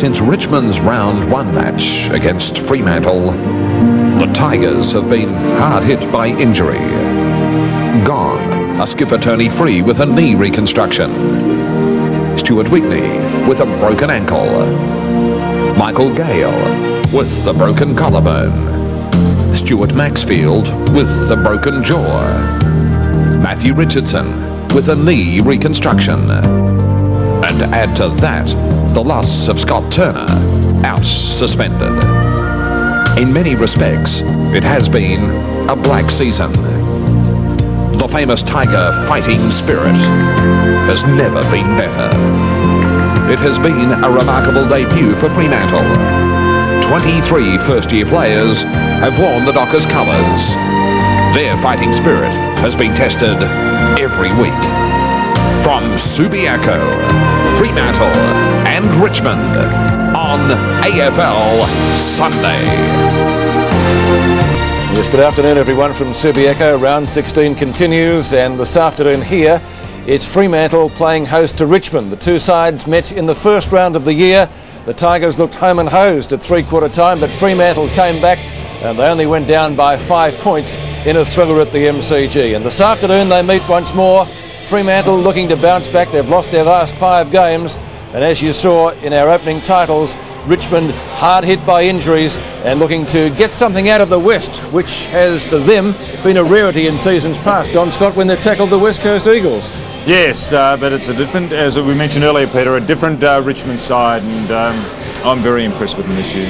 Since Richmond's round one match against Fremantle, the Tigers have been hard hit by injury. Gone a skipper Tony Free with a knee reconstruction. Stuart Whitney with a broken ankle. Michael Gale with the broken collarbone. Stuart Maxfield with the broken jaw. Matthew Richardson with a knee reconstruction. And add to that the loss of Scott Turner, out suspended. In many respects, it has been a black season. The famous Tiger fighting spirit has never been better. It has been a remarkable debut for Fremantle. 23 first-year players have worn the Dockers colours. Their fighting spirit has been tested every week. From Subiaco, Fremantle and Richmond on AFL Sunday. Yes, good afternoon, everyone from Subiaco. Round 16 continues, and this afternoon here, it's Fremantle playing host to Richmond. The two sides met in the first round of the year. The Tigers looked home and hosed at three-quarter time, but Fremantle came back, and they only went down by five points in a thriller at the MCG. And this afternoon they meet once more. Fremantle looking to bounce back. They've lost their last five games, and as you saw in our opening titles, Richmond hard hit by injuries and looking to get something out of the West, which has for them been a rarity in seasons past. Don Scott when they tackled the West Coast Eagles. Yes, uh, but it's a different, as we mentioned earlier, Peter, a different uh, Richmond side, and um, I'm very impressed with them this year.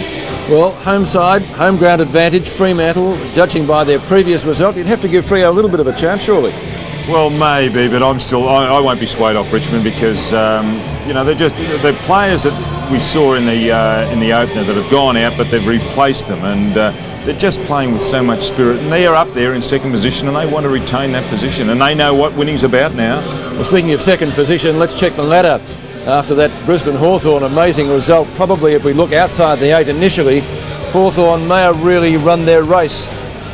Well, home side, home ground advantage, Fremantle, judging by their previous result, you'd have to give Freo a little bit of a chance, surely. Well, maybe, but I'm still. I, I won't be swayed off Richmond because um, you know they're just the players that we saw in the uh, in the opener that have gone out, but they've replaced them, and uh, they're just playing with so much spirit. And they are up there in second position, and they want to retain that position, and they know what winning's about now. Well, speaking of second position, let's check the ladder. After that Brisbane Hawthorn amazing result, probably if we look outside the eight initially, Hawthorn may have really run their race.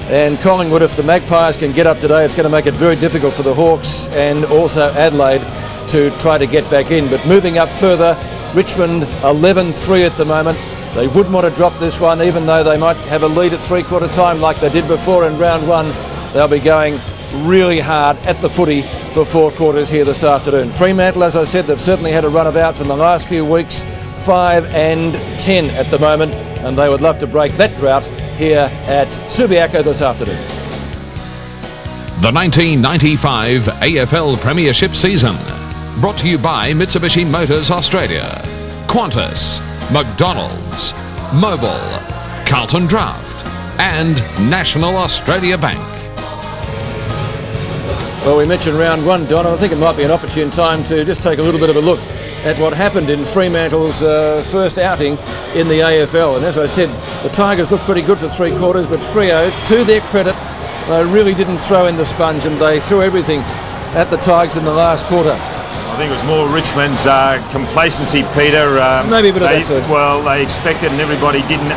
And Collingwood, if the Magpies can get up today, it's going to make it very difficult for the Hawks and also Adelaide to try to get back in. But moving up further, Richmond 11-3 at the moment. They wouldn't want to drop this one, even though they might have a lead at three-quarter time like they did before in round one. They'll be going really hard at the footy for four quarters here this afternoon. Fremantle, as I said, they've certainly had a run of outs in the last few weeks, five and ten at the moment, and they would love to break that drought here at Subiaco this afternoon. The 1995 AFL Premiership season. Brought to you by Mitsubishi Motors Australia, Qantas, McDonald's, Mobile, Carlton Draft, and National Australia Bank. Well, we mentioned round one, Don, and I think it might be an opportune time to just take a little bit of a look at what happened in Fremantle's uh, first outing in the AFL. And as I said, the Tigers looked pretty good for three quarters, but Freo, to their credit, they really didn't throw in the sponge and they threw everything at the Tigers in the last quarter. I think it was more Richmond's uh, complacency, Peter. Um, Maybe a bit they, of that too. Well, they expected and everybody didn't.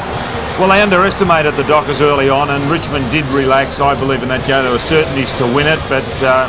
Well, they underestimated the Dockers early on, and Richmond did relax, I believe, in that game. There were certainties to win it, but uh,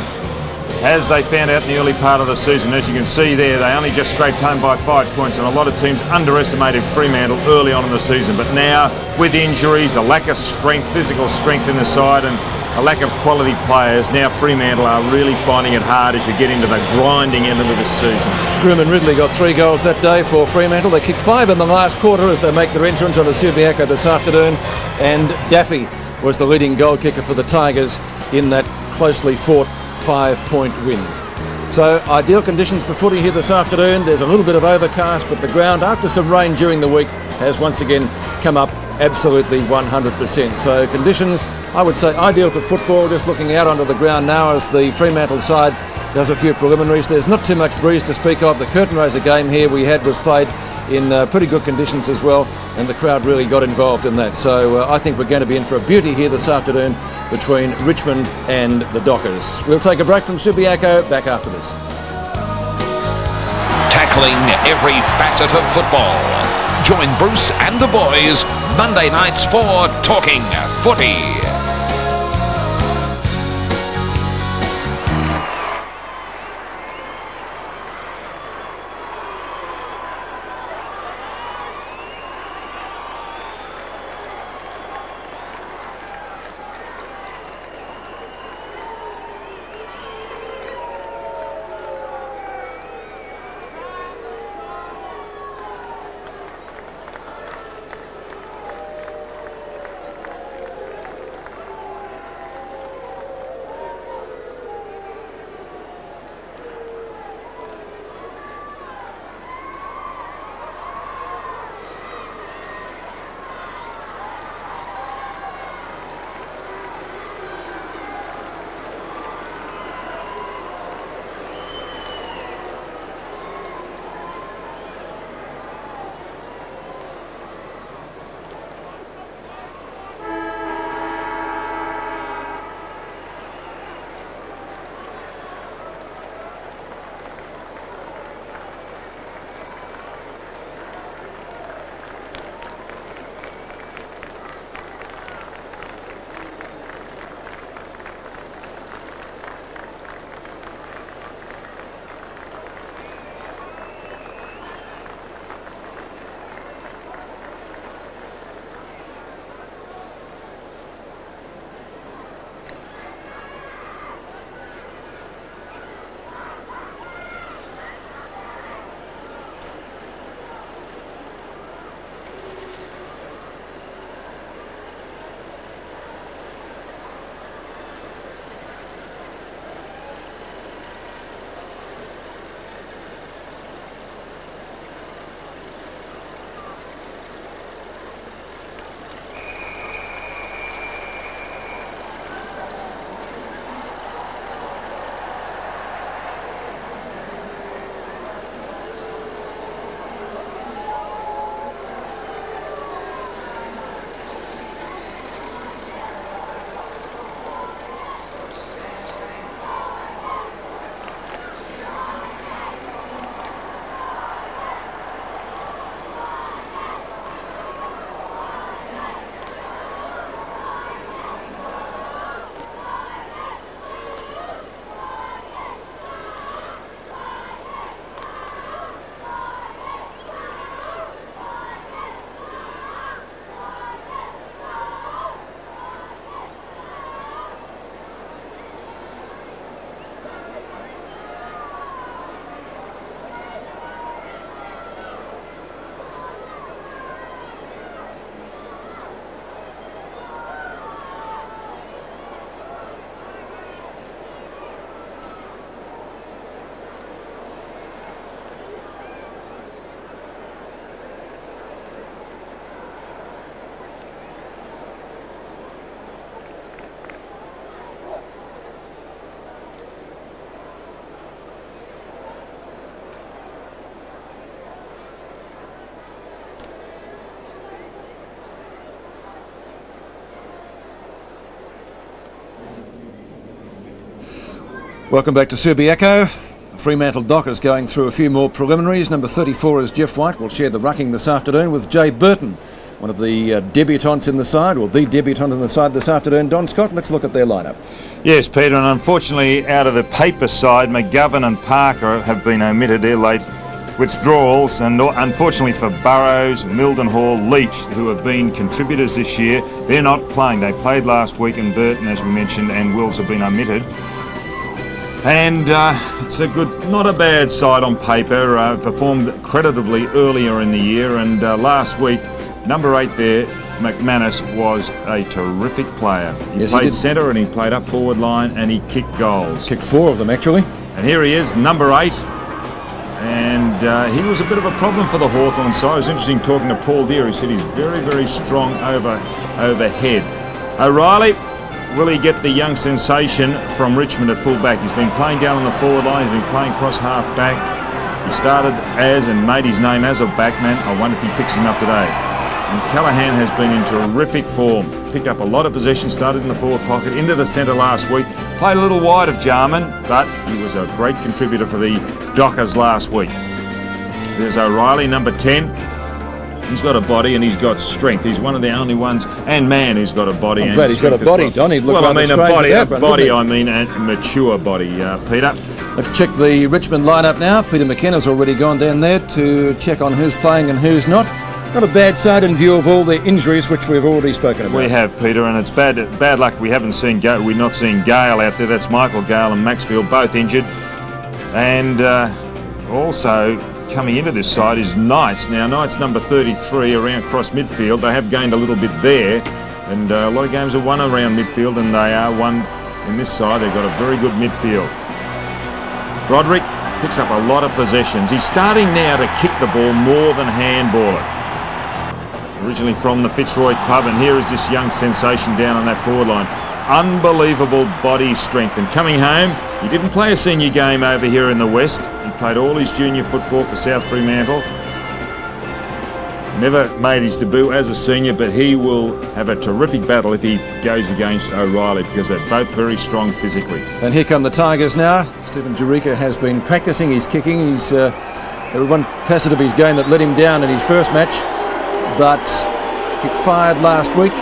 as they found out in the early part of the season, as you can see there, they only just scraped home by five points, and a lot of teams underestimated Fremantle early on in the season. But now, with injuries, a lack of strength, physical strength in the side, and a lack of quality players, now Fremantle are really finding it hard as you get into the grinding end of this season. Groom and Ridley got three goals that day for Fremantle. They kicked five in the last quarter as they make their entrance on onto Subiaco this afternoon. And Daffy was the leading goal kicker for the Tigers in that closely fought five point win. So ideal conditions for footy here this afternoon. There's a little bit of overcast, but the ground after some rain during the week has once again come up absolutely 100%. So conditions, I would say ideal for football. Just looking out onto the ground now as the Fremantle side does a few preliminaries. There's not too much breeze to speak of. The curtain raiser game here we had was played in uh, pretty good conditions as well, and the crowd really got involved in that. So uh, I think we're going to be in for a beauty here this afternoon between Richmond and the Dockers. We'll take a break from Subiaco, back after this. Tackling every facet of football. Join Bruce and the boys Monday nights for Talking Footy. Welcome back to Subiaco. Fremantle Dockers going through a few more preliminaries. Number 34 is Jeff White. We'll share the rucking this afternoon with Jay Burton, one of the uh, debutants in the side, or the debutant in the side this afternoon. Don Scott, let's look at their lineup. Yes, Peter, and unfortunately, out of the paper side, McGovern and Parker have been omitted. They're late withdrawals, and unfortunately for Burrows, Mildenhall, Leach, who have been contributors this year, they're not playing. They played last week, and Burton, as we mentioned, and Wills have been omitted. And uh, it's a good, not a bad side on paper. Uh, performed creditably earlier in the year, and uh, last week, number eight there, McManus was a terrific player. He yes, played he centre and he played up forward line and he kicked goals. Kicked four of them actually. And here he is, number eight. And uh, he was a bit of a problem for the Hawthorn side. It was interesting talking to Paul Dear. He said he's very, very strong over overhead. O'Reilly, will he get the young sensation from Richmond at fullback? He's been playing down on the forward line, he's been playing cross half back. He started as and made his name as a backman. I wonder if he picks him up today. And Callaghan has been in terrific form. Picked up a lot of possession, started in the forward pocket, into the centre last week. Played a little wide of Jarman, but he was a great contributor for the Dockers last week. There's O'Reilly, number 10. He's got a body and he's got strength. He's one of the only ones, and man, who's got a body. I'm glad he's got a body, well. Don. He'd look well, I mean a body, a body. I mean a mature body, uh, Peter. Let's check the Richmond lineup now. Peter McKenna's already gone down there to check on who's playing and who's not. Not a bad side in view of all the injuries which we've already spoken about. We have, Peter, and it's bad bad luck we haven't seen Gale. We're not seeing Gale out there. That's Michael Gale and Maxfield both injured, and uh, also coming into this side is Knights. Now, Knights number 33 around cross midfield. They have gained a little bit there, and uh, a lot of games are won around midfield, and they are won in this side. They've got a very good midfield. Broderick picks up a lot of possessions. He's starting now to kick the ball more than handball it. Originally from the Fitzroy Club, and here is this young sensation down on that forward line. Unbelievable body strength. And coming home, he didn't play a senior game over here in the West. He played all his junior football for South Fremantle. Never made his debut as a senior, but he will have a terrific battle if he goes against O'Reilly because they're both very strong physically. And here come the Tigers now. Stephen Jurika has been practicing his kicking. He's uh, one facet of his game that let him down in his first match, but kicked fired last week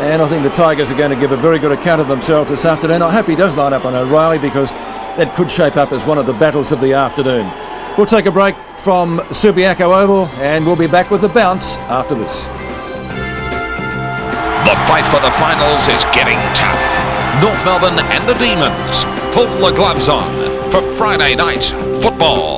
and I think the Tigers are going to give a very good account of themselves this afternoon. I hope he does line up on O'Reilly because that could shape up as one of the battles of the afternoon. We'll take a break from Subiaco Oval and we'll be back with the bounce after this. The fight for the finals is getting tough. North Melbourne and the Demons pull the gloves on for Friday night football.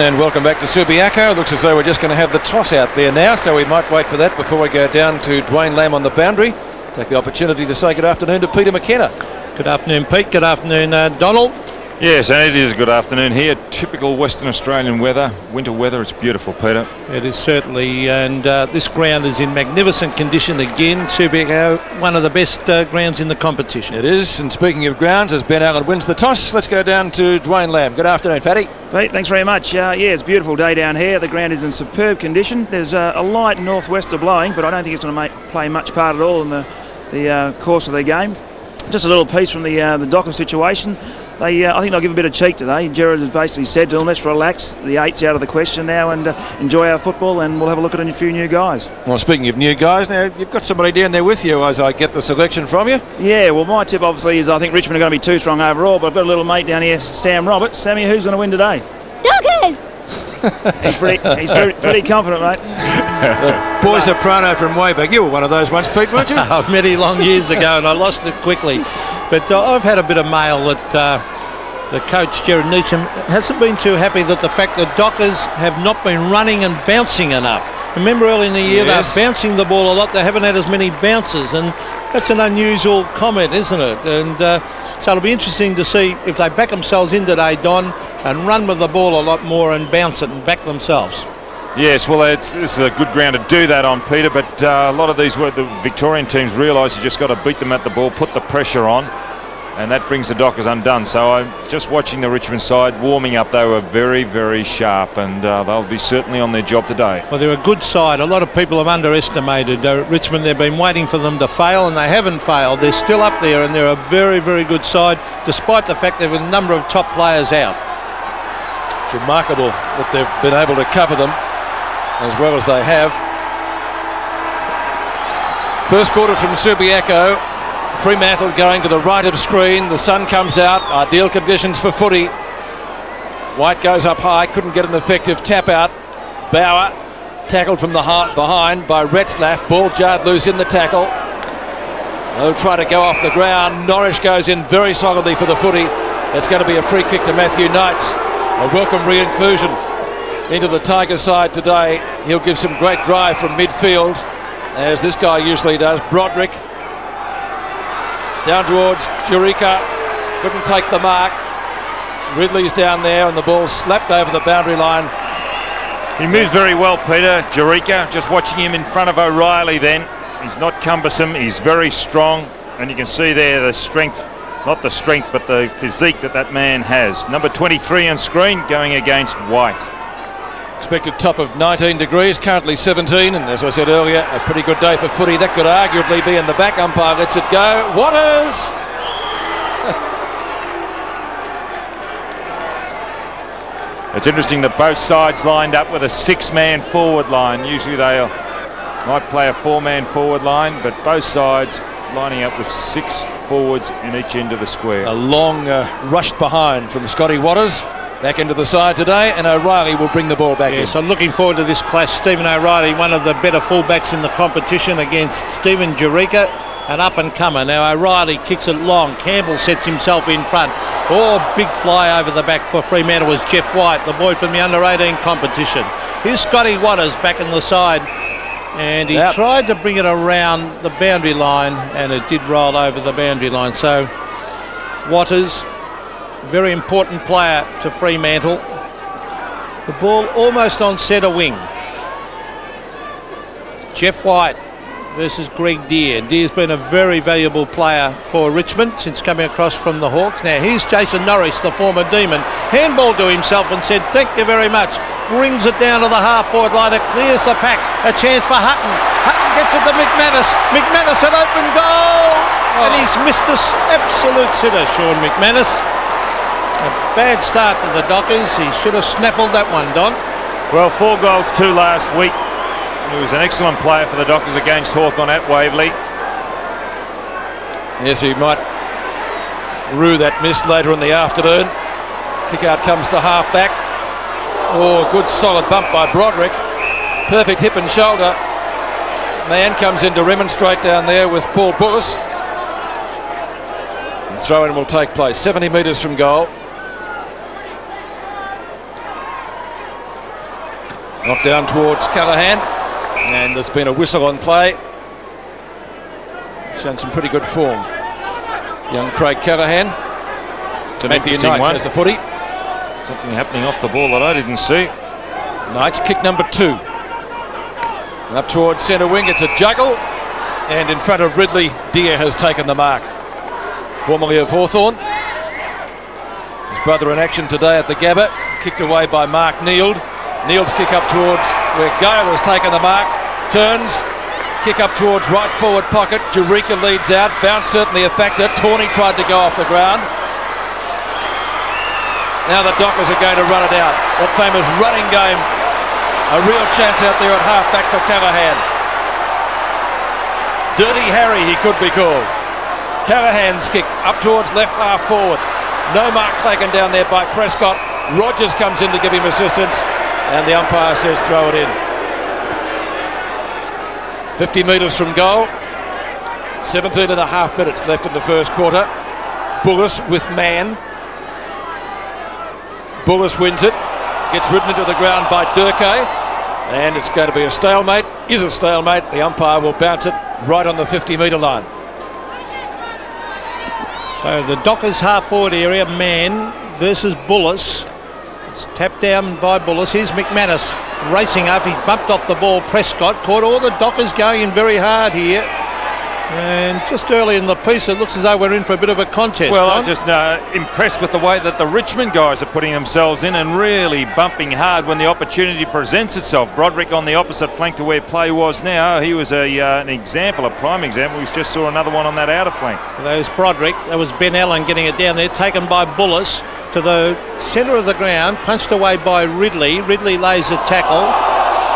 And welcome back to Subiaco. Looks as though we're just going to have the toss out there now, so we might wait for that before we go down to Dwayne Lamb on the boundary. Take the opportunity to say good afternoon to Peter McKenna. Good afternoon, Pete. Good afternoon, uh, Donald. Yes, and it is a good afternoon here. Typical Western Australian weather, winter weather. It's beautiful, Peter. It is certainly, and uh, this ground is in magnificent condition again. Subiaco, one of the best uh, grounds in the competition. It is, and speaking of grounds, as Ben Allan wins the toss, let's go down to Dwayne Lamb. Good afternoon, Fatty. Pete, thanks very much. Uh, yeah, it's a beautiful day down here. The ground is in superb condition. There's uh, a light northwester blowing, but I don't think it's going to play much part at all in the, the uh, course of the game. Just a little piece from the uh, the Docker situation. They, uh, I think they'll give a bit of cheek today. Gerard has basically said to them, let's relax. The eight's out of the question now and uh, enjoy our football, and we'll have a look at a few new guys. Well, speaking of new guys, now you've got somebody down there with you as I get the selection from you. Yeah, well, my tip obviously is I think Richmond are going to be too strong overall, but I've got a little mate down here, Sam Roberts. Sammy, who's going to win today? Doggers! He's pretty, he's pretty, pretty confident, mate. Boy Soprano from way back. You were one of those once, Pete, weren't you? Many long years ago, and I lost it quickly. But uh, I've had a bit of mail that uh, the coach, Gerard Neesham, hasn't been too happy that the fact that Dockers have not been running and bouncing enough. Remember early in the year Yes. they're bouncing the ball a lot. They haven't had as many bounces, and that's an unusual comment, isn't it? And uh, so it'll be interesting to see if they back themselves in today, Don, and run with the ball a lot more and bounce it and back themselves. Yes, well, it's, this is a good ground to do that on, Peter. But uh, a lot of these were the Victorian teams realise you just got to beat them at the ball, put the pressure on, and that brings the Dockers undone. So I'm just watching the Richmond side warming up. They were very, very sharp, and uh, they'll be certainly on their job today. Well, they're a good side. A lot of people have underestimated uh, Richmond. They've been waiting for them to fail, and they haven't failed. They're still up there, and they're a very, very good side, despite the fact they've a number of top players out. It's remarkable that they've been able to cover them as well as they have. First quarter from Subiaco. Fremantle going to the right of screen. The sun comes out. Ideal conditions for footy. White goes up high. Couldn't get an effective tap out. Bauer tackled from the heart behind by Retzlaff. Ball jarred loose in the tackle. They'll try to go off the ground. Norris goes in very solidly for the footy. It's going to be a free kick to Matthew Knights. A welcome re-inclusion into the Tiger side today. He'll give some great drive from midfield, as this guy usually does. Broderick down towards Jurika. Couldn't take the mark. Ridley's down there, and the ball slapped over the boundary line. He moves very well, Peter. Jurika, just watching him in front of O'Reilly then. He's not cumbersome, he's very strong, and you can see there the strength, not the strength, but the physique that that man has. Number 23 on screen going against White. Expected top of 19 degrees, currently 17, and as I said earlier, a pretty good day for footy. That could arguably be in the back. Umpire lets it go. Waters! It's interesting that both sides lined up with a six-man forward line. Usually they might play a four-man forward line, but both sides lining up with six forwards in each end of the square. A long uh, rushed behind from Scotty Waters. Back into the side today, and O'Reilly will bring the ball back Yes, in. I'm looking forward to this clash. Stephen O'Reilly, one of the better fullbacks in the competition against Stephen Jurika, an up and comer. Now O'Reilly kicks it long. Campbell sets himself in front. Oh, big fly over the back for Fremantle was Jeff White, the boy from the under 18 competition. Here's Scotty Waters back in the side. And he Yep. tried to bring it around the boundary line, and it did roll over the boundary line. So Waters, very important player to Fremantle. The ball almost on centre wing. Jeff White versus Greg Dear. Dear's been a very valuable player for Richmond since coming across from the Hawks. Now here's Jason Norris, the former Demon. Handball to himself and said, thank you very much. Brings it down to the half forward line. It clears the pack. A chance for Hutton. Hutton gets it to McManus. McManus an open goal. Oh. And he's missed a s- absolute sitter, Sean McManus. A bad start to the Dockers. He should have snaffled that one, Don. Well, four goals, two last week. He was an excellent player for the Dockers against Hawthorn at Waverley. Yes, he might rue that miss later in the afternoon. Kick out comes to half back. Oh, good solid bump by Broderick. Perfect hip and shoulder. Mann comes in to remonstrate down there with Paul Bulluss. And throw in will take place 70 metres from goal. Knocked down towards Callaghan. And there's been a whistle on play. Shown some pretty good form. Young Craig Callaghan. It's an Matthew interesting Knight one. has the footy. Something happening off the ball that I didn't see. Knights kick number two. And up towards centre wing, it's a juggle. And in front of Ridley, Dear has taken the mark. Formerly of Hawthorn. His brother in action today at the Gabba. Kicked away by Mark Neild. Neild's kick up towards where Gale has taken the mark. Turns. Kick up towards right forward pocket. Jurika leads out. Bounce certainly a factor. Torney tried to go off the ground. Now the Dockers are going to run it out. That famous running game. A real chance out there at half back for Callaghan. Dirty Harry, he could be called. Callaghan's kick up towards left half forward. No mark taken down there by Prescott. Rogers comes in to give him assistance, and the umpire says throw it in. 50 metres from goal. 17 and a half minutes left in the first quarter. Bulluss with Mann. Bulluss wins it. Gets ridden into the ground by Dhurrkay. And it's going to be a stalemate. Is a stalemate. The umpire will bounce it right on the 50 metre line. So the Dockers half forward area, Mann versus Bulluss. It's tapped down by Bulluss. Here's McManus racing up. He bumped off the ball. Prescott caught all the Dockers going in very hard here. And just early in the piece, it looks as though we're in for a bit of a contest. Well, I'm just uh, impressed with the way that the Richmond guys are putting themselves in and really bumping hard when the opportunity presents itself. Broderick on the opposite flank to where play was now. He was a, uh, an example, a prime example. We just saw another one on that outer flank. There's Broderick. That was Ben Allan getting it down there, taken by Bulluss to the centre of the ground, punched away by Ridley. Ridley lays a tackle,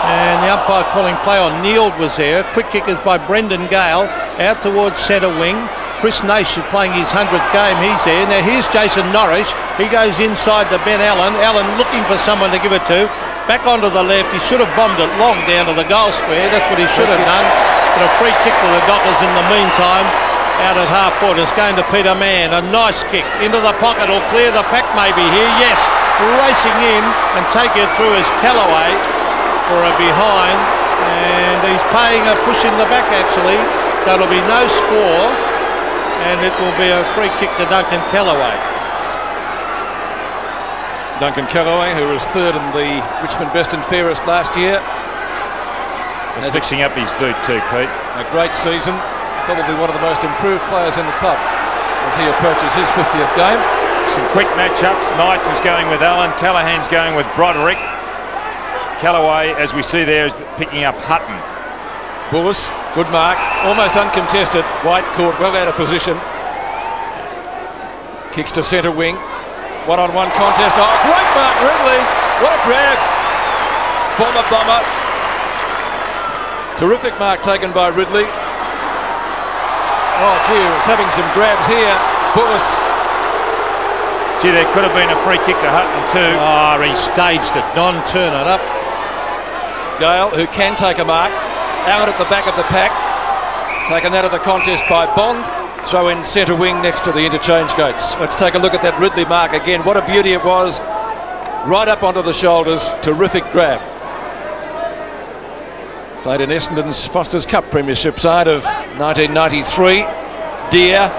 and the umpire calling play on Neild was there. Quick kick is by Brendan Gale out towards centre wing. Chris is playing his 100th game. He's there. Now here's Jason Norris. He goes inside to Ben Allan. Allan looking for someone to give it to. Back onto the left. He should have bombed it long down to the goal square. That's what he should have done. But a free kick to the Dockers in the meantime out at half forward. It's going to Peter Mann. A nice kick into the pocket. Will clear the pack maybe here. Yes, racing in and take it through is Kellaway for a behind. And he's paying a push in the back actually. So it'll be no score. And it will be a free kick to Duncan Kellaway. Duncan Kellaway, who was third in the Richmond Best and Fairest last year. He's fixing up his boot too, Pete. A great season. Probably one of the most improved players in the club as he approaches his 50th game. Some quick matchups. Knights is going with Allan. Callaghan's going with Broderick. Kellaway, as we see there, is picking up Hutton. Bulluss, good mark, almost uncontested. White caught well out of position. Kicks to centre wing. One on one contest. Oh, great mark, Ridley. What a grab. Former bomber. Terrific mark taken by Ridley. Oh, gee, it's having some grabs here. Bulluss. Gee, there could have been a free kick to Hutton too. Oh, he staged it. Don turn it up. Gale, who can take a mark. Out at the back of the pack. Taken out of the contest by Bond. Throw in centre wing next to the interchange gates. Let's take a look at that Ridley mark again. What a beauty it was. Right up onto the shoulders. Terrific grab. Played in Essendon's Foster's Cup Premiership side of 1993. Dear,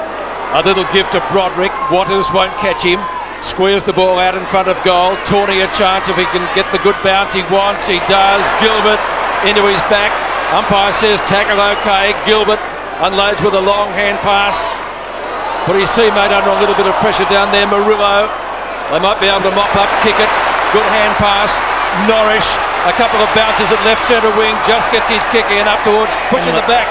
a little gift to Broderick. Waters won't catch him. Squares the ball out in front of goal. Torney a chance if he can get the good bounce he wants. He does. Gilbert into his back. Umpire says tackle okay. Gilbert unloads with a long hand pass. Put his teammate under a little bit of pressure down there. Murillo. They might be able to mop up, kick it. Good hand pass. Norrish. A couple of bounces at left centre wing. Just gets his kick in up towards pushing the back.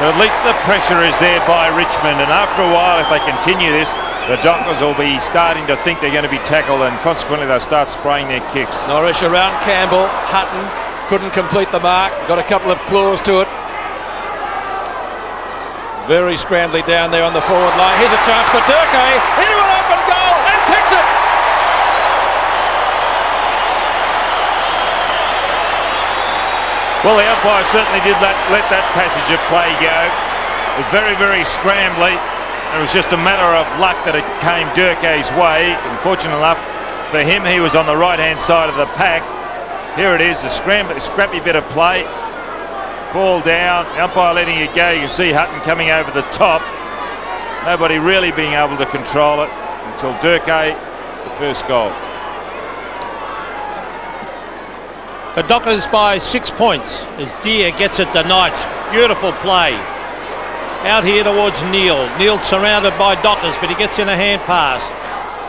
At least the pressure is there by Richmond, and after a while, if they continue this, the Dockers will be starting to think they're going to be tackled, and consequently, they'll start spraying their kicks. Norrish around Campbell. Hutton couldn't complete the mark. Got a couple of claws to it. Very scrambly down there on the forward line. Here's a chance for Dhurrkay. Eh? Into an open goal and kicks it. Well, the umpire certainly did let, let that passage of play go. It was very, very scrambly. It was just a matter of luck that it came Dhurrkay's way. Unfortunate enough for him, he was on the right-hand side of the pack. Here it is, a scramble, scrappy bit of play. Ball down, umpire letting it go. You see Hutton coming over the top. Nobody really being able to control it until Dhurrkay, the first goal. The Dockers by six points as Dear gets it to Knights. Beautiful play. Out here towards Neil. Neil surrounded by Dockers, but he gets in a hand pass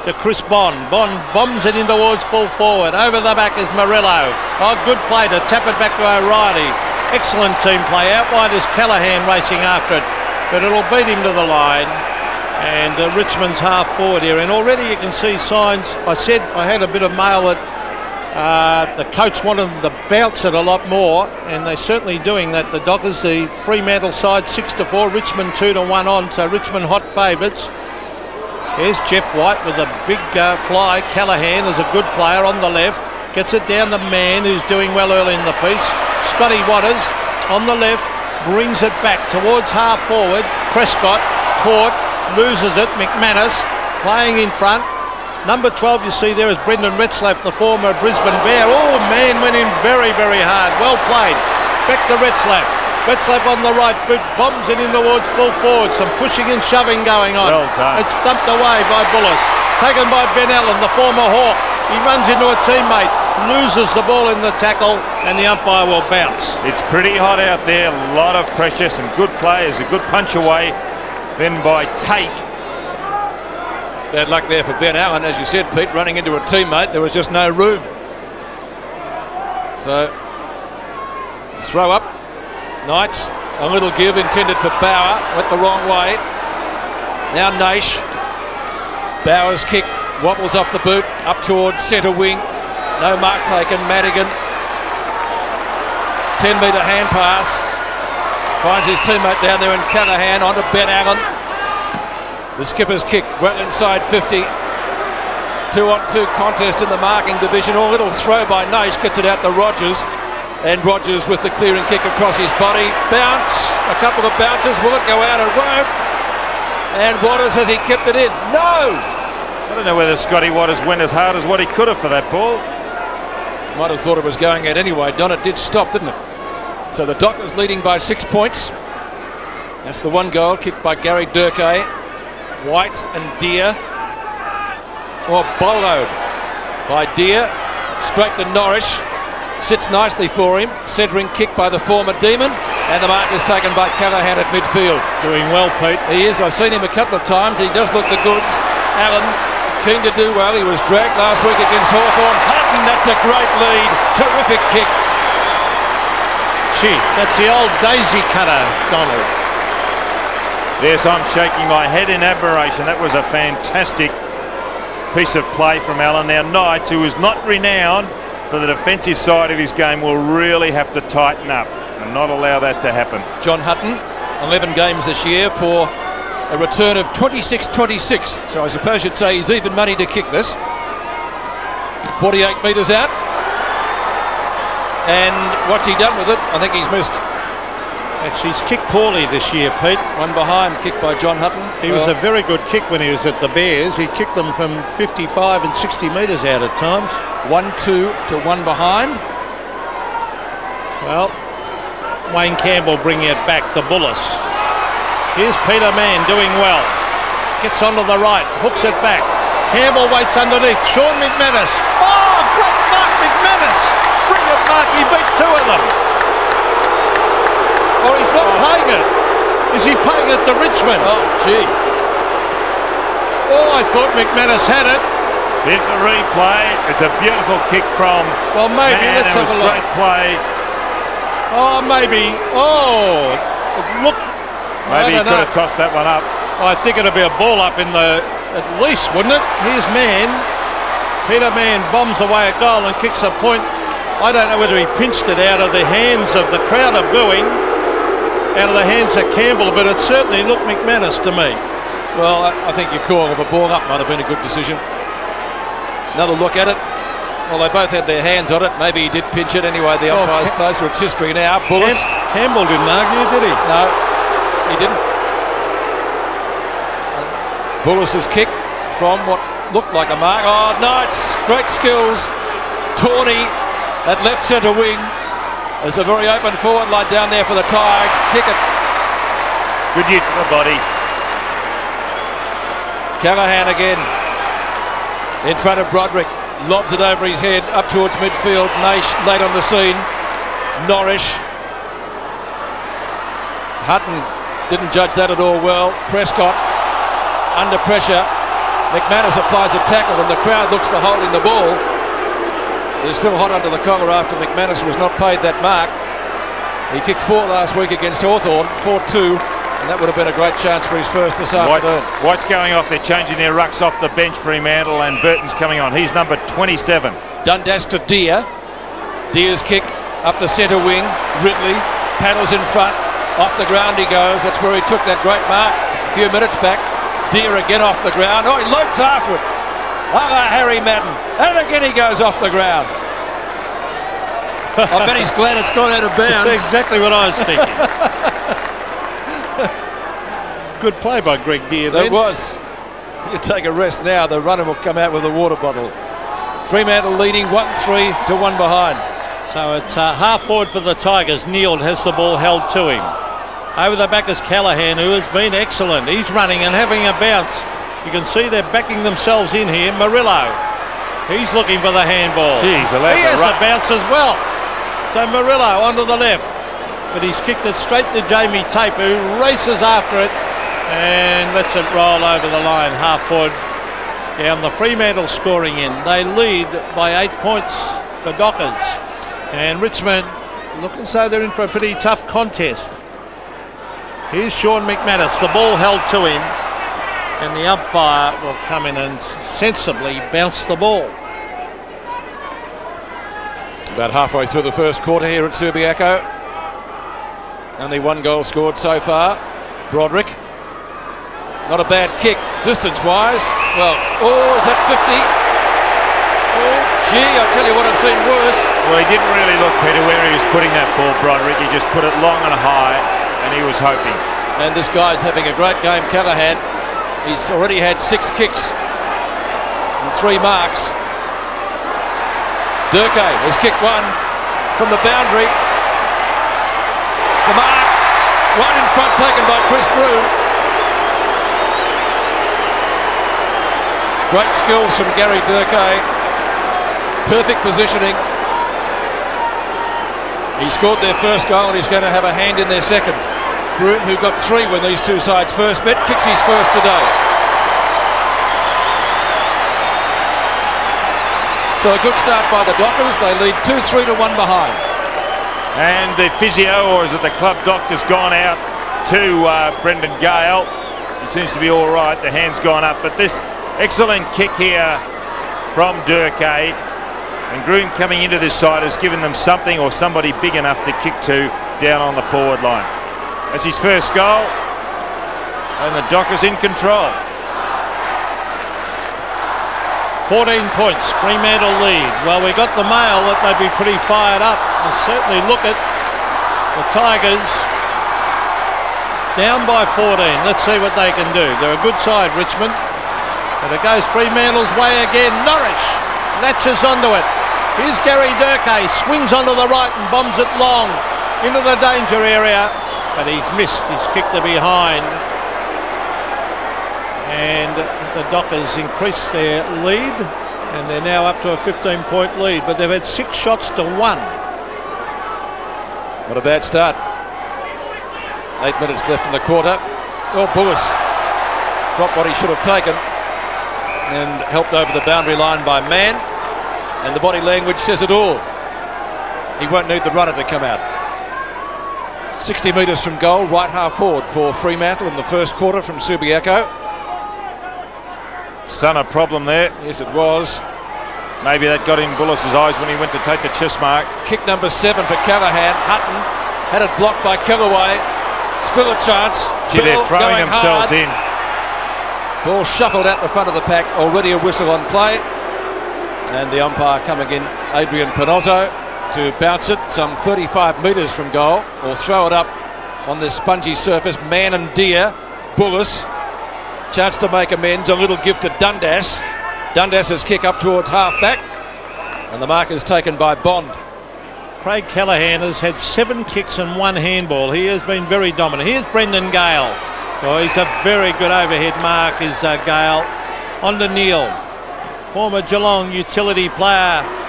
to Chris Bond. Bond bombs it in towards full forward. Over the back is Murillo. Oh, good play to tap it back to O'Reilly. Excellent team play. Out wide is Callaghan racing after it, but it'll beat him to the line. And uh, Richmond's half forward here, and already you can see signs. I said I had a bit of mail that uh, the coach wanted them to bounce it a lot more, and they're certainly doing that. The Dockers, the Fremantle side, six to four, Richmond two to one on, so Richmond hot favourites. Here's Jeff White with a big uh, fly. Callaghan is a good player on the left. Gets it down to Mann, who's doing well early in the piece. Scotty Waters on the left brings it back towards half forward. Prescott caught, loses it. McManus playing in front. Number 12 you see there is Brendan Retzlaff, the former Brisbane Bear. Oh, Mann went in very, very hard. Well played. Back to Retzlaff. Retzlaff on the right boot, bombs it in towards full forward. Some pushing and shoving going on. Well done. It's dumped away by Bulluss. Taken by Ben Allan, the former Hawk. He runs into a teammate, loses the ball in the tackle, and the umpire will bounce. It's pretty hot out there, a lot of pressure, some good players, a good punch away. Then by Tate, Bad luck there for Ben Allan, as you said, Pete, running into a teammate. There was just no room. So, throw up. Knights, a little give intended for Bauer. Went the wrong way. Now Naish. Bauer's kick wobbles off the boot, up towards centre wing. No mark taken. Madigan. 10 metre hand pass. Finds his teammate down there in Callaghan onto Ben Allan. The skipper's kick well inside 50. Two on two contest in the marking division. A little throw by Naish gets it out to Rogers. And Rogers with the clearing kick across his body. Bounce. A couple of bounces. Will it go out? It won't. And Waters has he kept it in? No! I don't know whether Scotty Waters went as hard as what he could have for that ball. Might have thought it was going out anyway. Don, it did stop, didn't it? So the Dockers leading by six points. That's the one goal kicked by Gary Dhurrkay. White and Dear. Or Boloed by Dear. Straight to Norris. Sits nicely for him. Centering kick by the former Demon. And the mark is taken by Callaghan at midfield. Doing well, Pete. He is. I've seen him a couple of times. He does look the goods. Allan, keen to do well. He was dragged last week against Hawthorn. Hutton, that's a great lead. Terrific kick. Gee, that's the old daisy cutter, Donald. Yes, I'm shaking my head in admiration. That was a fantastic piece of play from Allan. Now Knights, who is not renowned for the defensive side of his game, will really have to tighten up and not allow that to happen. John Hutton, 11 games this year for a return of 26-26. So I suppose you'd say he's even money to kick this. 48 metres out. And what's he done with it? I think he's missed. Actually, he's kicked poorly this year, Pete. One behind, kicked by John Hutton. He was a very good kick when he was at the Bears. He kicked them from 55 and 60 metres out at times. one two to one behind. Well, Wayne Campbell bringing it back to Bulluss. Here's Peter Mann doing well. Gets onto the right, hooks it back. Campbell waits underneath. Sean McManus. Oh, great Mark McManus. Bring it, Mark. He beat two of them. Or he's not paying it. Is he paying it to Richmond? Oh, gee. Oh, I thought McManus had it. Here's the replay. It's a beautiful kick from Well, maybe. Mann. Let's have was a look. great play. Oh, maybe. Oh, look. Maybe he could know. have tossed that one up. Oh, I think it'll be a ball up in the at least, wouldn't it? Here's Mann. Peter Mann bombs away a goal and kicks a point. I don't know whether he pinched it out of the hands of the crowd are booing, out of the hands of Campbell, but it certainly looked McManus to me. Well, I, think your call of a ball up might have been a good decision. Another look at it. Well, they both had their hands on it. Maybe he did pinch it anyway. The Oh, umpire's Cam- closer. It's history now. Bulluss. Cam- Campbell didn't argue, did he? No, he didn't. Bulluss's kick from what looked like a mark. Oh, it's great skills. Torney That left centre wing. There's a very open forward line down there for the Tigers. Kick it. Good use of the body. Callaghan again. In front of Broderick. Lobs it over his head up towards midfield. Naish late on the scene. Norrish. Hutton didn't judge that at all well. Prescott under pressure. McManus applies a tackle and the crowd looks for holding the ball. They're still hot under the collar after McManus was not paid that mark. He kicked four last week against Hawthorn, 4-2, and that would have been a great chance for his first this afternoon. White's going off. They're changing their rucks off the bench, for Fremantle, and Burton's coming on. He's number 27. Dundas to Dear. Dear's kick up the centre wing. Ridley paddles in front. Off the ground he goes. That's where he took that great mark a few minutes back. Dear again off the ground. Oh, he lopes after it. Ah, Harry Madden. And again he goes off the ground. I bet he's glad it's gone out of bounds. That's exactly what I was thinking. Good play by Greg Dear That then. was. You take a rest now. The runner will come out with a water bottle. Fremantle leading 1-3 to 1 behind. So it's uh, half forward for the Tigers. Neild has the ball held to him. Over the back is Callaghan, who has been excellent. He's running and having a bounce. You can see they're backing themselves in here. Murillo, he's looking for the handball. Jeez, he has a bounce as well. So Murillo onto the left, but he's kicked it straight to Jamie Tape, who races after it and lets it roll over the line. Half forward down the Fremantle scoring in. They lead by eight points for Dockers. And Richmond look as though they're in for a pretty tough contest. Here's Sean McManus, the ball held to him, and the umpire will come in and sensibly bounce the ball. About halfway through the first quarter here at Subiaco. Only one goal scored so far. Broderick. Not a bad kick, distance-wise. Well, oh, is that 50? Oh, gee, I tell you what, I've seen worse. Well, he didn't really look, Peter, where he was putting that ball, Broderick. He just put it long and high, and he was hoping. And this guy's having a great game, Callaghan. He's already had six kicks and three marks. Dhurrkay has kicked one from the boundary. The mark, right in front, taken by Chris Groom. Great skills from Gary Dhurrkay. Perfect positioning. He scored their first goal and he's going to have a hand in their second. Groom, who got three when these two sides first met, kicks his first today. So a good start by the Dockers. They lead 2-3 to 1 behind. And the physio, or is it the club doctor's gone out to uh, Brendan Gale. He seems to be all right. The hand's gone up. But this excellent kick here from Dhurrkay. And Groom coming into this side has given them something or somebody big enough to kick to down on the forward line. That's his first goal. And the Dockers in control. 14 points, Fremantle lead. Well, we got the mail that they'd be pretty fired up. They certainly look at the Tigers down by 14. Let's see what they can do. They're a good side, Richmond. But it goes Fremantle's way again. Norrish latches onto it. Here's Gary Dhurrkay, swings onto the right and bombs it long into the danger area. But he's missed. He's kicked it behind. And the Dockers increased their lead, and they're now up to a 15 point lead, but they've had six shots to one. What a bad start. Eight minutes left in the quarter. Oh, Bulluss dropped what he should have taken and helped over the boundary line by Mann. And the body language says it all. He won't need the runner to come out. 60 metres from goal, right half forward for Fremantle in the first quarter from Subiaco. Son, a problem there. Yes, it was. Maybe that got in Bulluss's eyes when he went to take the chest mark. Kick number seven for Callaghan. Hutton had it blocked by Kellaway. Still a chance. Gee, they're throwing themselves hard. in. Ball shuffled out the front of the pack. Already a whistle on play. And the umpire coming in, Adrian Panozzo, to bounce it some 35 metres from goal or throw it up on this spongy surface. Mann and Dear, Bulluss. Chance to make amends. A little gift to Dundas. Dundas's kick up towards half back. And the mark is taken by Bond. Craig Callaghan has had seven kicks and one handball. He has been very dominant. Here's Brendan Gale. Oh, he's a very good overhead mark, is uh, Gale. On to Neild, former Geelong utility player.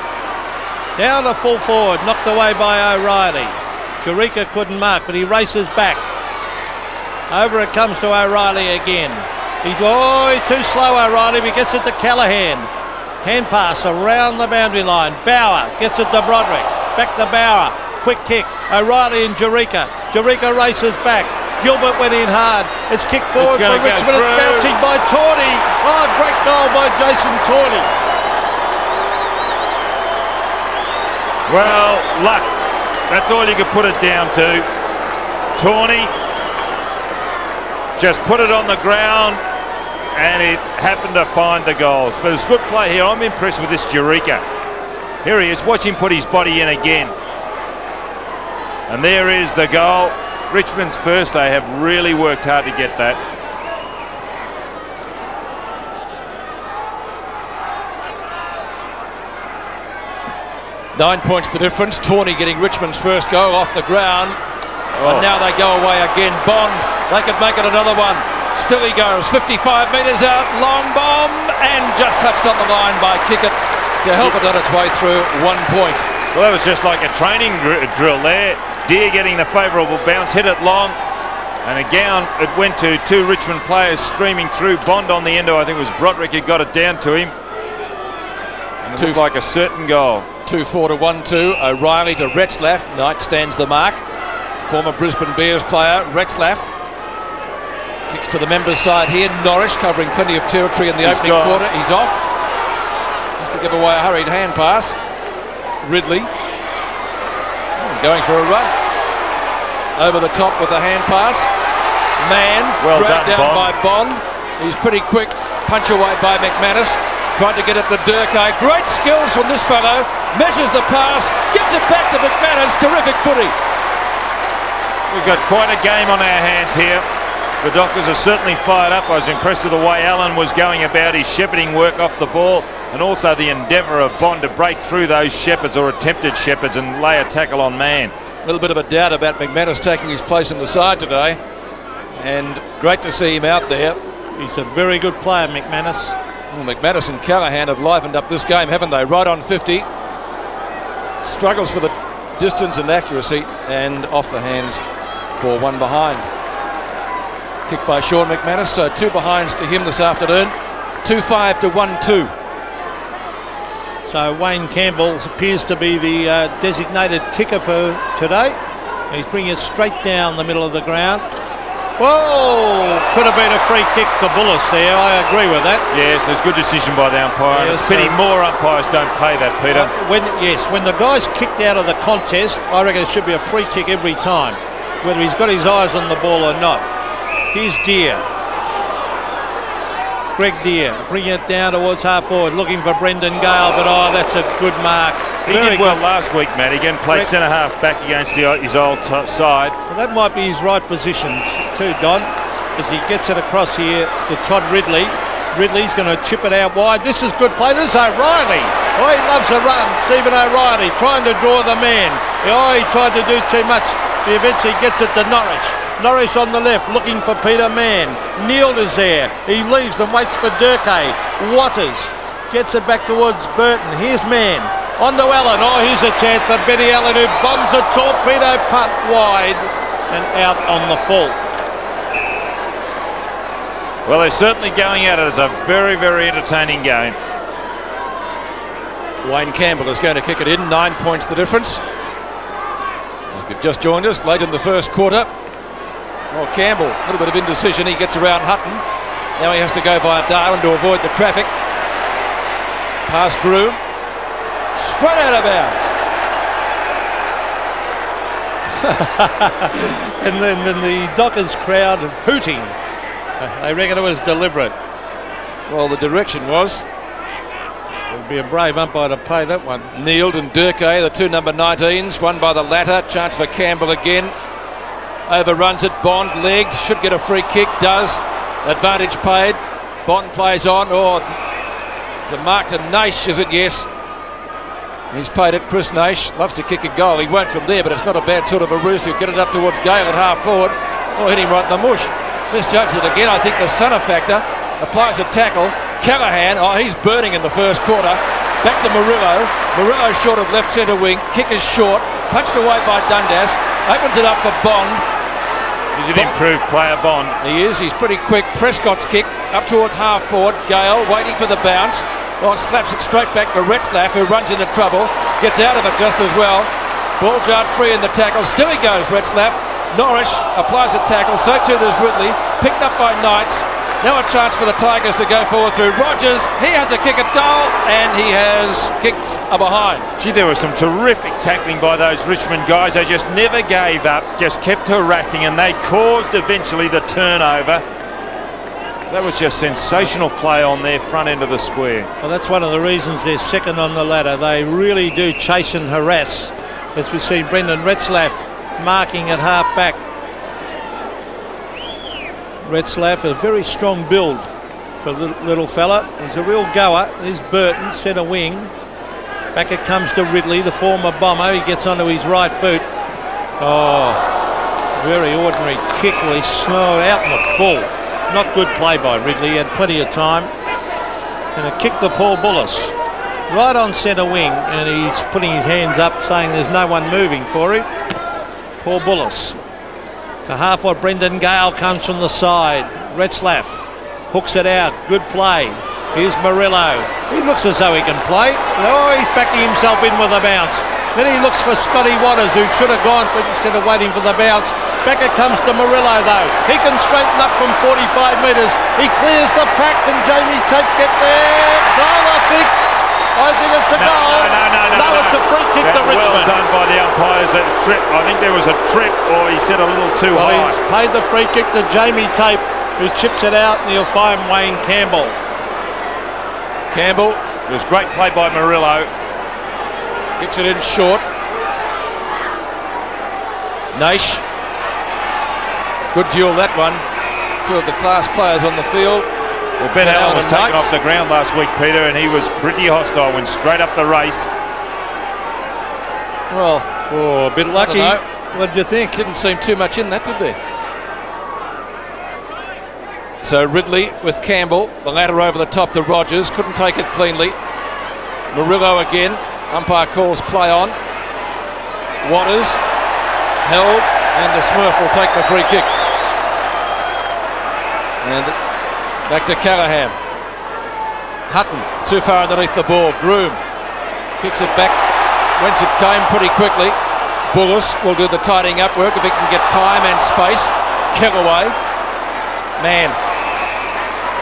Down to full forward, knocked away by O'Reilly. Jurika couldn't mark, but he races back. Over it comes to O'Reilly again. He's oh, too slow, O'Reilly. but He gets it to Callaghan. Hand pass around the boundary line. Bauer gets it to Broderick. Back to Bauer. Quick kick. O'Reilly and Jurika. Jurika races back. Gilbert went in hard. It's kicked forward It's for Richmond. It's bouncing by Torney. Oh, great goal by Jason Torney. Well, luck. That's all you could put it down to. Torney just put it on the ground and it happened to find the goals. But it's good play here. I'm impressed with this Jurika. Here he is. Watch him put his body in again. And there is the goal. Richmond's first. They have really worked hard to get that. Nine points the difference. Torney getting Richmond's first goal off the ground. Oh. And now they go away again. Bond, they could make it another one. Still he goes, 55 metres out, long bomb, and just touched on the line by Kickett to help it on its way through one point. Well, that was just like a training drill there. Dear getting the favourable bounce, hit it long. And again, it went to two Richmond players streaming through. Bond on the end I think it was Broderick who got it down to him. And it Two- looked like a certain goal. 2 4 to 1 2. O'Reilly to Retzlaff. Knight stands the mark. Former Brisbane Bears player, Retzlaff. Kicks to the members' side here. Norrish covering plenty of territory in the He's opening gone. quarter. He's off. Has to give away a hurried hand pass. Ridley. Oh, Going for a run. Over the top with the hand pass. Mann. Well dragged done, down Bond. by Bond. He's pretty quick. Punch away by McManus. Tried to get it to Dhurrkay. Great skills from this fellow. Measures the pass. Gives it back to McManus. Terrific footy. We've got quite a game on our hands here. The Dockers are certainly fired up. I was impressed with the way Allan was going about his shepherding work off the ball and also the endeavour of Bond to break through those shepherds or attempted shepherds and lay a tackle on man. A little bit of a doubt about McManus taking his place in the side today. And great to see him out there. He's a very good player, McManus. Well, McManus and Callaghan have livened up this game, haven't they? Right on 50. Struggles for the distance and accuracy, and off the hands for one behind. Kick by Sean McManus, so two behinds to him this afternoon. 2 5 to 1 2. So Wayne Campbell appears to be the uh, designated kicker for today. He's bringing it straight down the middle of the ground. Whoa! Could have been a free kick to Bulluss there. I agree with that. Yes, it's a good decision by the umpire. and Yes, it's a pity uh, more umpires don't pay that, Peter. Uh, When yes, when the guy's kicked out of the contest, I reckon it should be a free kick every time, whether he's got his eyes on the ball or not. Here's Dear. Greg Dear bringing it down towards half forward, looking for Brendan Gale, but oh, that's a good mark. He Very did well good. last week, Madigan. Played centre half back against the, his old side. Well, that might be his right position too, Don, as he gets it across here to Todd Ridley. Ridley's going to chip it out wide. This is good play. This is O'Reilly. Oh, he loves a run. Stephen O'Reilly trying to draw the man. Oh, he tried to do too much. He eventually gets it to Norrish. Norrish on the left looking for Peter Mann. Neild is there. He leaves and waits for Dhurrkay. Eh? Waters gets it back towards Burton. Here's Mann. On to Allan. Oh, here's a chance for Benny Allan who bombs a torpedo punt wide and out on the full. Well, they're certainly going at it as a very, very entertaining game. Wayne Campbell is going to kick it in. Nine points the difference. If you've just joined us late in the first quarter, well, Campbell, a little bit of indecision. He gets around Hutton. Now he has to go via Darwin to avoid the traffic. Past Groom. Straight out of bounds. And then, then the Dockers crowd hooting. They reckon it was deliberate. Well, the direction was It would be a brave umpire to pay that one. Neild and Dhurrkay, the two number 19s. One by the latter. Chance for Campbell again. Overruns it. Bond legged. Should get a free kick. Does. Advantage paid. Bond plays on. Oh, it's a mark to Naish, is it? Yes. He's paid it. Chris Naish loves to kick a goal. He won't from there, but it's not a bad sort of a roost. He'll get it up towards Gale at half forward. Oh, hit him right in the mush. Misjudged it again. I think the Sunner factor applies a tackle. Callaghan, oh, he's burning in the first quarter. Back to Murillo. Murillo short of left centre wing. Kick is short. Punched away by Dundas. Opens it up for Bond. He's an improved player, Bond. He is. He's pretty quick. Prescott's kick up towards half forward. Gale waiting for the bounce. Oh, slaps it straight back to Retzlaff, who runs into trouble. Gets out of it just as well. Ball jarred free in the tackle. Still he goes, Retzlaff. Norrish applies a tackle. So too does Ridley. Picked up by Knights. Now a chance for the Tigers to go forward through Rogers. He has a kick at goal and he has kicked a behind. Gee, there was some terrific tackling by those Richmond guys. They just never gave up, just kept harassing, and they caused eventually the turnover. That was just sensational play on their front end of the square. Well, that's one of the reasons they're second on the ladder. They really do chase and harass. As we see Brendan Retzlaff marking at half back. Retzlaff, a very strong build for the little, fella. He's a real goer. There's Burton, centre wing. Back it comes to Ridley, the former bomber. He gets onto his right boot. Oh, very ordinary kick. Well, he slowed out in the full. Not good play by Ridley. He had plenty of time. And a kick to Paul Bulluss. Right on centre wing. And he's putting his hands up saying there's no one moving for him. Paul Bulluss to half what Brendan Gale comes from the side. Retzlaff hooks it out. Good play. Here's Murillo. He looks as though he can play. Oh, he's backing himself in with a bounce. Then he looks for Scotty Waters, who should have gone for instead of waiting for the bounce. Back it comes to Murillo, though. He can straighten up from 45 metres. He clears the pack. Can Jamie Tape get there? Goal, I think. I think it's a No, goal. no, no, no, no, no. it's a free kick That to Richmond. Well done by the umpires. That trip. I think there was a trip, or he said a little too Well, high. he's paid the free kick to Jamie Tape, who chips it out, and he'll find Wayne Campbell. Campbell It was great play by Murillo. kicks it in short. Naish. Good duel that one. Two of the class players on the field. Well, Ben Ben Allan was taken off the ground last week, Peter, and he was pretty hostile. Went straight up the race. Well, Oh, a bit lucky. know. What do you think? didn't seem too much in that, did there? So Ridley with Campbell, the ladder over the top to Rogers, couldn't take it cleanly. Murillo again, umpire calls play on. Waters held, and the Smurf will take the free kick. And back to Callaghan. Hutton too far underneath the ball. Groom kicks it back whence it came pretty quickly. Bulluss will do the tidying up work if he can get time and space. Kellaway, man,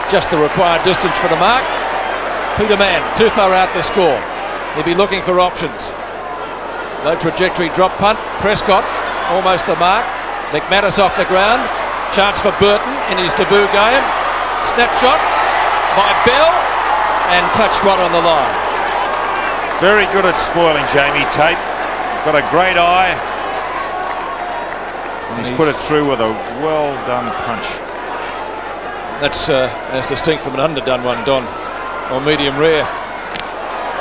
just the required distance for the mark. Peter Mann, too far out the score. He'll be looking for options. Low trajectory drop punt. Prescott, almost the mark. McManus off the ground. Chance for Burton in his debut game. Snapshot by Bell and touch right on the line. Very good at spoiling Jamie Tape. Got a great eye. And he's put it through with a well done punch. That's uh, as distinct from an underdone one, Don, or medium rare.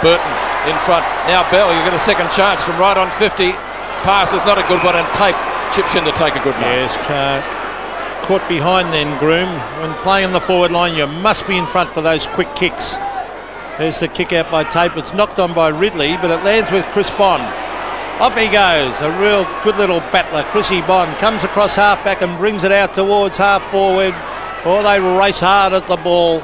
Burton in front. Now Bell, you get a second chance from right on 50. Pass is not a good one, and Tape chips in to take a good one. Yes, ca- caught behind then, Groom. When playing on the forward line, you must be in front for those quick kicks. There's the kick out by Tape. It's knocked on by Ridley, but it lands with Chris Bond. Off he goes, a real good little battler. Chrissy Bond comes across half back and brings it out towards half forward. Oh, they race hard at the ball.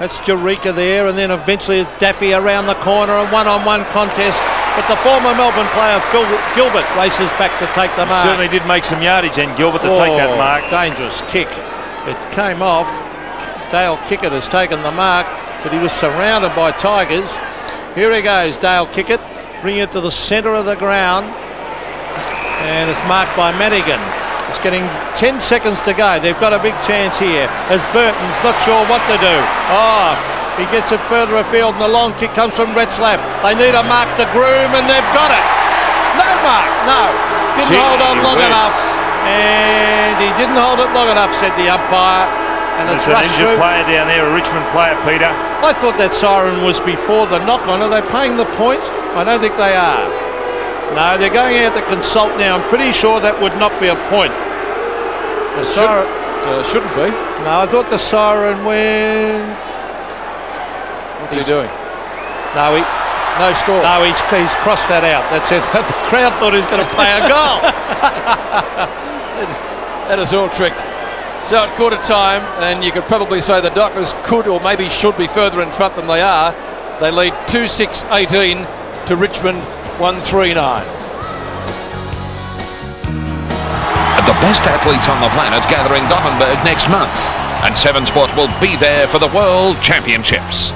That's Jurika there, and then eventually it's Daffy around the corner, and one-on-one contest. But the former Melbourne player Phil Gilbert races back to take the mark. Certainly did make some yardage and Gilbert to take that Oh, mark. Dangerous kick. It came off. Dale Kickett has taken the mark, but he was surrounded by Tigers. Here he goes, Dale Kickett. Bring it to the centre of the ground. And it's marked by Madigan. It's getting 10 seconds to go. They've got a big chance here as Burton's not sure what to do. Oh, he gets it further afield and the long kick comes from Retzlaff. They need a mark to groom and they've got it. No mark, no. Didn't Gee hold on long whiz. enough. And he didn't hold it long enough, said the umpire. And There's it's an rushed injured through. player down there, a Richmond player, Peter. I thought that siren was before the knock on. Are they paying the point? I don't think they are. No, they're going out to consult now. I'm pretty sure that would not be a point. The siren. Uh, shouldn't be. No, I thought the siren went. What's he doing? No, he, No score. no, he's, he's crossed that out. That's it. the crowd thought he was going to play a goal. That is all tricked. So at quarter time, and you could probably say the Dockers could or maybe should be further in front than they are. They lead 2 6 18 to Richmond 1 3 9. The best athletes on the planet gathering Gothenburg next month. And Seven Sport will be there for the World Championships.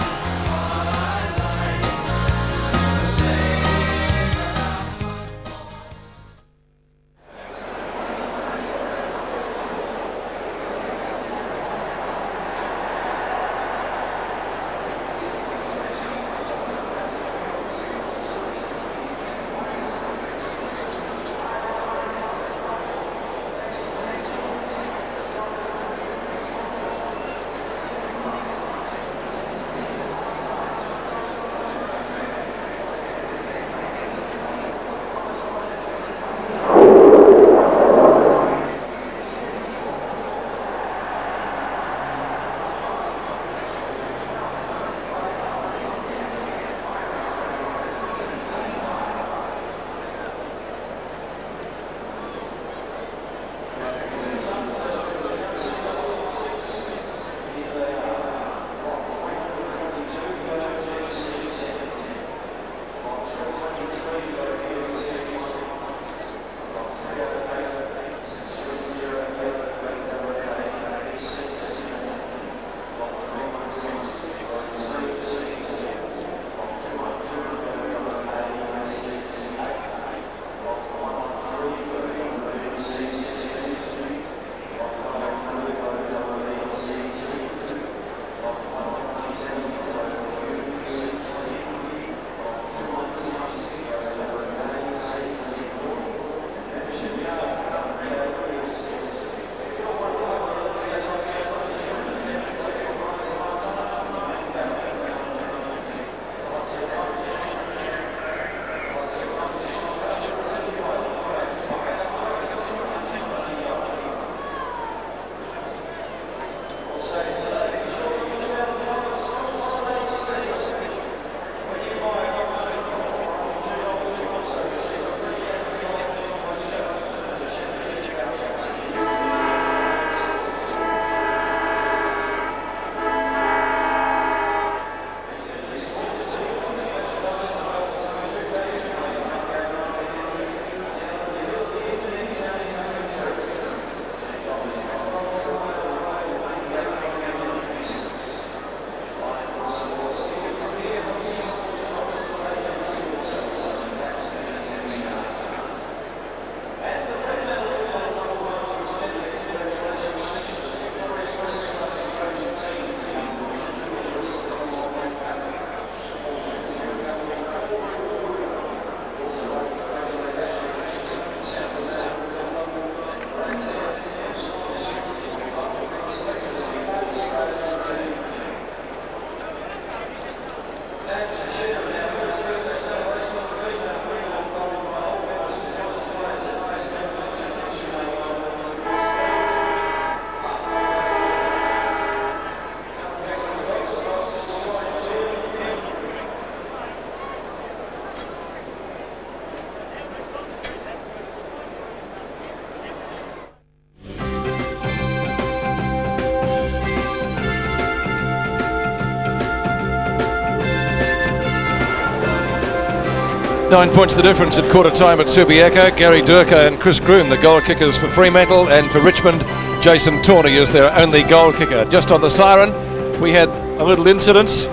Nine points the difference at quarter time at Subiaco. Gary Dhurrkay and Chris Groom, the goal kickers for Fremantle, and for Richmond, Jason Torney is their only goal kicker. Just on the siren, we had a little incident,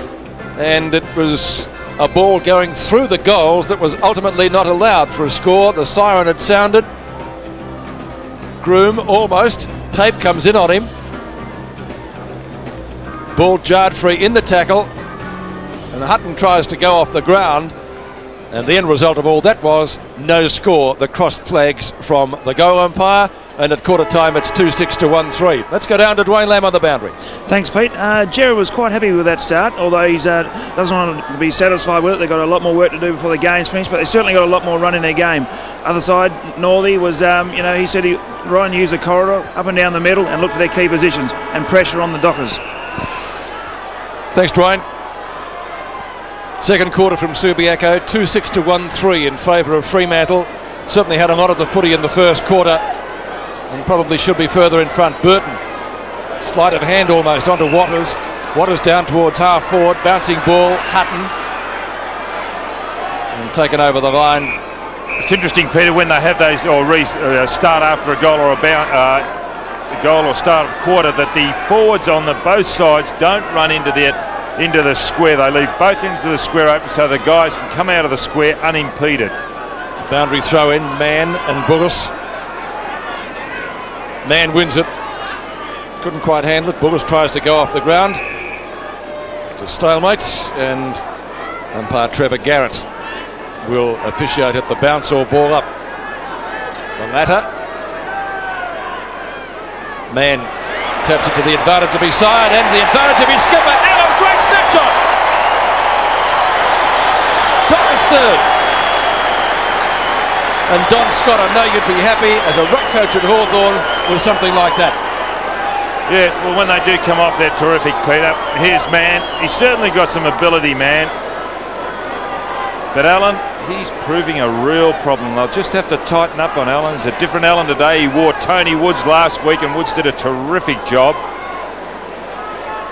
and it was a ball going through the goals that was ultimately not allowed for a score. The siren had sounded. Groom almost. Tape comes in on him. Ball jarred free in the tackle, and Hutton tries to go off the ground. And the end result of all that was no score. The crossed flags from the goal umpire. And at quarter time, it's 2 6 to 1 3. Let's go down to Dwayne Lamb on the boundary. Thanks, Pete. Uh, Jerry was quite happy with that start, although he uh, doesn't want to be satisfied with it. They've got a lot more work to do before the game's finished, but they certainly got a lot more run in their game. Other side, Northey was, um, you know, he said he, Ryan used the corridor up and down the middle and look for their key positions and pressure on the Dockers. Thanks, Dwayne. Second quarter from Subiaco, 2 6 to 1 3 in favour of Fremantle. Certainly had a lot of the footy in the first quarter and probably should be further in front. Burton, sleight of hand almost onto Waters. Waters down towards half forward, bouncing ball, Hutton. And taken over the line. It's interesting, Peter, when they have those or re- uh, start after a goal or a uh, goal or start of quarter, that the forwards on the both sides don't run into the into the square. They leave both ends of the square open so the guys can come out of the square unimpeded. It's a boundary throw in, Mann and Bulluss. Mann wins it. Couldn't quite handle it. Bulluss tries to go off the ground. It's a stalemate, and umpire Trevor Garrett will officiate at the bounce or ball up. The latter. Mann taps it to the advantage of his side and the advantage of his skipper. Allan, great snapshot. Parker's third. And Don Scott, I know you'd be happy as a ruck coach at Hawthorn with something like that. Yes, well, when they do come off, they're terrific, Peter. Here's Mann. He's certainly got some ability, Mann. But Allan, he's proving a real problem. They'll just have to tighten up on Allan. It's a different Allan today. He wore Tony Woods last week, and Woods did a terrific job.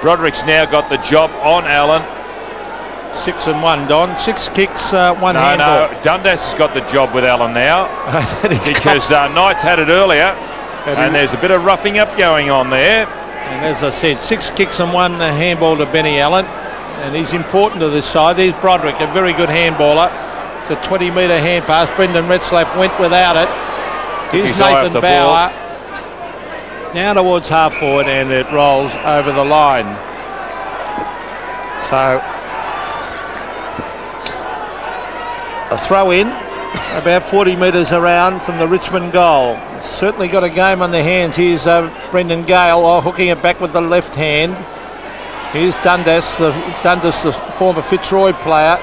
Broderick's now got the job on Allan. Six and one, Don. Six kicks, uh, one No, handball. no, Dundas has got the job with Allan now Because uh, Knights had it earlier, And and there's a bit of roughing up going on there. And as I said, six kicks and one handball to Benny Allan. And he's important to this side. There's Broderick, a very good handballer. It's a 20 metre hand pass. Brendan Retzlaff went without it. Here's his Nathan Bauer. Down towards half forward and it rolls over the line. So a throw in about 40 metres around from the Richmond goal. Certainly got a game on their hands. Here's uh, Brendan Gale oh, hooking it back with the left hand. Here's Dundas, the, Dundas, the former Fitzroy player.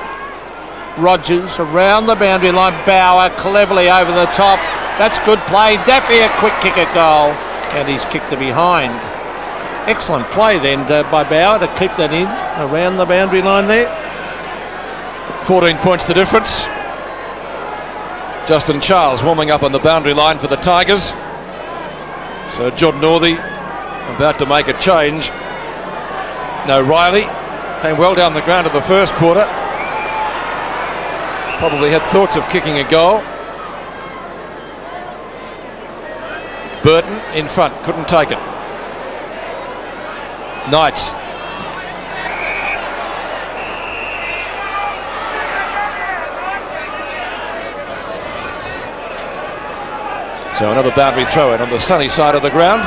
Rogers around the boundary line. Bauer cleverly over the top. That's good play. Daffy a quick kick at goal. And he's kicked it behind. Excellent play then uh, by Bauer to keep that in around the boundary line there. 14 points the difference. Justin Charles warming up on the boundary line for the Tigers. So John Northey about to make a change. No, Riley came well down the ground in the first quarter. Probably had thoughts of kicking a goal. Burton in front, couldn't take it. Knights So another boundary throw in on the sunny side of the ground.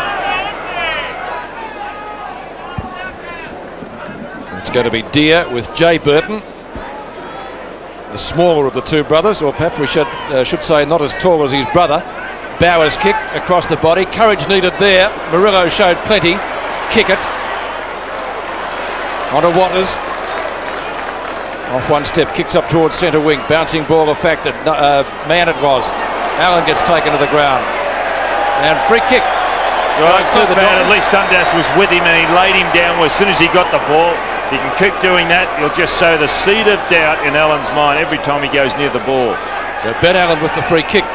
It's going to be Dear with Jay Burton, the smaller of the two brothers, or perhaps we should uh, should say not as tall as his brother. Bowers kick across the body. Courage needed there. Murillo showed plenty. Kick it. Onto Waters. Off one step, kicks up towards centre wing. Bouncing ball affected. No, uh, man it was. Allan gets taken to the ground. And free kick. Well, Goes it's not the bad. At least Dundas was with him and he laid him down as soon as he got the ball. He can keep doing that. He'll just sow the seed of doubt in Allan's mind every time he goes near the ball. So Ben Allan with the free kick.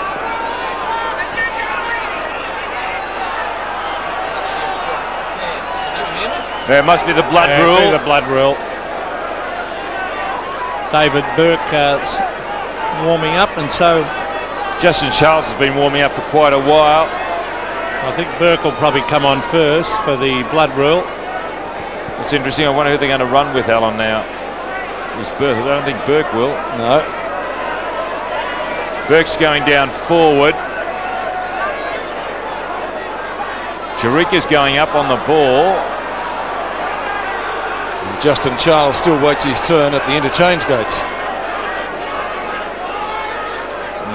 There must be the blood Yeah, rule. the blood rule. David Burke uh, warming up, and so Justin Charles has been warming up for quite a while. I think Burke will probably come on first for the blood rule. It's interesting. I wonder who they're going to run with Allan, now. Is Burke? I don't think Burke will. No. Burke's going down forward. Jurika's going up on the ball. Justin Charles still waits his turn at the interchange gates.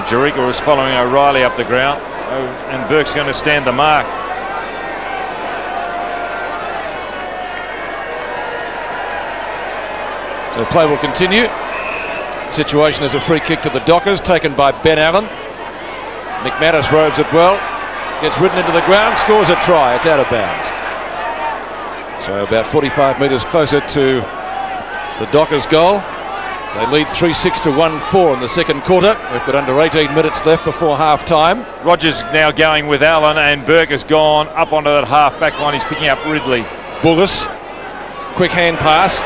Jurika was following O'Reilly up the ground, oh, and Burke's going to stand the mark. So play will continue. Situation is a free kick to the Dockers, taken by Ben Allan. McManus robes it well, gets ridden into the ground, scores a try. It's out of bounds. So about 45 metres closer to the Dockers goal. They lead 3-6 to 1-4 in the second quarter. We've got under 18 minutes left before half time. Rogers now going with Allan, and Burke has gone up onto that half back line. He's picking up Ridley. Bulluss, quick hand pass.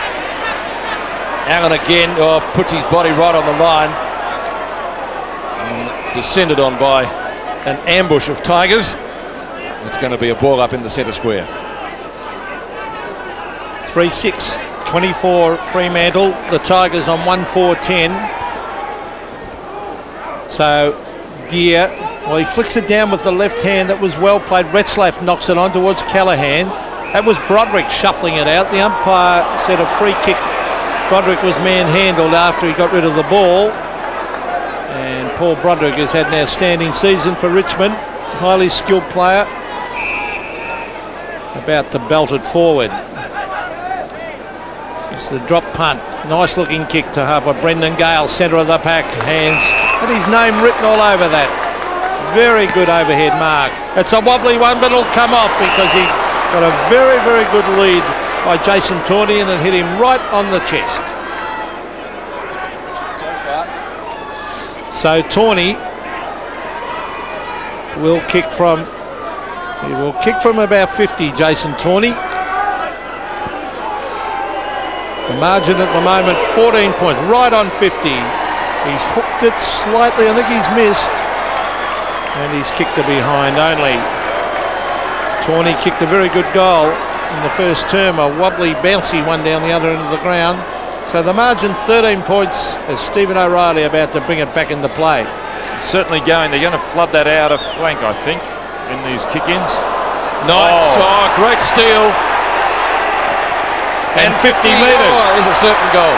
Allan again oh, puts his body right on the line. And descended on by an ambush of Tigers. It's going to be a ball up in the centre square. 3 6, 24 Fremantle. The Tigers on 1 4 10. So Gear, well, he flicks it down with the left hand. That was well played. Retzlaff knocks it on towards Callaghan. That was Broderick shuffling it out. The umpire said a free kick. Broderick was manhandled after he got rid of the ball. And Paul Broderick has had an outstanding season for Richmond. Highly skilled player. About to belt it forward. It's the drop punt. Nice looking kick to Harper. Brendan Gale, centre of the pack, hands. And his name written all over that. Very good overhead mark. It's a wobbly one, but it'll come off because he got a very, very good lead by Jason Torney and hit him right on the chest. So Torney will kick from he will kick from about 50, Jason Torney. The margin at the moment, 14 points, right on 50. He's hooked it slightly, I think he's missed. And he's kicked it behind only. Torney kicked a very good goal in the first term, a wobbly, bouncy one down the other end of the ground. So the margin 13 points as Stephen O'Reilly about to bring it back into play. Certainly going. They're going to flood that out of flank, I think, in these kick-ins. Nice. Oh. oh, great steal. And, and 50 metres. Oh, is a certain goal.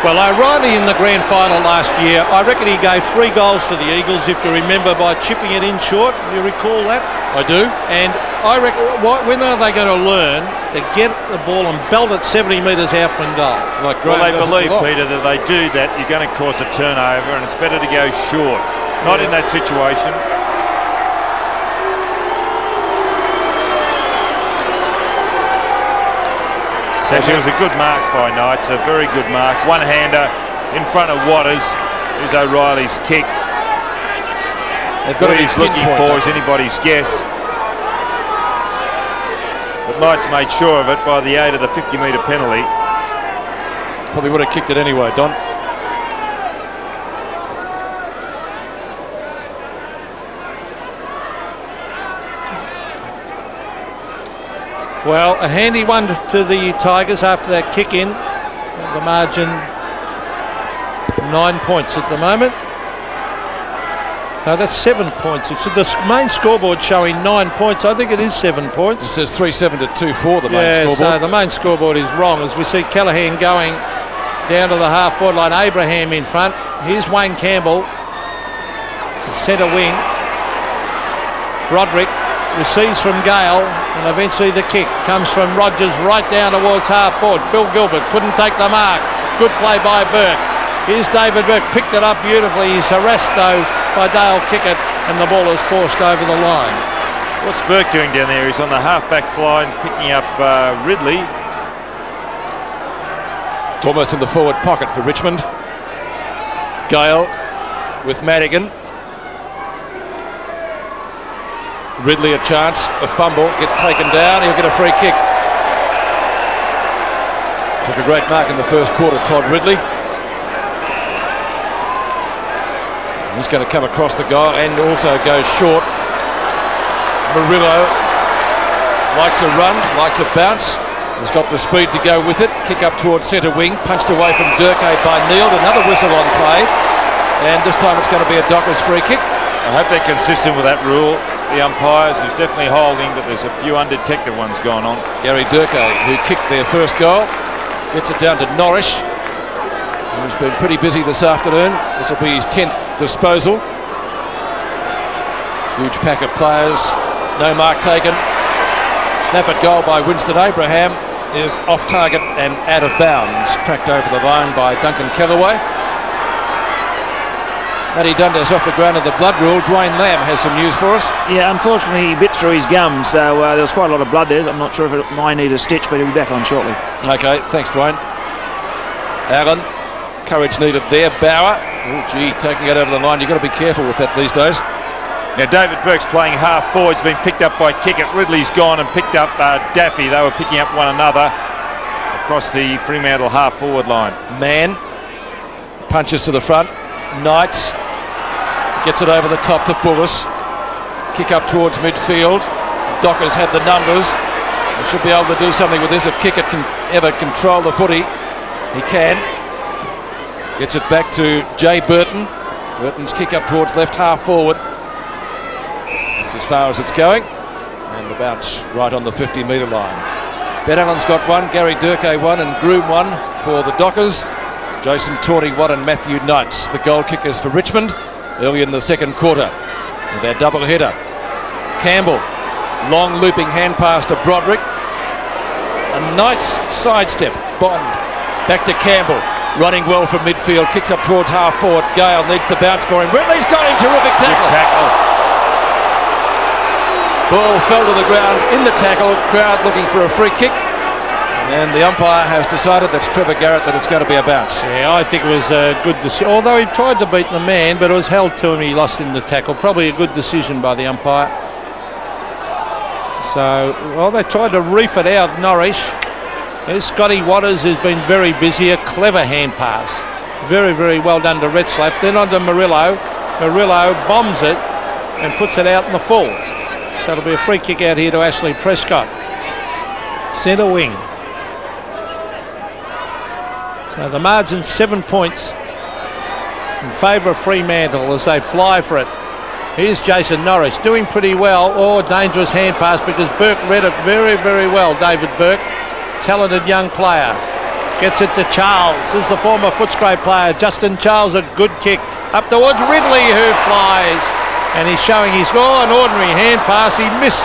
Well, O'Reilly in the grand final last year, I reckon he gave three goals to the Eagles, if you remember, by chipping it in short. You recall that? I do. And I reckon, when are they going to learn to get the ball and belt it 70 metres out from goal? Like well, they believe, Peter, that they do that, you're going to cause a turnover, and it's better to go short. Not yeah. in that situation. Actually, it was a good mark by Knights, a very good mark. One hander in front of Waters, who's O'Reilly's kick. They've got what he's looking for is anybody's guess. But Knights made sure of it by the aid of the 50 metre penalty. Probably would have kicked it anyway, Don. Well, a handy one to the Tigers after that kick in. The margin nine points at the moment. No, that's seven points. It's the main scoreboard showing nine points. I think it is seven points. It says 3 7 to 2 4, the main yeah, scoreboard. So the main scoreboard is wrong as we see Callaghan going down to the half forward line. Abraham in front. Here's Wayne Campbell to centre wing. Broderick receives from Gale and eventually the kick comes from Rogers right down towards half forward. Phil Gilbert couldn't take the mark. Good play by Burke. Here's David Burke, picked it up beautifully. He's harassed though by Dale Kickett and the ball is forced over the line. What's Burke doing down there? He's on the half-back fly and picking up uh, Ridley. It's almost in the forward pocket for Richmond. Gale with Madigan. Ridley a chance, a fumble, gets taken down, he'll get a free kick. Took a great mark in the first quarter, Todd Ridley. He's going to come across the goal and also goes short. Murillo likes a run, likes a bounce. He's got the speed to go with it. Kick up towards centre wing, punched away from Dhurrkay by Neild. Another whistle on play. And this time it's going to be a Dockers free kick. I hope they're consistent with that rule the umpires, who's definitely holding, but there's a few undetected ones going on. Gary Dhurrkay, who kicked their first goal, gets it down to Norrish. He's been pretty busy this afternoon. This will be his 10th disposal. Huge pack of players. No mark taken. Snap at goal by Winston Abraham is off target and out of bounds. Tracked over the line by Duncan Kellaway. Matty Dundas off the ground of the blood rule. Dwayne Lamb has some news for us. Yeah, unfortunately, he bit through his gum, so uh, there was quite a lot of blood there. I'm not sure if it might need a stitch, but he'll be back on shortly. Okay, thanks, Dwayne. Allan, courage needed there. Bauer, oh gee, taking it over the line. You've got to be careful with that these days. Now David Burke's playing half forward. He's been picked up by Kickett. Ridley's gone and picked up uh, Daffy. They were picking up one another across the Fremantle half forward line. Mann punches to the front. Knights gets it over the top to Bulluss. Kick up towards midfield. Dockers have the numbers. They should be able to do something with this if Kickett can ever control the footy. He can. Gets it back to Jay Burton. Burton's kick up towards left half forward. That's as far as it's going. And the bounce right on the 50 metre line. Ben Allan's got one, Gary Dhurrkay one, and Groom one for the Dockers. Jason Torney one, and Matthew Knights, the goal kickers for Richmond, early in the second quarter. With their double header. Campbell, long looping hand pass to Broderick. A nice sidestep. Bond back to Campbell. Running well from midfield, kicks up towards half forward. Gale needs to bounce for him. Ridley's got him. Terrific tackle. Good tackle. Ball fell to the ground in the tackle. Crowd looking for a free kick. And the umpire has decided that's Trevor Garrett that it's going to be a bounce. Yeah, I think it was a good decision. Although he tried to beat the man, but it was held to him. He lost in the tackle. Probably a good decision by the umpire. So, well, they tried to reef it out, Norrish. There's Scotty Watters, who's been very busy. A clever hand pass. Very, very well done to Retzlaff. Then on to Murillo. Murillo bombs it and puts it out in the full. So it'll be a free kick out here to Ashley Prescott. Centre wing. So the margin seven points in favour of Fremantle as they fly for it. Here's Jason Norrish doing pretty well. Oh, dangerous hand pass because Burke read it very, very well. David Burke, talented young player. Gets it to Charles. This is the former Footscray player. Justin Charles, a good kick. Up towards Ridley who flies. And he's showing he's oh, an ordinary hand pass. He missed,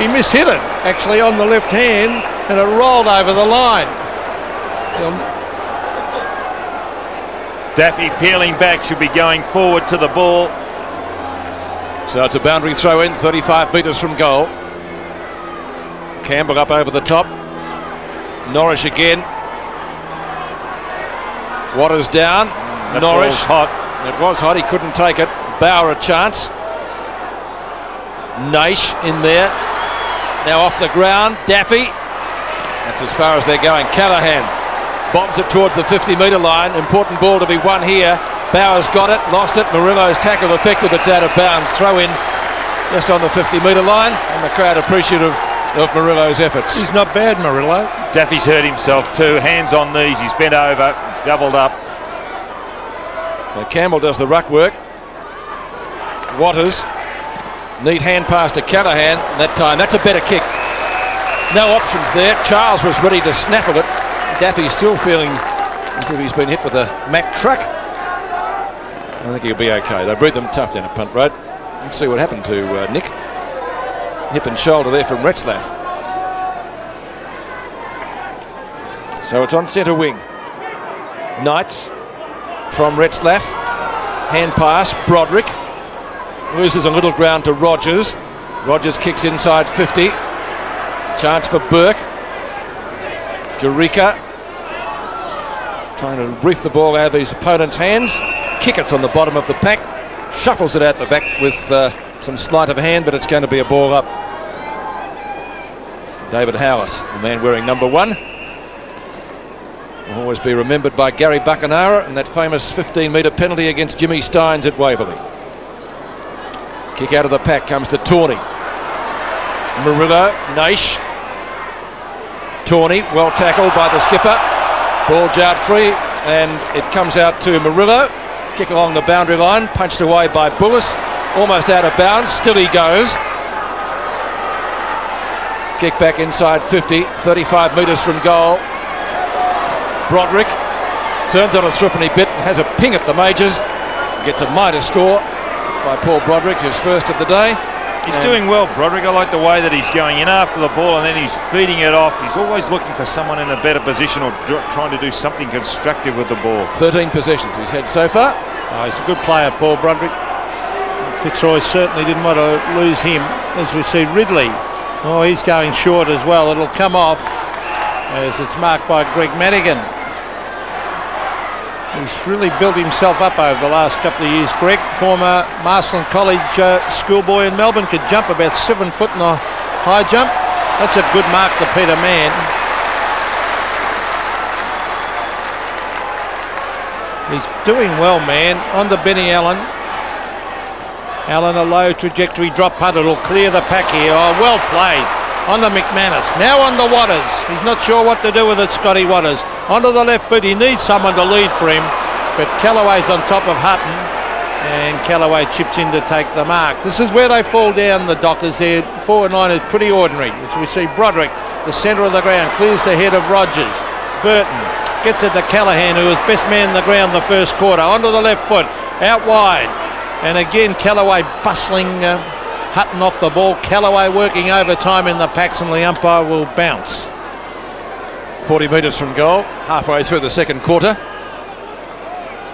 he mishit it actually on the left hand and it rolled over the line. Daffy peeling back should be going forward to the ball. So it's a boundary throw in, 35 metres from goal. Campbell up over the top. Norrish again. Watters down. That Norrish. hot. It was hot, he couldn't take it. Bauer a chance. Naish in there. Now off the ground. Daffy. That's as far as they're going. Callaghan bombs it towards the 50 metre line. Important ball to be won here. Bauer's got it, lost it. Murillo's tackle effective. It's out of bounds. Throw in just on the 50 metre line. And the crowd appreciative of Murillo's efforts. He's not bad, Murillo. Daffy's hurt himself too. Hands on knees. He's bent over. He's doubled up. So Campbell does the ruck work. Watters. Neat hand pass to Callaghan that time. That's a better kick. No options there. Charles was ready to snaffle it. Daffy's still feeling as if he's been hit with a Mack truck. I think he'll be okay. They breed them tough down at Punt Road. Let's see what happened to uh, Nick. Hip and shoulder there from Retzlaff. So it's on centre wing. Knights from Retzlaff. Hand pass, Broderick. Loses a little ground to Rogers. Rogers kicks inside 50. Chance for Burke. Jurika trying to reef the ball out of his opponent's hands. Kickett's on the bottom of the pack. Shuffles it out the back with uh, some sleight of hand, but it's going to be a ball up. David Howlett, the man wearing number one. Will always be remembered by Gary Buckenara and that famous 15 metre penalty against Jimmy Stynes at Waverley. Kick out of the pack comes to Torney. Murillo, Naish. Torney, well tackled by the skipper. Ball jarred free, and it comes out to Murillo. Kick along the boundary line, punched away by Bulluss. Almost out of bounds, still he goes. Kick back inside 50, 35 metres from goal. Broderick turns on a threepenny bit and has a ping at the majors. Gets a minor score by Paul Broderick, his first of the day. He's doing well, Broderick. I like the way that he's going in after the ball and then he's feeding it off. He's always looking for someone in a better position or dr- trying to do something constructive with the ball. 13 possessions he's had so far. Oh, he's a good player, Paul Broderick. Fitzroy certainly didn't want to lose him. As we see Ridley, oh, he's going short as well. It'll come off as it's marked by Greg Madigan. He's really built himself up over the last couple of years. Greg, former Marsland College uh, schoolboy in Melbourne, could jump about seven foot in a high jump. That's a good mark to Peter Mann. He's doing well, Mann. On to Benny Allan. Allan a low trajectory drop putt. It'll clear the pack here. Oh, well played. On to McManus. Now on to Watters. He's not sure what to do with it, Scotty Watters. Onto the left boot. He needs someone to lead for him. But Kellaway's on top of Hutton. And Kellaway chips in to take the mark. This is where they fall down, the Dockers there. forward nine is pretty ordinary. As we see Broderick, the centre of the ground, clears the head of Rogers. Burton gets it to Callaghan, who was best man in the ground the first quarter. Onto the left foot, out wide. And again, Kellaway bustling uh, Hutton off the ball. Kellaway working overtime in the packs, and the umpire will bounce. 40 metres from goal, halfway through the second quarter.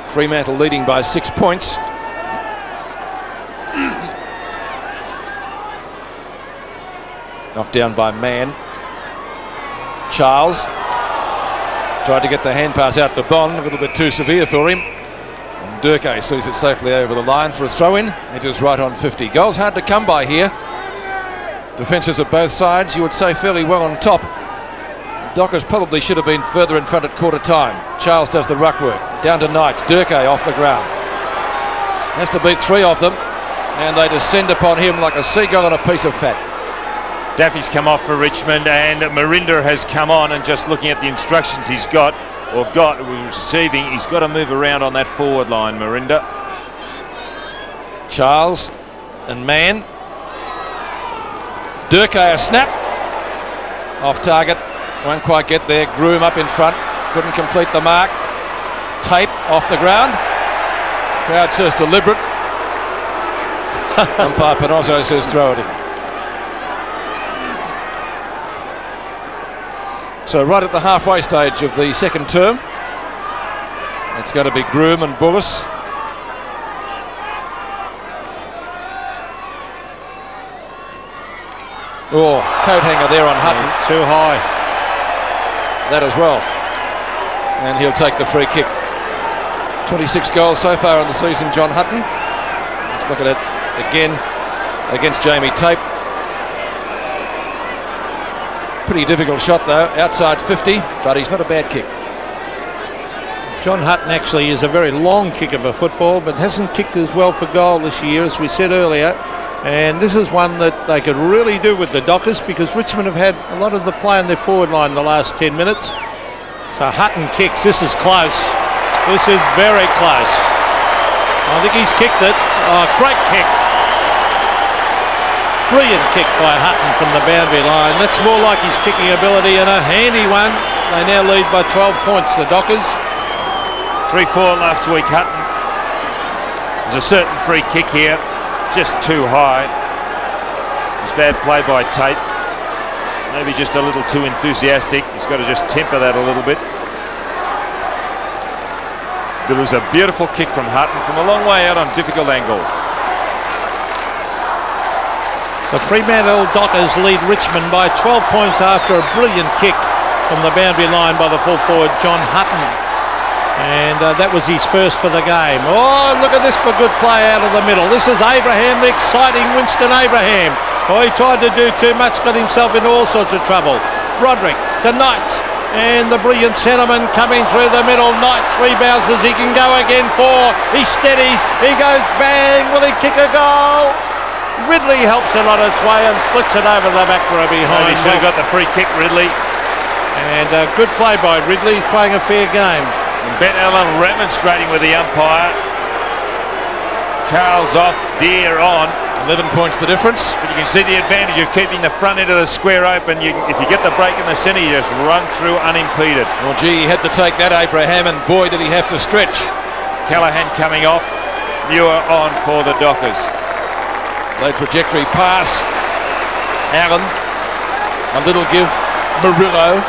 Fremantle leading by six points. Knocked down by Mann. Charles tried to get the hand pass out to Bond, a little bit too severe for him. Dhurrkay sees it safely over the line for a throw in. It is right on 50. Goals hard to come by here. Defences of both sides, you would say, fairly well on top. Dockers probably should have been further in front at quarter time. Charles does the ruck work. Down to Knights. Dhurrkay off the ground. Has to beat three of them. And they descend upon him like a seagull on a piece of fat. Daffy's come off for Richmond and Merenda has come on and just looking at the instructions he's got or got was receiving, he's got to move around on that forward line, Merenda. Charles and Mann. Dhurrkay a snap. Off target. Won't quite get there. Groom up in front. Couldn't complete the mark. Tape off the ground. Crowd says deliberate. Umpire Panozzo says throw it in. So right at the halfway stage of the second term, it's going to be Groom and Bulluss. Oh, coat hanger there on Hutton. Too high. That as well. And he'll take the free kick. 26 goals so far in the season, John Hutton. Let's look at it again against Jamie Tape. Pretty difficult shot though, outside 50, but he's not a bad kick. John Hutton actually is a very long kick of a football, but hasn't kicked as well for goal this year, as we said earlier. And this is one that they could really do with the Dockers because Richmond have had a lot of the play on their forward line the last 10 minutes. So Hutton kicks. This is close. This is very close. I think he's kicked it. Oh, great kick. Brilliant kick by Hutton from the boundary line. That's more like his kicking ability and a handy one. They now lead by 12 points, the Dockers. 3-4 last week, Hutton. There's a certain free kick here, just too high. It's bad play by Tape. Maybe just a little too enthusiastic. He's got to just temper that a little bit. But it was a beautiful kick from Hutton from a long way out on difficult angle. The Fremantle Dockers lead Richmond by 12 points after a brilliant kick from the boundary line by the full forward John Hutton. And uh, that was his first for the game. Oh, look at this for good play out of the middle. This is Abraham, the exciting Winston Abraham. Oh, he tried to do too much, got himself in all sorts of trouble. Broderick to Knights. And the brilliant centreman coming through the middle. Knights rebounds as he can go again. Four. He steadies. He goes bang. Will he kick a goal? Ridley helps it on its way and flicks it over the back row a behind. He should have got the free kick, Ridley. And uh, good play by Ridley. He's playing a fair game. And Ben Allan remonstrating with the umpire. Charles off, Dear on. 11 points the difference. But you can see the advantage of keeping the front end of the square open. You, if you get the break in the centre, you just run through unimpeded. Well, gee, he had to take that, Abraham, and boy, did he have to stretch. Callaghan coming off. Muir on for the Dockers. Low trajectory pass. Allan. A little give. Murillo.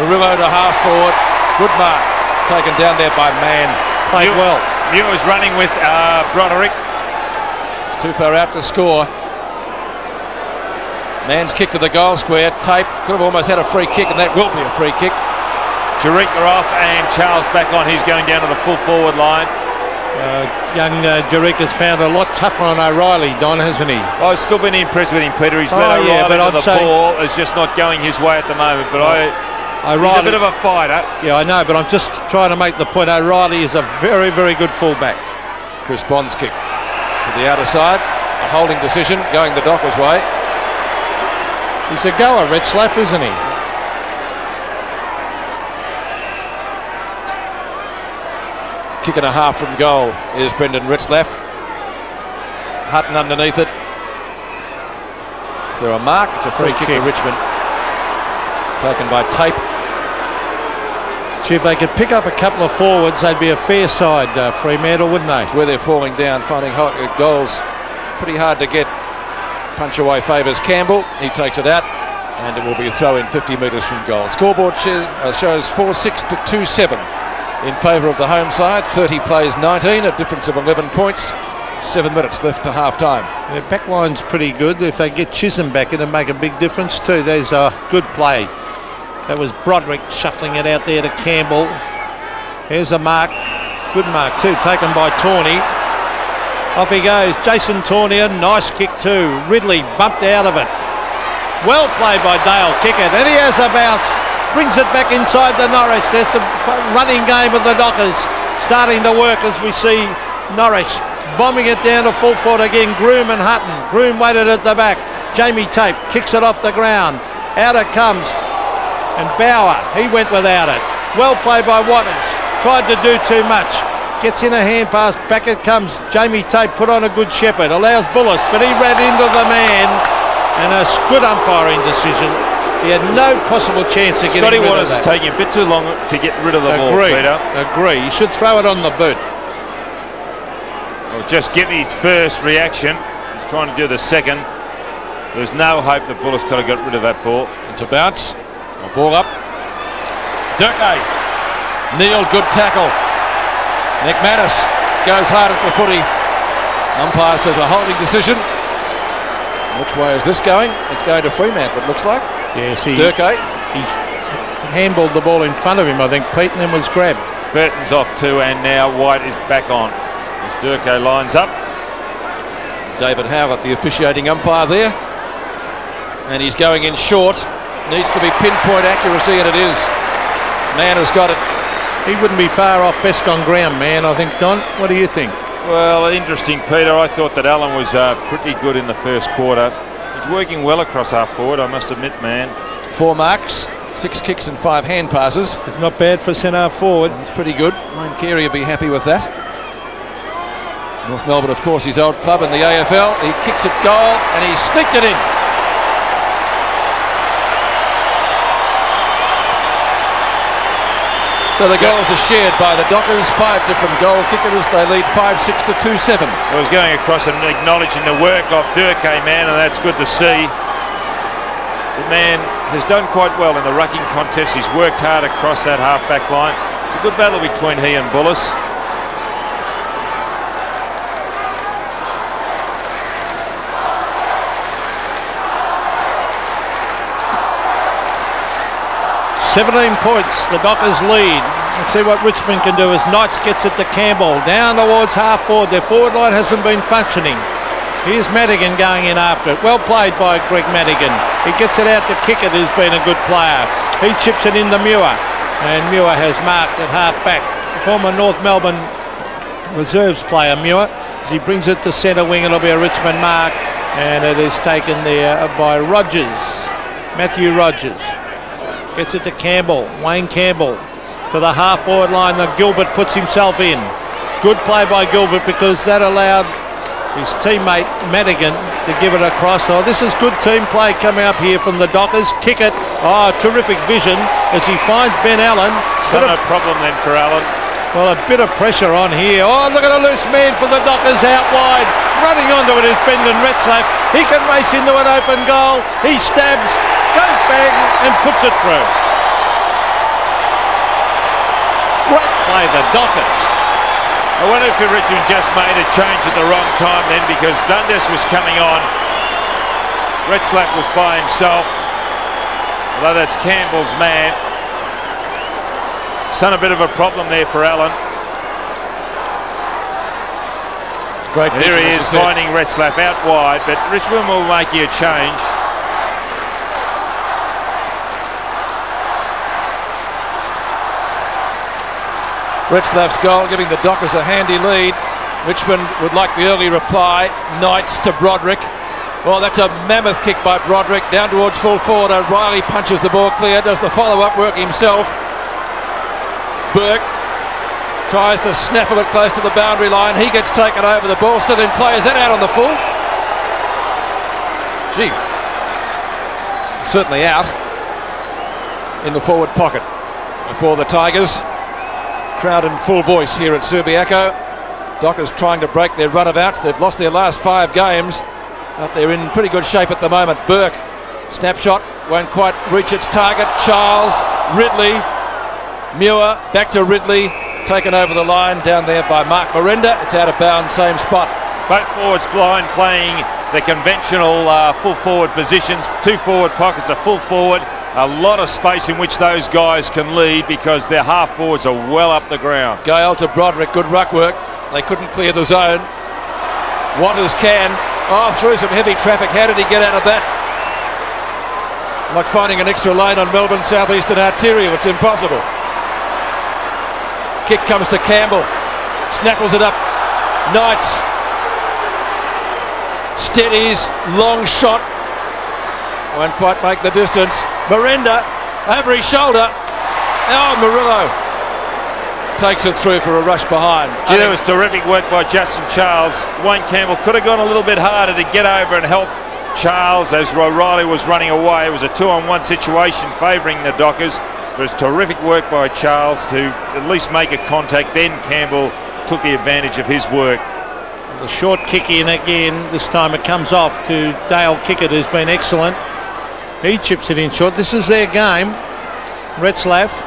Murillo to half forward. Good mark. Taken down there by Mann. Played Muir- well. Muir's running with uh, Broderick. It's too far out to score. Mann's kick to the goal square. Tape could have almost had a free kick, and that will be a free kick. Jurika off and Charles back on. He's going down to the full forward line. Uh, young uh, has found a lot tougher on O'Reilly, Don, hasn't he? I've still been impressed with him, Peter. He's let Oh, yeah, O'Reilly but I'm the saying- ball. It's just not going his way at the moment. But I, O'Reilly, he's a bit of a fighter. yeah, I know, but I'm just trying to make the point. O'Reilly is a very, very good fullback. Chris Bond's kick to the outer side. A holding decision going the Dockers' way. He's a goer, Retzlaff, isn't he? Kick and a half from goal is Brendan Retzlaff. Hutton underneath it. Is there a mark? It's a free Free kick, to. Richmond. Taken by Tape. See, if they could pick up a couple of forwards, they'd be a fair side, uh, Fremantle, wouldn't they? It's where they're falling down, finding ho- uh, goals pretty hard to get. Punch away favours Campbell. He takes it out, and it will be a throw in 50 metres from goal. Scoreboard shows, uh, shows 4 6 to 2 7 in favour of the home side. 30 plays 19, a difference of 11 points. Seven minutes left to half time. Their back line's pretty good. If they get Chisholm back, it'll make a big difference too. There's a good play. That was Broderick shuffling it out there to Campbell. Here's a mark. Good mark too, taken by Torney. Off he goes. Jason Torney, a nice kick too. Ridley bumped out of it. Well played by Dale. Kickett. And he has a bounce. Brings it back inside the Norrish. There's a running game of the Dockers starting to work as we see Norrish bombing it down to full forward again. Groom and Hutton. Groom waited at the back. Jamie Tape kicks it off the ground. Out it comes. And Bauer, he went without it. Well played by Watters. Tried to do too much. Gets in a hand pass. Back it comes. Jamie Tape put on a good shepherd. Allows Bulluss, but he ran into the man. And a good umpiring decision. He had no possible chance of getting Scotty rid Watters of is taking a bit too long to get rid of the ball, Agree. Peter. Agree. You should throw it on the boot. Well, just give me his first reaction. He's trying to do the second. There's no hope that Bulluss could have got rid of that ball. It's a bounce. A ball up. Dhurrkay. Neild, good tackle. Nick Mattis goes hard at the footy. Umpire says a holding decision. Which way is this going? It's going to Fremantle, it looks like. Yes, he, Dhurrkay. he handballed the ball in front of him, I think, Pete, and then was grabbed. Burton's off too, and now White is back on. As Durko lines up. David Howard, the officiating umpire there. And he's going in short. Needs to be pinpoint accuracy, and it is. Mann has got it. He wouldn't be far off best on ground, Mann, I think, Don. What do you think? Well, interesting, Peter. I thought that Allan was uh, pretty good in the first quarter. He's working well across half forward, I must admit, Mann. Four marks, six kicks, and five hand passes. It's not bad for centre forward. It's pretty good. Wayne Carey will be happy with that. North Melbourne, of course, his old club in the AFL. He kicks it goal and he sneaked it in. So the goals are shared by the Dockers. Five different goal kickers. They lead 5-6 to 2-7. I was going across and acknowledging the work of Dhurrkay, Mann, and that's good to see. The man has done quite well in the rucking contest. He's worked hard across that half-back line. It's a good battle between he and Bulluss. Seventeen points, the Dockers lead. Let's see what Richmond can do as Knights gets it to Campbell. Down towards half forward. Their forward line hasn't been functioning. Here's Madigan going in after it. Well played by Greg Madigan. He gets it out to Kickett, who's been a good player. He chips it into Muir. And Muir has marked at half back. Former North Melbourne reserves player Muir. As he brings it to centre wing, it'll be a Richmond mark. And it is taken there by Rogers. Matthew Rogers. Gets it to Campbell. Wayne Campbell to the half forward line that Gilbert puts himself in. Good play by Gilbert because that allowed his teammate Madigan to give it across. Oh, this is good team play coming up here from the Dockers. Kickett. Oh, terrific vision as he finds Ben Allan. So no problem then for Allan. Well, a bit of pressure on here. Oh, look at a loose man for the Dockers out wide. Running onto it is Brendan Retzlaff. He can race into an open goal. He stabs, goes bang and puts it through. Great play, the Dockers. I wonder if Richmond just made a change at the wrong time then because Dundas was coming on. Retzlaff was by himself. Although that's Campbell's man. Son a bit of a problem there for Allan. Great And here he is finding Retzlaff out wide, but Richmond will make you a change. Retzlaff's goal giving the Dockers a handy lead. Richmond would like the early reply. Knights to Broderick. Well, that's a mammoth kick by Broderick down towards full forward. O'Reilly punches the ball clear, does the follow-up work himself. Burke tries to snaffle it close to the boundary line. He gets taken over. The ball still in play. Is that out on the full? Gee, certainly out in the forward pocket for the Tigers. Crowd in full voice here at Subiaco. Dockers trying to break their run of outs. They've lost their last five games, but they're in pretty good shape at the moment. Burke, snapshot, won't quite reach its target. Charles, Ridley, Muir, back to Ridley, taken over the line down there by Mark Merenda. It's out of bounds, same spot. Both forwards blind playing the conventional uh, full forward positions. Two forward pockets, a full forward. A lot of space in which those guys can lead because their half forwards are well up the ground. Gale to Broderick, good ruck work. They couldn't clear the zone. Watters can. Oh, through some heavy traffic. How did he get out of that? Like finding an extra lane on Melbourne Southeastern Arterial. It's impossible. Kick comes to Campbell. Snaffles it up. Knights. Steadies. Long shot. Won't quite make the distance. Merenda over his shoulder. Oh, Murillo takes it through for a rush behind. Gee, that was terrific work by Justin Charles. Wayne Campbell could have gone a little bit harder to get over and help Charles as O'Reilly was running away. It was a two-on-one situation favouring the Dockers. But it was terrific work by Charles to at least make a contact. Then Campbell took the advantage of his work. The short kick in again. This time it comes off to Dale Kickett, who's been excellent. He chips it in short. This is their game. Retzlaff.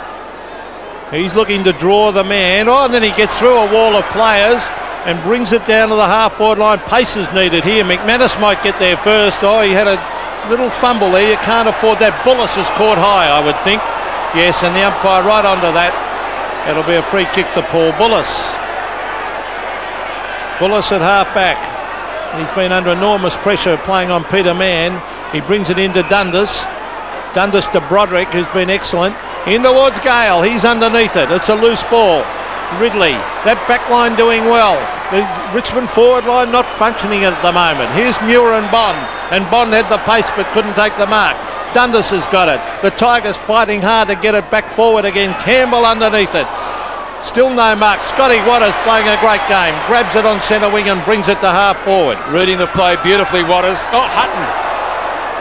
He's looking to draw the man. Oh, and then he gets through a wall of players and brings it down to the half forward line. Pace is needed here. McManus might get there first. Oh, he had a little fumble there. You can't afford that. Bulluss is caught high, I would think. Yes, and the umpire right under that. It'll be a free kick to Paul Bulluss. Bulluss at half back. He's been under enormous pressure playing on Peter Mann. He brings it into Dundas. Dundas to Broderick, who's been excellent. In towards Gale. He's underneath it. It's a loose ball. Ridley. That back line doing well. The Richmond forward line not functioning at the moment. Here's Muir and Bond. And Bond had the pace but couldn't take the mark. Dundas has got it. The Tigers fighting hard to get it back forward again. Campbell underneath it. Still no mark. Scotty Watters playing a great game. Grabs it on centre wing and brings it to half forward. Reading the play beautifully, Watters. Oh, Hutton.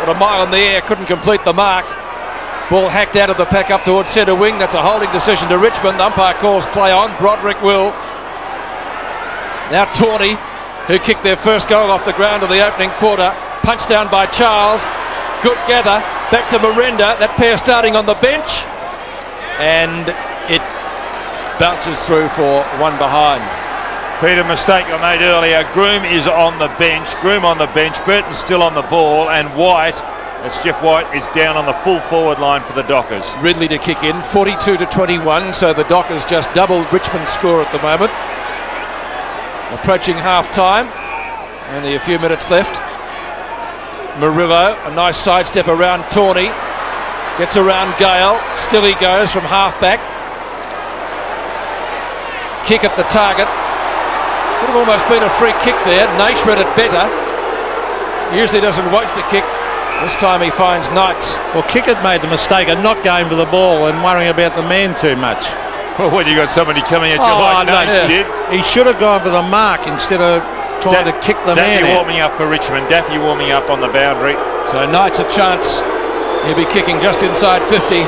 What a mile in the air, couldn't complete the mark. Ball hacked out of the pack up towards centre wing. That's a holding decision to Richmond. The umpire calls play on. Broderick will. Now Torney, who kicked their first goal off the ground of the opening quarter. Punched down by Charles. Good gather. Back to Merenda. That pair starting on the bench. And it bounces through for one behind. Peter, mistake I made earlier. Groom is on the bench. Groom on the bench. Burton still on the ball. And White, that's Jeff White, is down on the full forward line for the Dockers. Ridley to kick in, 42 to 21. So the Dockers just doubled Richmond's score at the moment. Approaching half time. Only a few minutes left. Murillo, a nice sidestep around Torney. Gets around Gale. Still he goes from half back. Kick at the target. Could have almost been a free kick there. Naish read it better. Usually doesn't waste a kick. This time he finds Knights. Well, Kickett made the mistake of not going for the ball and worrying about the man too much. Well, when you got somebody coming at you Oh, like no, Naish yeah. did. He should have gone for the mark instead of trying to kick the Daffy man out. warming up for Richmond. Daffy warming up on the boundary. So Knight's a chance. He'll be kicking just inside 50.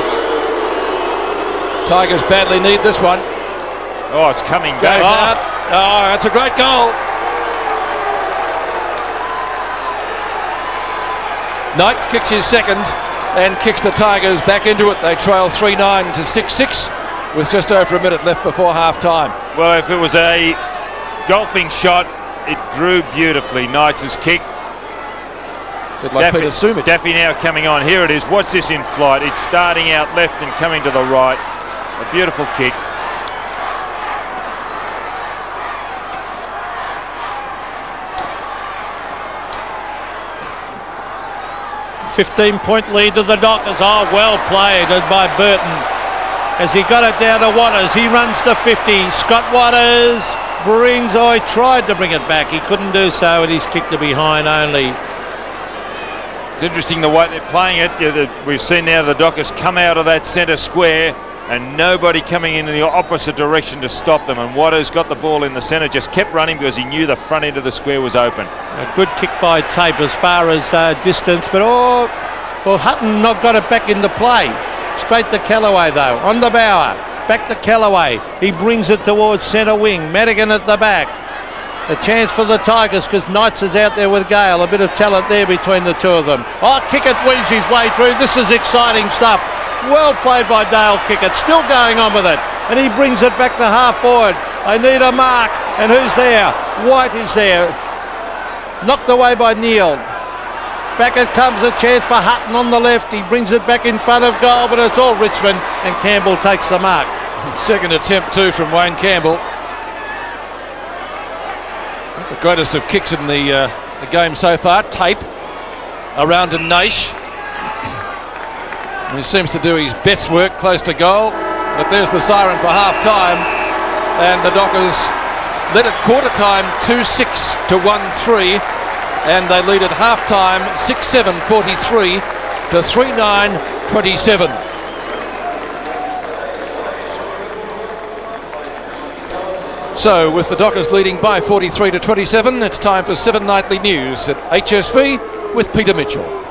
Tigers badly need this one. Oh, it's coming back. Oh. out. Oh, that's a great goal. Knights kicks his second and kicks the Tigers back into it. They trail 3-9 to 6-6 with just over a minute left before half time. Well, if it was a golfing shot, it drew beautifully. Knights' kick. Bit like Peter Sumich. Daffy now coming on. Here it is. What's this in flight? It's starting out left and coming to the right. A beautiful kick. 15 point lead to the Dockers. Oh, well played by Burton. As he got it down to Watters, he runs to 50. Scott Watters brings, oh, he tried to bring it back. He couldn't do so, and he's kicked it behind only. It's interesting the way they're playing it. The- We've seen now the Dockers come out of that centre square and nobody coming in the opposite direction to stop them. And Watters got the ball in the centre, just kept running because he knew the front end of the square was open. A good kick by Tape as far as uh, distance, but oh, well, Hutton not got it back into play. Straight to Kellaway though, on the bower. Back to Kellaway. He brings it towards centre wing. Madigan at the back. A chance for the Tigers because Knights is out there with Gale. A bit of talent there between the two of them. Oh, Kickett weaves his way through. This is exciting stuff. Well played by Dale Kickett. Still going on with it. And he brings it back to half forward. They need a mark. And who's there? White is there. Knocked away by Neild. Back it comes a chance for Hutton on the left. He brings it back in front of goal, but it's all Richmond, and Campbell takes the mark. Second attempt too from Wayne Campbell. Not the greatest of kicks in the uh, the game so far. Tape around to Naish. He seems to do his best work close to goal. But there's the siren for half time. And the Dockers led at quarter time 2 6 to 1 3. And they lead at half time 6 7 43 to 3 9 27. So, with the Dockers leading by 43 to 27, it's time for seven nightly news at HSV with Peter Mitchell.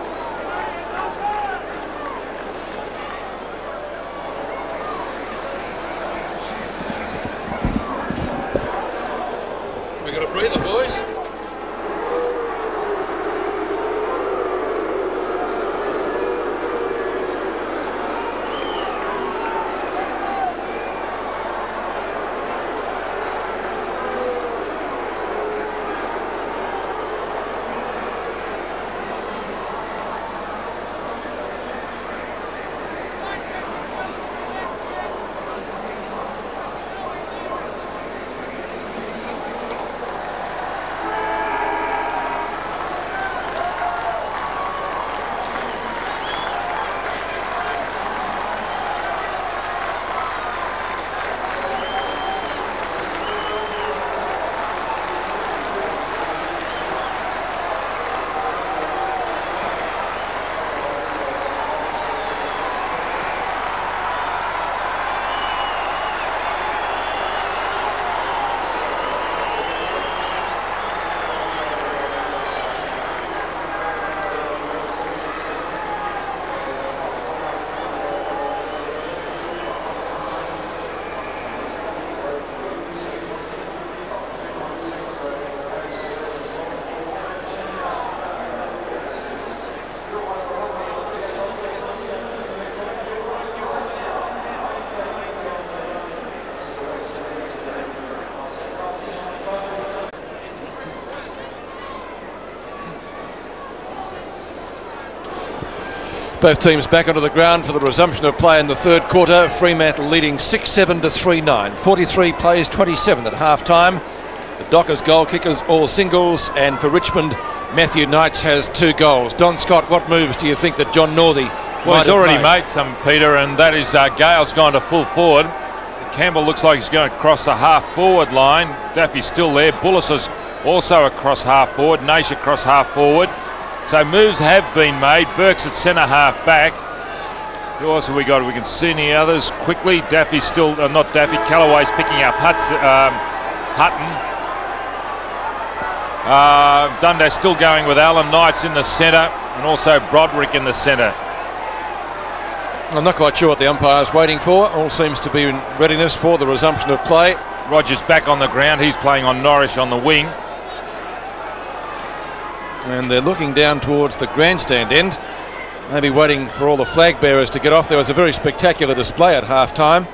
Both teams back onto the ground for the resumption of play in the third quarter. Fremantle leading 6 7 to 3 9. 43 plays 27 at half time. The Dockers goal kickers all singles, and for Richmond, Matthew Knights has two goals. Don Scott, what moves do you think that John Northey Well, he's already made? made some, Peter, and that is uh, Gale's gone to full forward. Campbell looks like he's going to cross the half forward line. Daffy's still there. Bulluss is also across half forward. Naish across half forward. So moves have been made. Burke's at centre half back. Who else have we got? We can see any others quickly. Daffy's still, uh, not Daffy, Kellaway's picking up Huts, um, Hutton. Uh, Dundas still going with Alan Knights in the centre and also Broderick in the centre. I'm not quite sure what the umpire's waiting for. All seems to be in readiness for the resumption of play. Rogers back on the ground. He's playing on Norris on the wing. And they're looking down towards the grandstand end. Maybe waiting for all the flag bearers to get off. There was a very spectacular display at half time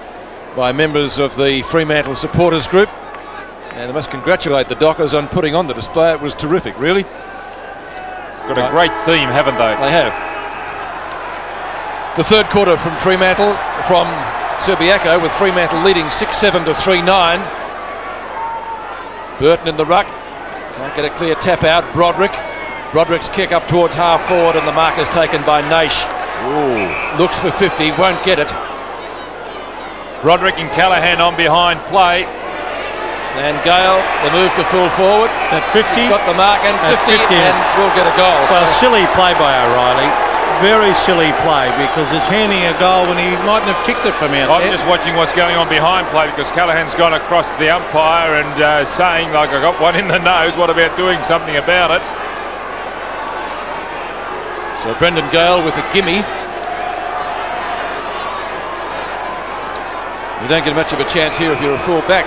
by members of the Fremantle supporters group. And I must congratulate the Dockers on putting on the display. It was terrific, really. Got a great theme, haven't they? They have. The third quarter from Fremantle, from Subiaco, with Fremantle leading 6-7 to 3-9. Burton in the ruck. Can't get a clear tap out. Broderick. Broderick's kick up towards half forward and the mark is taken by Naish. Ooh. Looks for 50, won't get it. Broderick and Callaghan on behind play. And Gale, the move to full forward. Is that 50? He's got the mark and 50, 50 and will get a goal. Well, So- silly play by O'Reilly. Very silly play because it's handing a goal when he mightn't have kicked it from out I'm there. just watching what's going on behind play because Callaghan's gone across to the umpire and uh, saying, like, I got one in the nose, what about doing something about it? So Brendan Gale with a gimme. You don't get much of a chance here if you're a full back.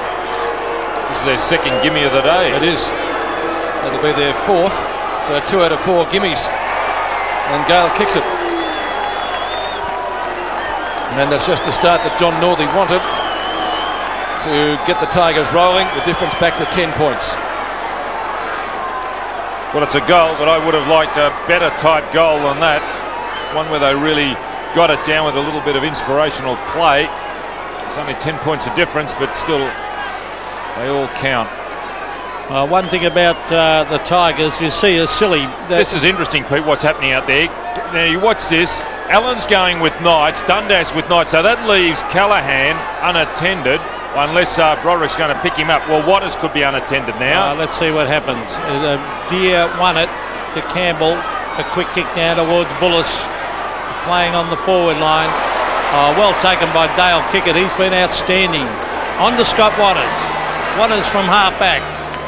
This is their second gimme of the day. It is. That'll be their fourth. So two out of four gimmies. And Gale kicks it. And that's just the start that John Northey wanted to get the Tigers rolling. The difference back to 10 points. Well, it's a goal, but I would have liked a better type goal than that. One where they really got it down with a little bit of inspirational play. It's only 10 points of difference, but still, they all count. Uh, one thing about uh, the Tigers, you see a silly. This is interesting, Pete, what's happening out there. Now, you watch this. Allan's going with Knights, Dundas with Knights, so that leaves Callaghan unattended, unless uh, Broderick's going to pick him up. Well, Watters could be unattended now. Uh, let's see what happens. Uh, Dear won it to Campbell. A quick kick down towards Bulluss, playing on the forward line. Uh, well taken by Dale Kickett. He's been outstanding. On to Scott Watters. Watters from half back.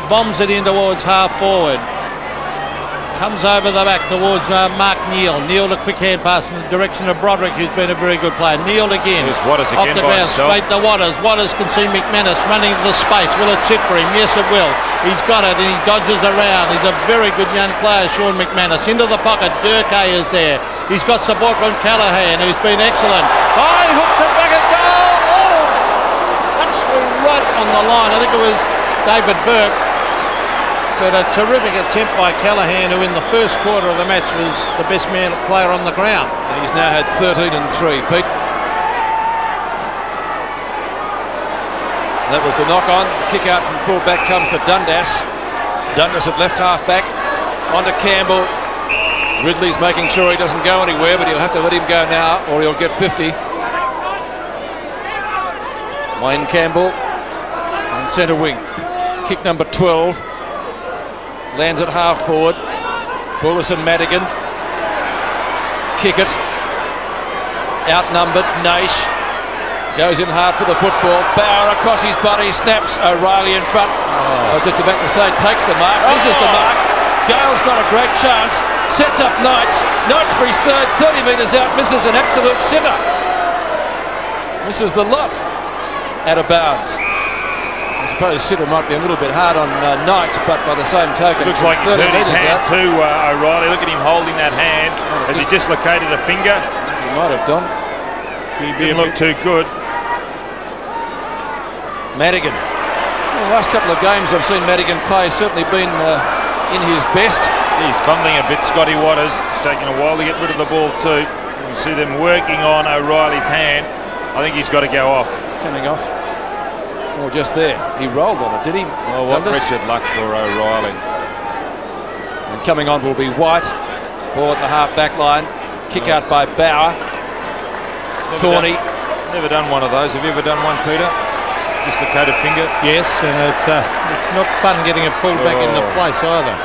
Bombs it in towards half forward. Comes over the back towards uh, Mark Neild. Neild a quick hand pass in the direction of Broderick, who's been a very good player. Neild again. Here's Watters Off the bounce, straight to Watters. Watters can see McManus running into the space. Will it sit for him? Yes, it will. He's got it and he dodges around. He's a very good young player, Sean McManus. Into the pocket. Dhurrkay is there. He's got support from Callaghan, who's been excellent. Oh, he hooks it back at goal. Oh, touch through right on the line. I think it was David Burke. But a terrific attempt by Callaghan, who in the first quarter of the match was the best man player on the ground. And he's now had 13 and 3. Pete. That was the knock on. Kick out from full back comes to Dundas. Dundas at left half back. On to Campbell. Ridley's making sure he doesn't go anywhere, but he'll have to let him go now or he'll get 50. Wayne Campbell on centre wing. Kick number 12. Lands at half forward. Bulluss and Madigan. Kickett. Outnumbered. Naish goes in hard for the football. Bauer across his body. Snaps. O'Reilly in front. Oh. I was just about to say takes the mark. Misses the oh. mark. Gale's got a great chance. Sets up Knights. Knights for his third. 30 metres out. Misses an absolute sitter. Misses the lot. Out of bounds. I suppose sitter might be a little bit hard on uh, Knights, but by the same token, Looks like he's 30 hurt his hand out, too, uh, O'Reilly. Look at him holding that hand. Has he dislocated a finger? He might have done. He didn't look too good. Madigan. Well, the last couple of games I've seen Madigan play certainly been uh, in his best. He's fumbling a bit, Scotty Watters. It's taking a while to get rid of the ball too. You see them working on O'Reilly's hand. I think he's got to go off. It's coming off. Or just there. He rolled on it, did he? Oh, what Dundas? wretched luck for O'Reilly. And coming on will be White. Ball at the half back line. Kick out by Bauer. Never Tawney. Done, never done one of those. Have you ever done one, Peter? Dislocated finger. Yes, and it, uh, it's not fun getting it pulled back into Oh. place either.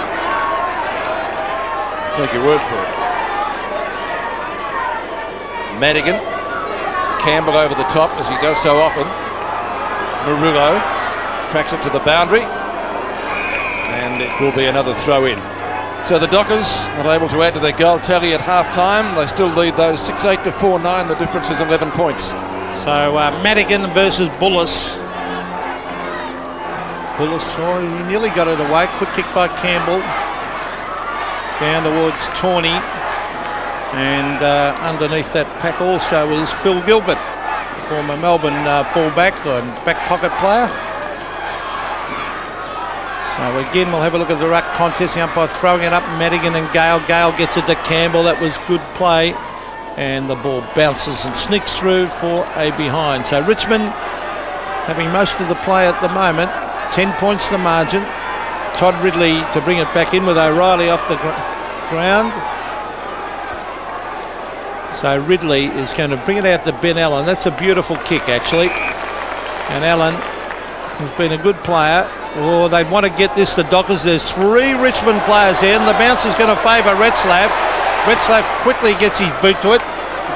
Take your word for it. Madigan. Campbell over the top as he does so often. Murillo tracks it to the boundary. and it will be another throw in. So the Dockers not able to add to their goal tally at half time. They still lead those 6 8 to 4 9. The difference is 11 points. So uh, Madigan versus Bulluss. Bulluss, oh, he nearly got it away. Quick kick by Campbell. Down towards Torney. And uh, underneath that pack also is Phil Gilbert, former Melbourne uh, fullback and back pocket player. So again, we'll have a look at the ruck contest. The umpire throwing it up. Madigan and Gale. Gale gets it to Campbell. That was good play. And the ball bounces and sneaks through for a behind. So Richmond having most of the play at the moment. 10 points the margin. Todd Ridley to bring it back in with O'Reilly off the gr ground. So Ridley is going to bring it out to Ben Allan. That's a beautiful kick, actually. And Allan has been a good player. Oh, they want to get this to Dockers. There's three Richmond players and the bounce is going to favour Retzlaff. Retzlaff quickly gets his boot to it.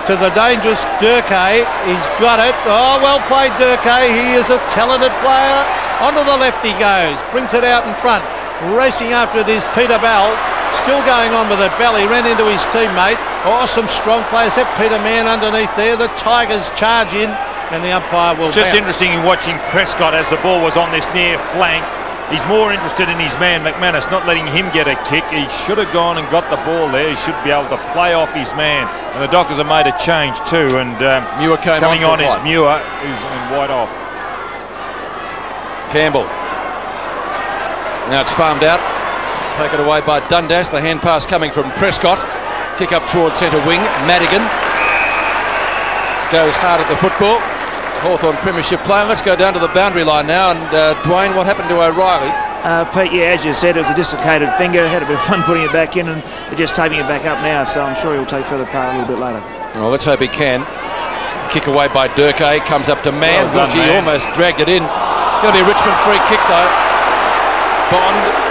To the dangerous Dhurrkay. He's got it. Oh, well played, Dhurrkay. He is a talented player. Onto the left he goes. Brings it out in front. Racing after it is Peter Bell. Still going on with it. Bell, he ran into his teammate. Awesome, strong players. That Peter Mann underneath there. The Tigers charge in and the umpire will Just bounce. interesting in watching Prescott as the ball was on this near flank. He's more interested in his man, McManus, not letting him get a kick. He should have gone and got the ball there. He should be able to play off his man. And the Dockers have made a change too. And um, Muir came coming on on, is white. Muir, who's in white off. Campbell. Now it's farmed out. Taken away by Dundas. The hand pass coming from Prescott. Kick up towards centre wing. Madigan goes hard at the football. Hawthorn Premiership player. Let's go down to the boundary line now. And uh, Dwayne, what happened to O'Reilly? Uh, Pete, yeah, as you said, it was a dislocated finger. Had a bit of fun putting it back in, and they're just taping it back up now. So I'm sure he'll take further part a little bit later. Well, let's hope he can. Kick away by Dhurrkay. Comes up to Mann. Well done, almost dragged it in. Going to be a Richmond free kick though. Bond.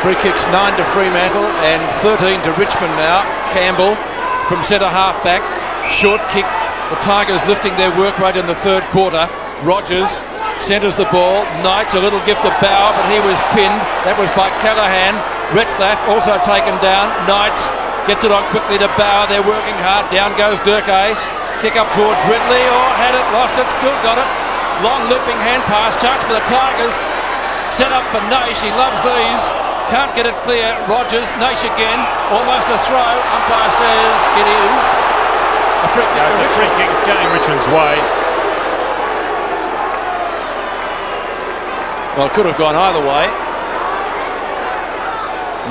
Free kicks 9 to Fremantle and 13 to Richmond now. Campbell from centre half back. Short kick. The Tigers lifting their work rate in the third quarter. Rogers centres the ball. Knights a little gift of Bauer, but he was pinned. That was by Callaghan. Retzlaff also taken down. Knights gets it on quickly to Bauer. They're working hard. Down goes Dhurrkay. Kick up towards Ridley. Oh, had it, lost it, still got it. Long looping hand pass. Chance for the Tigers. Set up for Naish. He loves these. Can't get it clear. Rogers. Naish again. Almost a throw. Umpire says it is. A free kick No, it's a free kick. It's going Richmond's way. Well, it could have gone either way.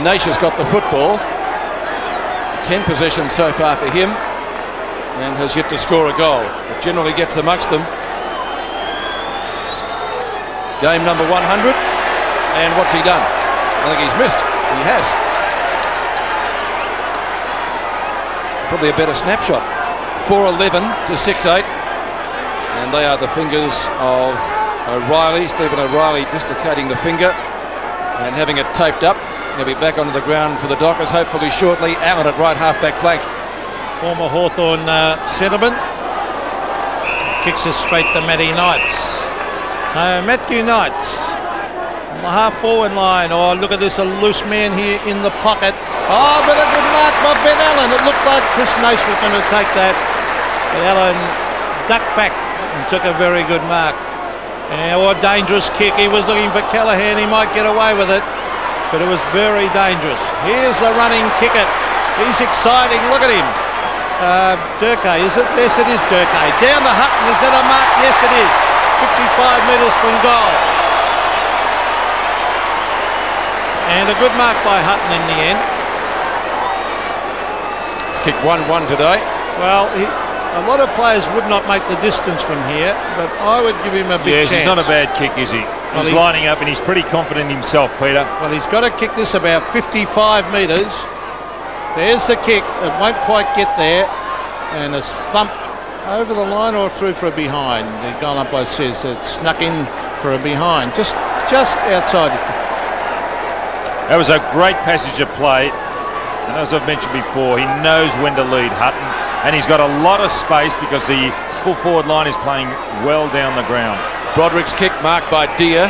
Naish has got the football. Ten possessions so far for him and has yet to score a goal. But generally gets amongst them. Game number 100. And what's he done? I think he's missed. He has. Probably a better snapshot. 4-11 to 6-8. And they are the fingers of O'Reilly. Stephen O'Reilly dislocating the finger and having it taped up. He'll be back onto the ground for the Dockers hopefully shortly. Allan at right half back flank. Former Hawthorn uh, centreman. Kicks us straight to Matty Knights. So Matthew Knights the half forward line. Oh, look at this, a loose man here in the pocket. Oh, but a good mark by Ben Allan. It looked like Chris Naish was going to take that. But Allan ducked back and took a very good mark. Yeah, or a dangerous kick. He was looking for Callaghan. He might get away with it. But it was very dangerous. Here's the running kicker. He's exciting. Look at him. Uh, is it? Yes, it is Dhurrkay. Down to Hutton. Is that a mark? Yes, it is. 55 metres from goal. And a good mark by Hutton in the end. It's kicked 1-1 today. Well, he, a lot of players would not make the distance from here, but I would give him a big Yes, chance. he's not a bad kick, is he? Well, he's he's- lining up and he's pretty confident himself, Peter. Well, he's got to kick this about 55 metres. There's the kick. It won't quite get there. And a thump over the line or through for a behind. The goal umpire says it snuck in for a behind. Just just outside. That was a great passage of play. And as I've mentioned before, he knows when to lead Hutton. And he's got a lot of space because the full forward line is playing well down the ground. Broderick's kick marked by Dear.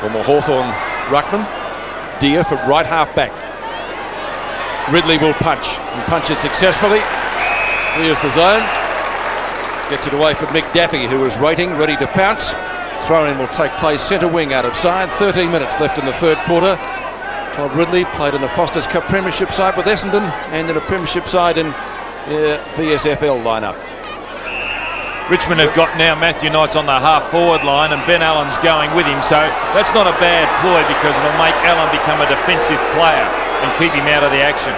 Former Hawthorn ruckman. Dear for right half back. Ridley will punch and punches successfully. Clears the zone. Gets it away from Nick Daffy, who is waiting, ready to pounce. Throw in will take place centre wing out of side. 13 minutes left in the third quarter. Todd Ridley played in the Foster's Cup Premiership side with Essendon and in a Premiership side in uh, the VSFL lineup. Richmond have got now Matthew Knights on the half forward line and Ben Allan's going with him. So that's not a bad ploy because it'll make Allan become a defensive player and keep him out of the action.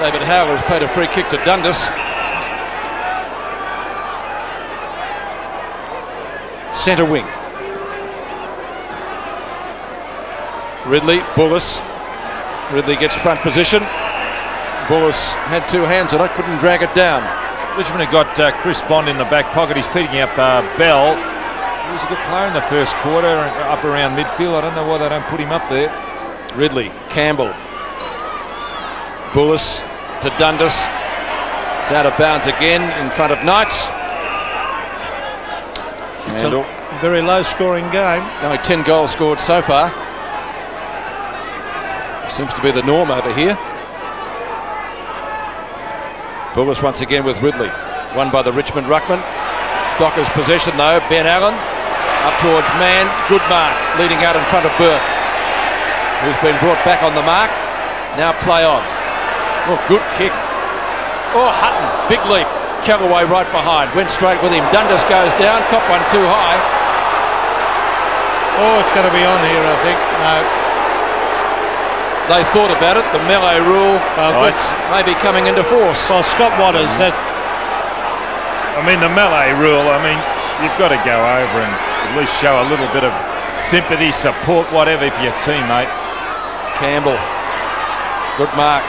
David Howler has played a free kick to Dundas. Centre wing. Ridley, Bulluss. Ridley gets front position. Bulluss had two hands on it, couldn't drag it down. Richmond have got uh, Chris Bond in the back pocket. He's picking up uh, Bell. He was a good player in the first quarter, uh, up around midfield. I don't know why they don't put him up there. Ridley, Campbell, Bulluss to Dundas. It's out of bounds again in front of Knights. It's a very low scoring game. Only 10 goals scored so far. Seems to be the norm over here. Bulluss once again with Ridley. Won by the Richmond Ruckman. Docker's possession though. Ben Allan up towards Mann. Good mark. Leading out in front of Burke. Who's been brought back on the mark. Now play on. Oh, good kick. Oh, Hutton. Big leap. Kellaway right behind. Went straight with him. Dundas goes down. Cop one too high. Oh, it's going to be on here, I think. No. They thought about it. The melee rule Uh, which may be coming into force. Well, Scott Watters, that I mean, the melee rule, I mean, you've got to go over and at least show a little bit of sympathy, support, whatever for your teammate. Campbell. Good mark.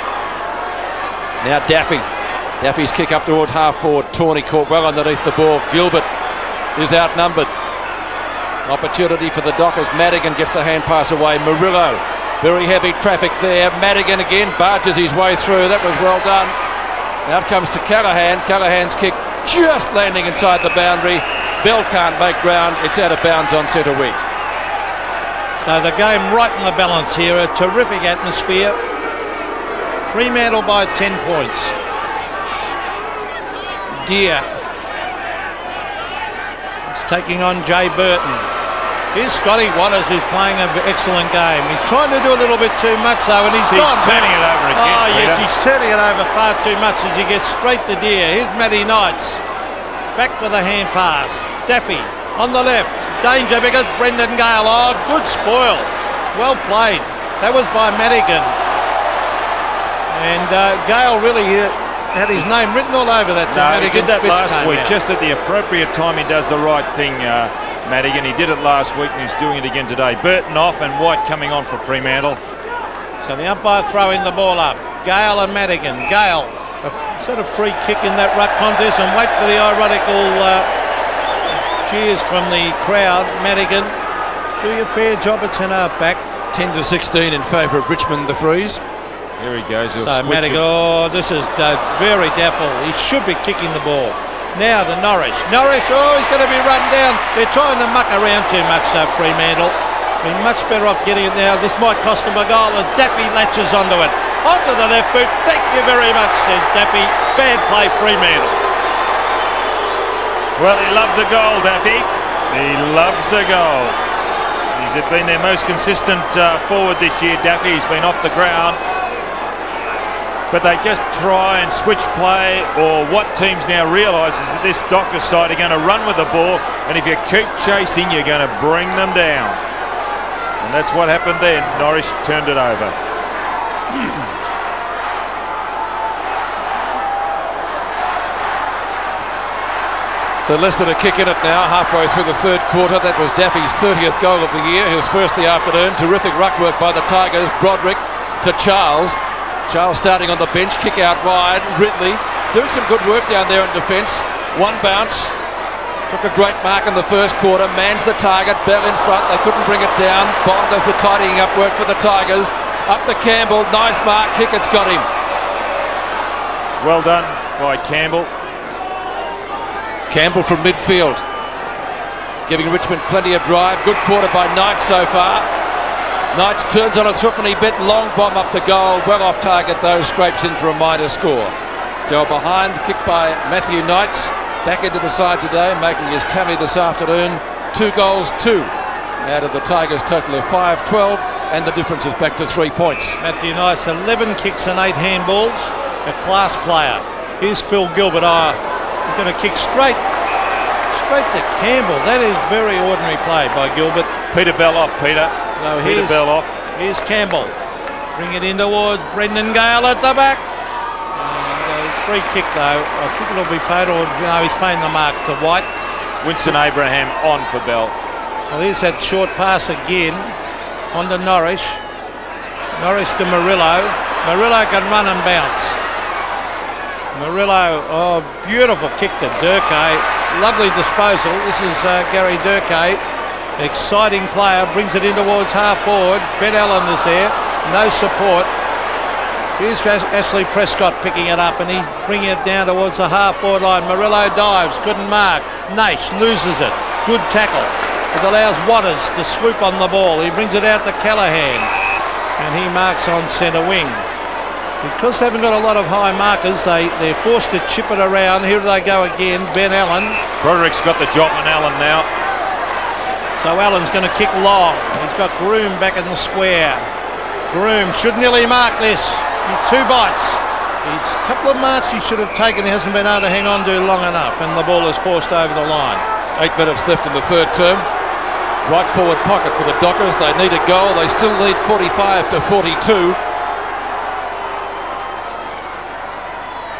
Now Daffy. Daffy's kick up towards half forward. Torney caught well underneath the ball. Gilbert is outnumbered. Opportunity for the Dockers. Madigan gets the hand pass away. Murillo. Very heavy traffic there. Madigan again barges his way through. That was well done. Out comes to Callaghan. Callaghan's kick just landing inside the boundary. Bell can't make ground. It's out of bounds on centre wing. So the game right in the balance here. A terrific atmosphere. Fremantle by 10 points. Dear. It's taking on Jay Burton. Here's Scotty Watters, who's playing an excellent game. He's trying to do a little bit too much though and he's, He's gone. turning it over again, Oh yes, Peter. he's turning it over far too much as he gets straight to Dear. Here's Matty Knights. Back with a hand pass. Daffy on the left. Danger because Brendan Gale. Oh, good spoil. Well played. That was by Madigan. And uh, Gale really uh, had his name written all over that. No, he did that last week. out. Just at the appropriate time, he does the right thing, uh, Madigan. He did it last week and he's doing it again today. Burton off and White coming on for Fremantle. So the umpire throwing the ball up. Gale and Madigan. Gale, a f- sort of free kick in that ruck contest and wait for the ironical uh, cheers from the crowd. Madigan doing a fair job at centre half back. 10 to 16 in favour of Richmond, the frees. Here he goes. He'll So switch oh, this is uh, very doubtful. He should be kicking the ball. Now to Norrish. Norrish, oh, he's going to be run down. They're trying to muck around too much, so Fremantle. Be much better off getting it now. This might cost them a goal as Daffy latches onto it. Onto the left boot. Thank you very much, says Daffy. Bad play, Fremantle. Well, he loves a goal, Daffy. He loves a goal. He's been their most consistent uh, forward this year, Daffy. He's been off the ground. But they just try and switch play, or what teams now realise is that this Dockers side are going to run with the ball, and if you keep chasing, you're going to bring them down. And that's what happened then. Norrish turned it over. So less than a kick in it now, halfway through the third quarter. That was Daffy's 30th goal of the year, his first the afternoon. Terrific ruck work by the Tigers. Broderick to Charles. Charles starting on the bench, kick out wide. Ridley doing some good work down there in defence. One bounce. Took a great mark in the first quarter. Mans the target. Bell in front. They couldn't bring it down. Bond does the tidying up work for the Tigers. Up to Campbell. Nice mark. Kick. It's got him. Well done by Campbell. Campbell from midfield. giving Richmond plenty of drive. Good quarter by Knight so far. Knights turns on a threepenny bit, long bomb up the goal, well off target though, scrapes in for a minor score. So behind, kick by Matthew Knights, back into the side today, making his tally this afternoon. Two goals, two out of the Tigers' total of 5 12, and the difference is back to three points. Matthew Knights, 11 kicks and 8 handballs. A class player. Here's Phil Gilbert. Oh, he's going to kick straight, straight to Campbell. That is very ordinary play by Gilbert. Peter Bell off, Peter. So Peter here's, Bell off. here's Campbell. Bring it in towards Brendan Gale at the back. And free kick though. I think it'll be paid or no, he's paying the mark to White. Winston Abraham on for Bell. Well, here's that short pass again on to Norrish. Norris to Murillo. Murillo can run and bounce. Murillo, oh, beautiful kick to Dhurrkay. Lovely disposal. This is uh, Gary Dhurrkay. Exciting player, brings it in towards half forward. Ben Allan is there, no support. Here's Ashley Prescott picking it up and he bringing it down towards the half forward line. Murillo dives, couldn't mark. Naish loses it. Good tackle. It allows Watters to swoop on the ball. He brings it out to Callaghan and he marks on centre wing. Because they haven't got a lot of high markers, they, they're forced to chip it around. Here they go again. Ben Allan. Broderick's got the job on Allen now. So Allan's going to kick long. He's got Groom back in the square. Groom should nearly mark this. Two bites. He's a couple of marks he should have taken. He hasn't been able to hang on to long enough, and the ball is forced over the line. Eight minutes left in the third term. Right forward pocket for the Dockers. They need a goal. They still lead 45 to 42.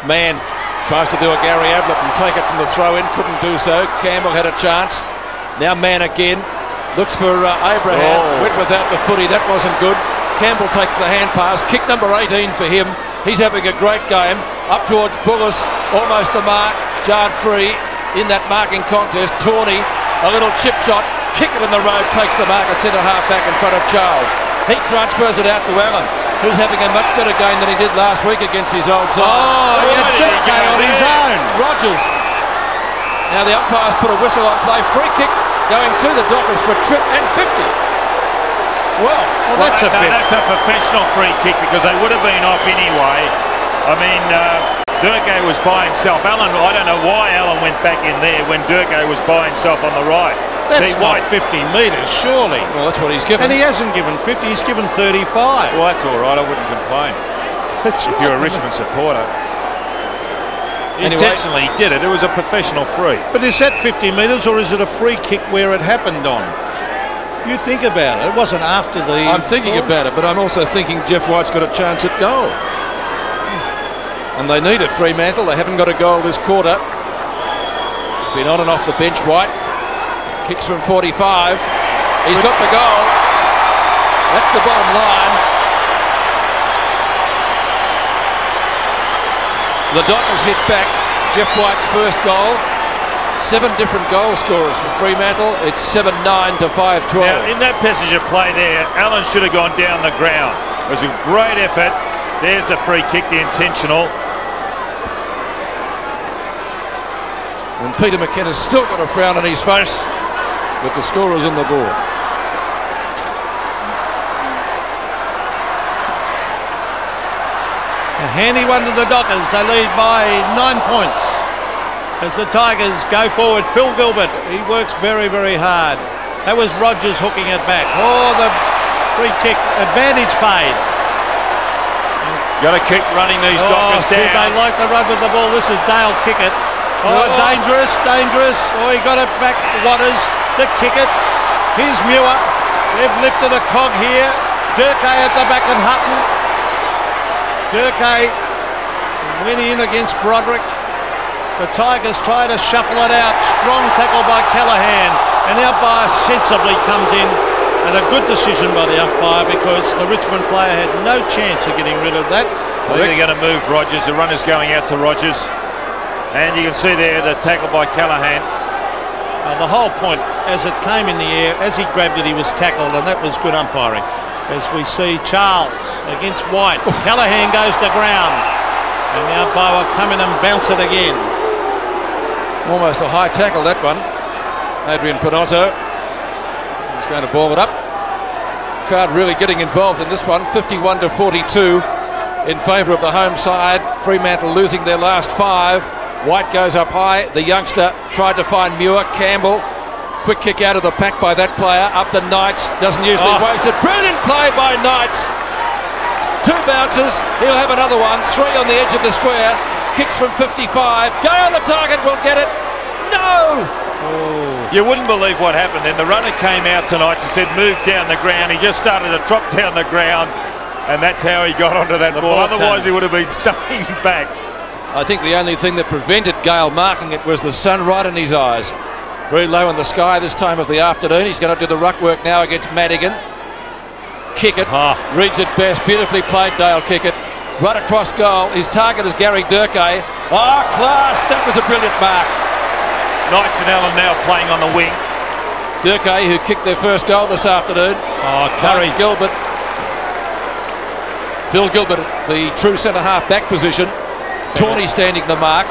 Mann tries to do a Gary Ablett and take it from the throw in. Couldn't do so. Campbell had a chance. Now Mann again. Looks for uh, Abraham. Oh. Went without the footy. That wasn't good. Campbell takes the hand pass. Kick number 18 for him. He's having a great game. Up towards Bulluss. Almost the mark. Jarred free in that marking contest. Torney. A little chip shot. Kick it in the road. Takes the mark at centre half back in front of Charles. He transfers it out to Allan, who's having a much better game than he did last week against his old side. Oh, Look yes, at he on his own. Rogers. Now the umpires put a whistle on play. Free kick going to the Dockers for a trip and 50. Well, Well, that's a no, bit. that's a professional free kick because they would have been off anyway. I mean, uh, Dhurrkay was by himself. Allan, I don't know why Allan went back in there when Dhurrkay was by himself on the right. That's See, White 15 metres, surely. well, that's what he's given. And he hasn't given 50, he's given 35. Well, that's all right. I wouldn't complain That's if you're a. Richmond supporter. Anyway- Intentionally did it. It was a professional free. But is that 50 metres or is it a free kick where it happened on? You think about it. It wasn't after the. I'm thinking call. about it, but I'm also thinking Jeff White's got a chance at goal. And they need it, Fremantle. They haven't got a goal this quarter. Been on and off the bench, White. Kicks from 45. He's got the goal. That's the bottom line. The Dockers hit back. Jeff White's first goal. Seven different goal scorers for Fremantle. It's 7-9 to 5-12. Now, in that passage of play there, Allan should have gone down the ground. It was a great effort. There's the free kick, the intentional. And Peter McKenna's still got a frown on his face, but the scorer's on the board. Handy one to the Dockers. They lead by nine points. As the Tigers go forward, Phil Gilbert, he works very, very hard. That was Rogers hooking it back. Oh, the free kick. Advantage paid. Got to keep running these Oh, Dockers Sid, they like the run with the ball. This is Dale Kickett. Oh, Oh. dangerous, dangerous. Oh, he got it back. Watters to kick it. Here's Muir. They've lifted a cog here. Dhurrkay at the back and Hutton. Dhurrkay went in against Broderick. The Tigers try to shuffle it out. Strong tackle by Callaghan. And the umpire sensibly comes in. And a good decision by the umpire because the Richmond player had no chance of getting rid of that. They're going to move Rogers. The runner's going out to Rogers. And you can see there the tackle by Callaghan. The whole point, as it came in the air, as he grabbed it, he was tackled, and that was good umpiring. As we see Charles against White, Callaghan goes to ground, and the umpire will come in and bounce it again. Almost a high tackle, that one. Adrian Panotto. He's going to ball it up. Crowd really getting involved in this one. 51 to 42 in favour of the home side. Fremantle losing their last five. White goes up high. The youngster tried to find Muir. Campbell. Quick kick out of the pack by that player. Up the Knights. Doesn't usually Oh. waste it. Brilliant play by Knights. Two bounces. He'll have another one. Three on the edge of the square. Kicks from 55. Gale on the target We'll get it. No! You wouldn't believe what happened then. The runner came out tonight and said, move down the ground. He just started to drop down the ground, and that's how he got onto that ball. ball Otherwise, came. he would have been staying back. I think the only thing that prevented Gale marking it was the sun right in his eyes. Very low in the sky this time of the afternoon. He's going to do the ruck work now against Madigan. Kick it. Ah. Reads it best. Beautifully played, Dale. Kick it. Right across goal. His target is Gary Dhurrkay. Ah, class. That was a brilliant mark. Knights and Allan now playing on the wing. Dhurrkay, who kicked their first goal this afternoon. Oh, Courage. Gilbert. Phil Gilbert, the true centre half back position. Torney standing the mark.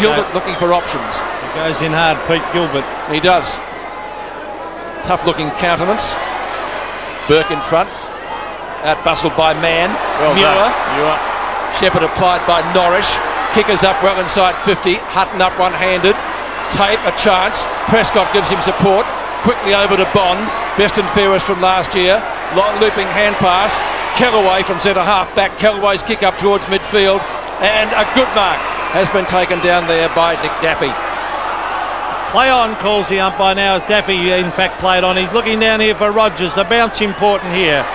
Gilbert looking for options. Goes in hard, Pete Gilbert. He does. Tough looking countenance. Burke in front. Out bustled by Mann. Well Muir. Muir. Shepherd applied by Norrish. Kickers up well inside 50. Hutton up one handed. Tape a chance. Prescott gives him support. Quickly over to Bond. Best and fairest from last year. Long looping hand pass. Kellaway from centre half back. Kellaway's kick up towards midfield. And a good mark has been taken down there by Nick Daffy. Play on, calls the umpire now as Daffy in fact played on. He's looking down here for Rogers. The bounce important here.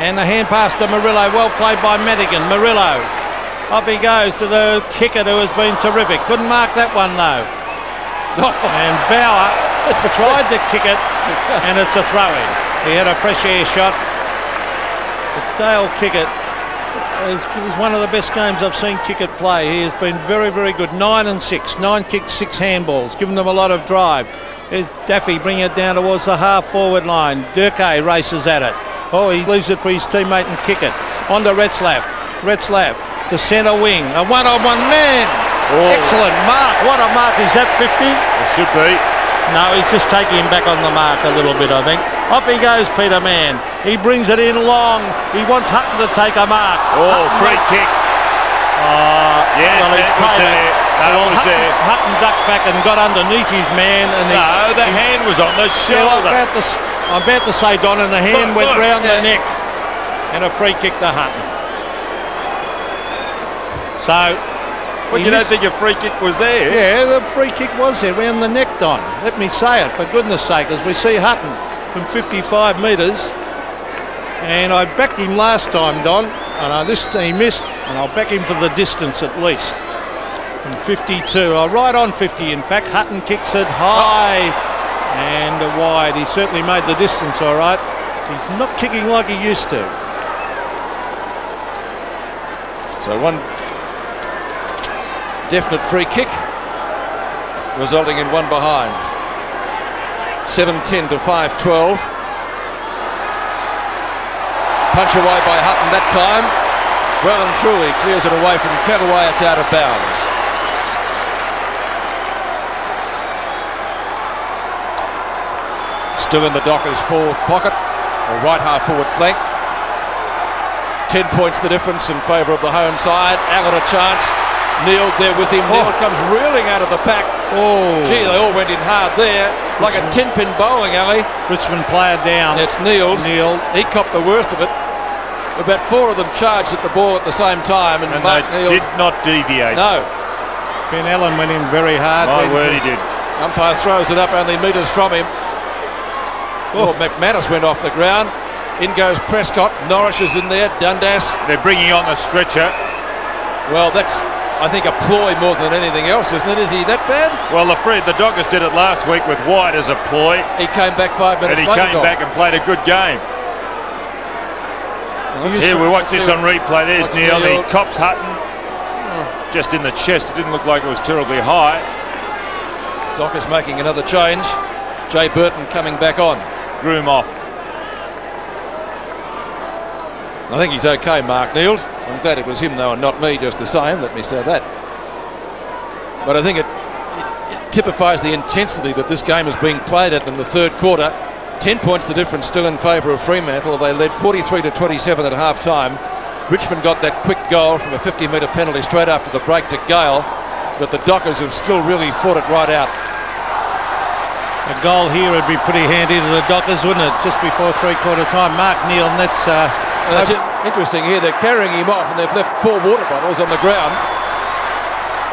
And the hand pass to Murillo, well played by Madigan. Murillo. Off he goes to the kicker who has been terrific. Couldn't mark that one though. And Bauer it's a tried to kick it and it's a throw in. He had a fresh air shot. But Dale kick is, is one of the best games I've seen Kickett play. He has been very, very good. Nine and six. Nine kicks, six handballs, giving them a lot of drive. There's Daffy bringing it down towards the half forward line. Dhurrkay races at it. Oh, he leaves it for his teammate and kick it. On to Retzlaff. Retzlaff to centre wing. A one on one man. Oh. Excellent mark. What a mark. Is that 50? It should be. No, he's just taking him back on the mark a little bit, I think. Off he goes, Peter Mann. He brings it in long. He wants Hutton to take a mark. Oh, Hutton free went- kick. Uh, Yes, well, that was it. there. That Well, was Hutton, there. Hutton ducked back and got underneath his man. And he, No, the hand was on the Yeah, I'm, about to, I'm about to say, Don, and the hand Look, went look, round yeah. the neck. And a free kick to Hutton. So. But he you don't think a free kick was there? yeah, the free kick was there round the neck, Don. Let me say it, for goodness sake, as we see Hutton from 55 metres. And I backed him last time, Don, and I, this he missed, and I'll back him for the distance at least. From 52, oh, right on 50 in fact. Hutton kicks it high and wide. He certainly made the distance all right. He's not kicking like he used to. So one definite free kick, resulting in one behind. 7-10 to 5-12. Punch away by Hutton that time. Well and truly clears it away from Kellaway. It's out of bounds. Still in the Dockers forward pocket, or right half forward flank. 10 points the difference in favour of the home side. Allan a chance. Neild there with him. Neild oh. comes reeling out of the pack. Oh, Gee, they all went in hard there. Like a 10 pin bowling alley. Richmond player down. It's Neild. Neild. He copped the worst of it. About four of them charged at the ball at the same time. And, And Mark they Neild. did not deviate. No. Ben Allan went in very hard. My went word, he did. Umpire throws it up only metres from him. Oh, McManus went off the ground. In goes Prescott. Norris is in there. Dundas. They're bringing on the stretcher. Well, that's, I think, a ploy more than anything else, isn't it? Is he that bad? Well, the Fred, the Dockers did it last week with White as a ploy, He came back five minutes and he came back and played a good game. Here, we watch this on replay. There's Neild. He cops Hutton. Just in the chest. It didn't look like it was terribly high. Dockers making another change. Jay Burton coming back on. Groom off. I think he's okay, Mark Neild. I'm glad it was him though and not me just the same, let me say that. But I think it, it- typifies the intensity that this game is being played at in the third quarter. 10 points the difference still in favour of Fremantle. They led 43 to 27 at half time. Richmond got that quick goal from a 50 metre penalty straight after the break to Gale, but the Dockers have still really fought it right out. A goal here would be pretty handy to the Dockers, wouldn't it? Just before three-quarter time. Mark Neild, and that's... Uh, that's interesting here. They're carrying him off and they've left four water bottles on the ground.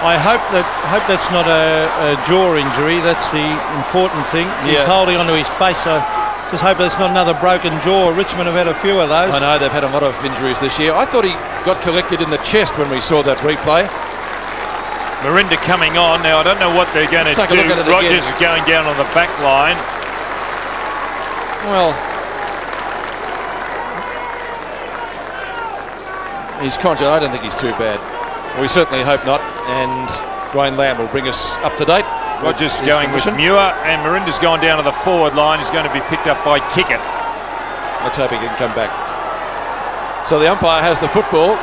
I hope that hope that's not a, a jaw injury. That's the important thing. He's Yeah. holding onto his face. So just hope that's not another broken jaw. Richmond have had a few of those. I know they've had a lot of injuries this year. I thought he got collected in the chest when we saw that replay. Merenda coming on. Now, I don't know what they're going to do. look at it Rogers again. is going down on the back line. Well, he's conscious. I don't think he's too bad. We certainly hope not. And Dwayne Lamb will bring us up to date. Rogers going with. Muir, and Merenda's gone down to the forward line. He's going to be picked up by Kickett. Let's hope he can come back. So the umpire has the football.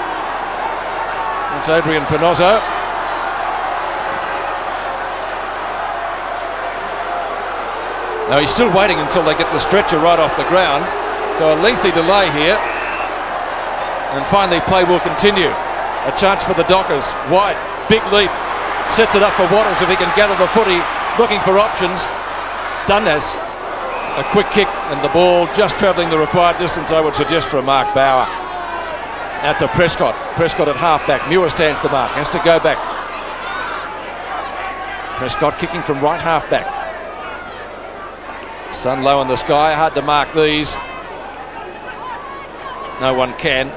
It's Adrian Pinozzo. Now he's still waiting until they get the stretcher right off the ground. So a lengthy delay here. And finally play will continue. A chance for the Dockers. White, big leap. Sets it up for Watters if he can gather the footy. Looking for options. Dundas a quick kick and the ball just travelling the required distance, I would suggest, for Mark Bauer. Out to Prescott. Prescott at halfback. Muir stands the mark. Has to go back. Prescott kicking from right halfback. Sun low in the sky. Hard to mark these. No one can.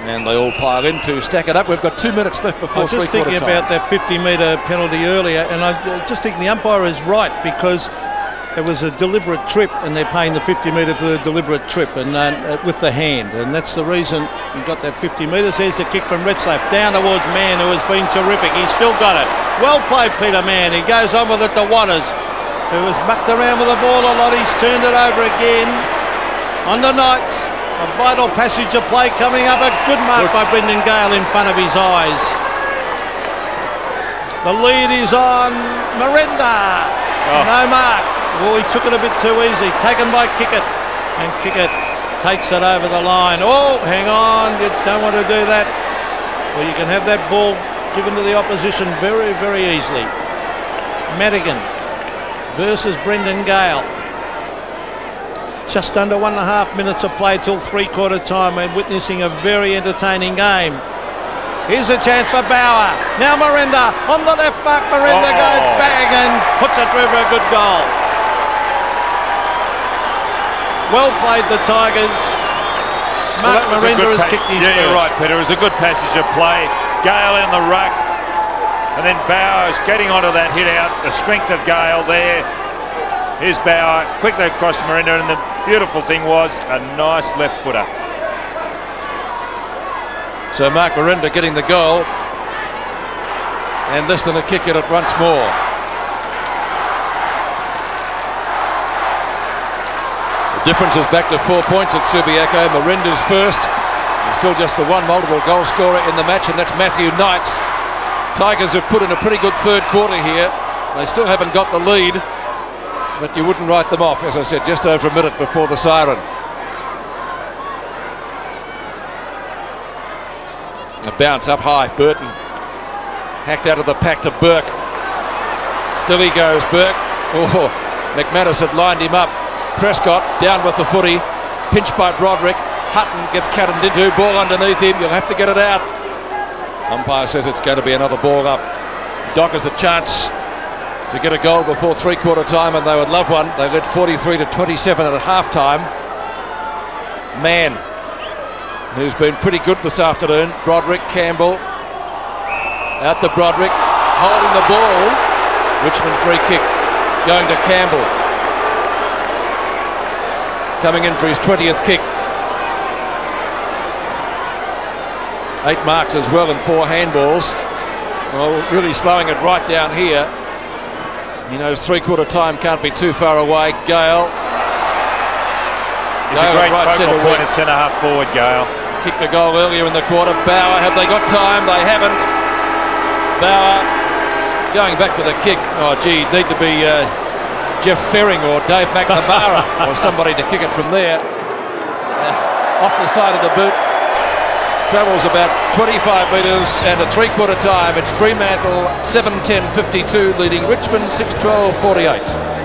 And they all pile in to stack it up. We've got two minutes left I before was three just quarter thinking time. about that 50 metre penalty earlier, and I just think the umpire is right because it was a deliberate trip, and they're paying the 50 metre for the deliberate trip, and uh, uh, with the hand, and that's the reason you got that 50 metres. There's the kick from Retzlaff down towards Mann, who has been terrific. He's still got it. Well played, Peter Mann. He goes on with it to Watters, who has mucked around with the ball a lot. He's turned it over again. On the Knights, a vital passage of play coming up. A good mark by Brendan Gale in front of his eyes. The lead is on Merenda. Oh. No mark. Well, he took it a bit too easy. Taken by Kickett. And Kickett takes it over the line. Oh, hang on. You don't want to do that. Well, you can have that ball given to the opposition very, very easily. Madigan versus Brendan Gale. Just under one and a half minutes of play till three quarter time. We're witnessing a very entertaining game. Here's a chance for Bauer. Now Merenda on the left back. Merenda Oh. goes bang and puts it through for a good goal. Well played, the Tigers. Mark a Merenda has kicked his Yeah, you're right, Peter. It was a good passage of play. Gale in the ruck. And then Bauer's getting onto that hit out. The strength of Gale there. Here's Bauer quickly across to Merenda. And the beautiful thing was a nice left footer. So Mark Merenda getting the goal. And less than a kick at it once more. The difference is back to four points at Subiaco. Merenda's first. And still just the one multiple goal scorer in the match, and that's Matthew Knights. Tigers have put in a pretty good third quarter here. They still haven't got the lead, but you wouldn't write them off, as I said, just over a minute before the siren. A bounce up high, Burton. Hacked out of the pack to Burke. Still he goes, Burke. Oh, McManus had lined him up. Prescott down with the footy. Pinched by Broderick. Hutton gets catted into. Ball underneath him. You'll have to get it out. Umpire says it's going to be another ball up. Dockers a chance to get a goal before three quarter time, and they would love one. They led 43 to 27 at half time. Mann, who's been pretty good this afternoon. Broderick, Campbell. Out the Broderick, holding the ball. Richmond free kick going to Campbell. Coming in for his 20th kick. Eight marks as well and four handballs. Well, really slowing it right down here. He knows three quarter time can't be too far away. Gale He's Gale a great right focal point at centre half forward, Gale. kicked the goal earlier in the quarter. Bauer, have they got time? They haven't. Bauer It's going back to the kick. Oh, gee, need to be uh, Jeff Ferring or Dave McNamara or somebody to kick it from there. Uh, off the side of the boot. Travels about 25 metres and a three-quarter time. It's Fremantle 7-10-52 leading Richmond 6-12-48.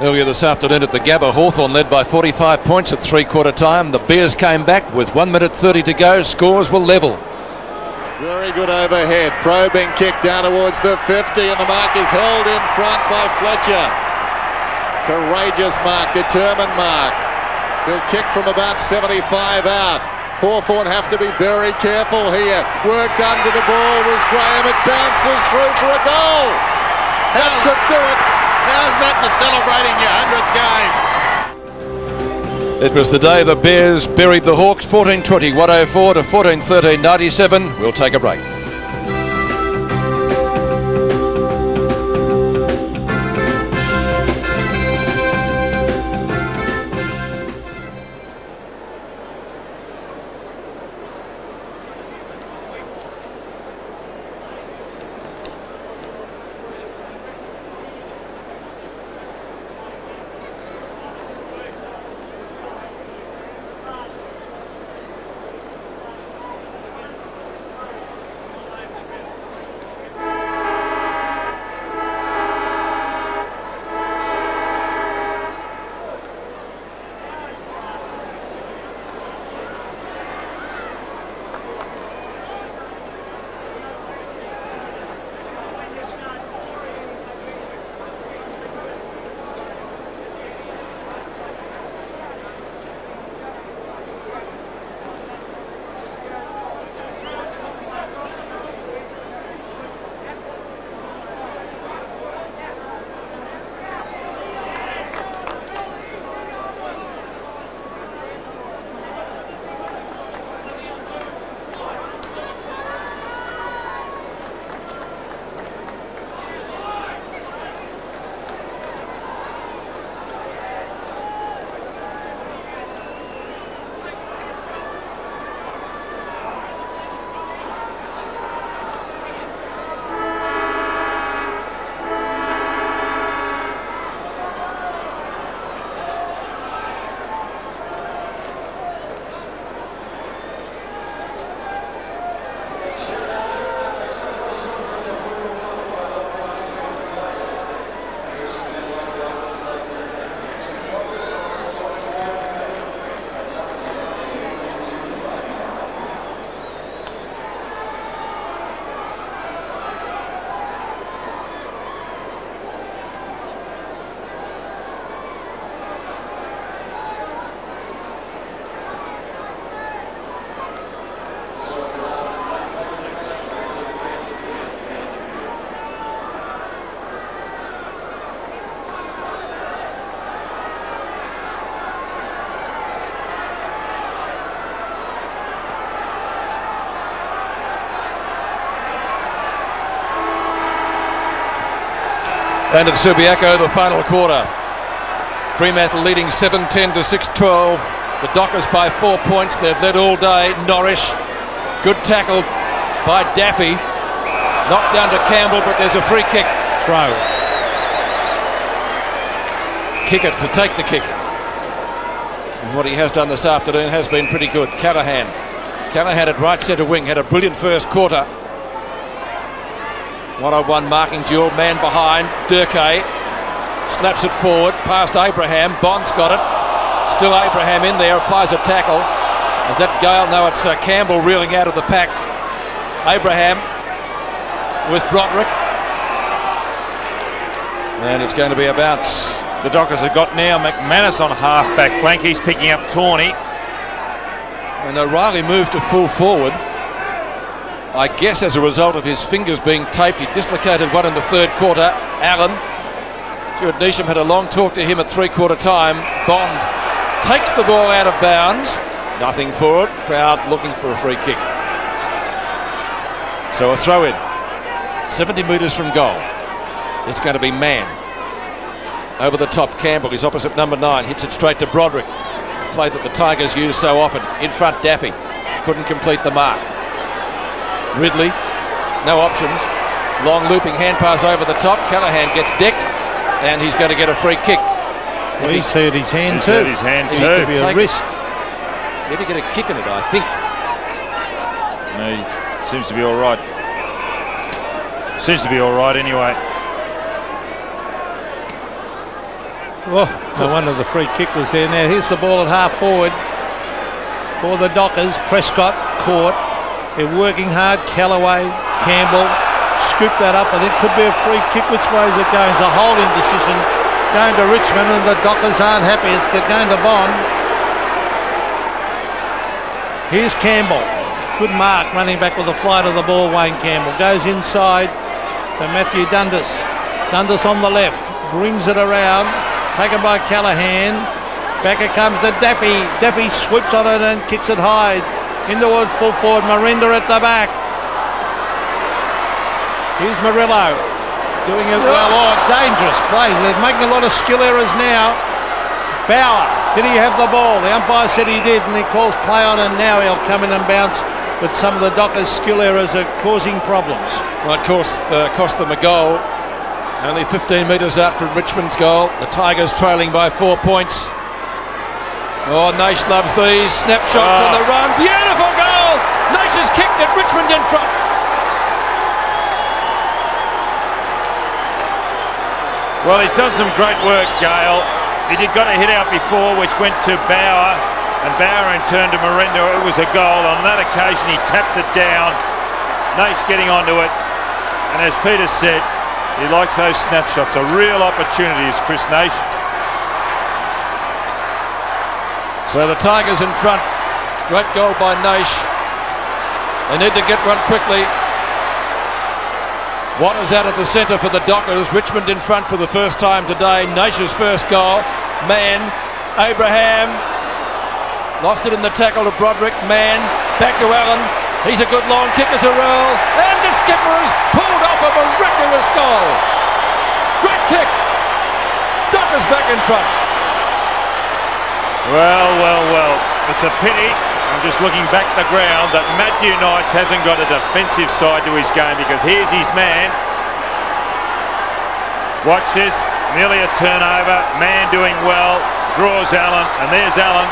Earlier this afternoon at the Gabba, Hawthorn led by 45 points at three-quarter time. The Bears came back with 1 minute 30 to go. Scores were level. Very good overhead. Probing kick down towards the 50 and the mark is held in front by Fletcher. Courageous mark, determined mark. He'll kick from about 75 out. Hawthorn have to be very careful here. Work to the ball was Graham. It bounces through for a goal. That should do it. How's that for celebrating your 100th game? It was the day the Bears buried the Hawks 14-20, 104 to 14-13, 97. We'll take a break. And at Subiaco, the final quarter. Fremantle leading 7-10 to 6-12. The Dockers by four points. They've led all day. Norrish, good tackle by Daffy. Knocked down to Campbell, but there's a free kick. Throw. Kick it to take the kick. And what he has done this afternoon has been pretty good. Callaghan. Callaghan at right centre wing had a brilliant first quarter. One-on-one marking duel, man behind, Dhurrkay slaps it forward, past Abraham, Bond's got it, still Abraham in there, applies a tackle. Is that Gale? No, it's uh, Campbell reeling out of the pack. Abraham with Broderick. And it's going to be a bounce. The Dockers have got now McManus on half-back flank. He's picking up Torney. And O'Reilly moved to full forward. I guess as a result of his fingers being taped, he dislocated one in the third quarter. Allan. Stuart Neesham had a long talk to him at three-quarter time. Bond takes the ball out of bounds. Nothing for it. Crowd looking for a free kick. So a throw in. 70 metres from goal. It's going to be Mann. Over the top, Campbell, his opposite number nine, hits it straight to Broderick. Play that the Tigers use so often. In front, Daffy. Couldn't complete the mark. Ridley, no options. Long looping hand pass over the top. Callaghan gets decked, and he's going to get a free kick. Well, he's hurt his hand He's too. hurt his hand It too. could be a Take wrist. Did he get a kick in it, I think. No, he seems to be all right. Seems to be all right anyway. Oh, no wonder the free kick was there. Now here's the ball at half forward for the Dockers. Prescott caught. They're working hard. Kellaway, Campbell, scoop that up. I think could be a free kick. Which way is it going? It's a holding decision going to Richmond, and the Dockers aren't happy. It's going to Bond. Here's Campbell. Good mark running back with the flight of the ball. Wayne Campbell goes inside to Matthew Dundas. Dundas on the left brings it around. Taken by Callaghan. Back it comes to Daffy. Daffy swoops on it and kicks it high. In towards full forward. Merenda at the back. Here's Murillo. Doing it well. Oh, dangerous plays. They're making a lot of skill errors now. Bower. Did he have the ball? The umpire said he did, and he calls play on, and now he'll come in and bounce. But some of the Dockers' skill errors are causing problems. Well, of course, uh, cost them a goal. Only 15 metres out from Richmond's goal. The Tigers trailing by four points. Oh, Naish loves these. Snapshots Oh. on the ah. run. Beautiful goal! Naish has kicked it. Richmond in front. Well, he's done some great work, Gale. He did got a hit out before, which went to Bower, and Bower in turn to Merenda. It was a goal. On that occasion, he taps it down. Naish getting onto it, and as Peter said, he likes those snapshots. A real opportunity is Chris Naish. So the Tigers in front. Great goal by Naish. They need to get one quickly. Watters out at the centre for the Dockers. Richmond in front for the first time today. Naish's first goal. Mann, Abraham. Lost it in the tackle to Broderick. Mann, back to Allan. He's a good long kick as a. And the skipper has pulled off a miraculous goal. Great kick. Dockers back in front. Well, well, well. It's a pity. I'm just looking back the ground that Matthew Knights hasn't got a defensive side to his game because here's his man. Watch this. Nearly a turnover. Mann doing well. Draws Allan. And there's Allan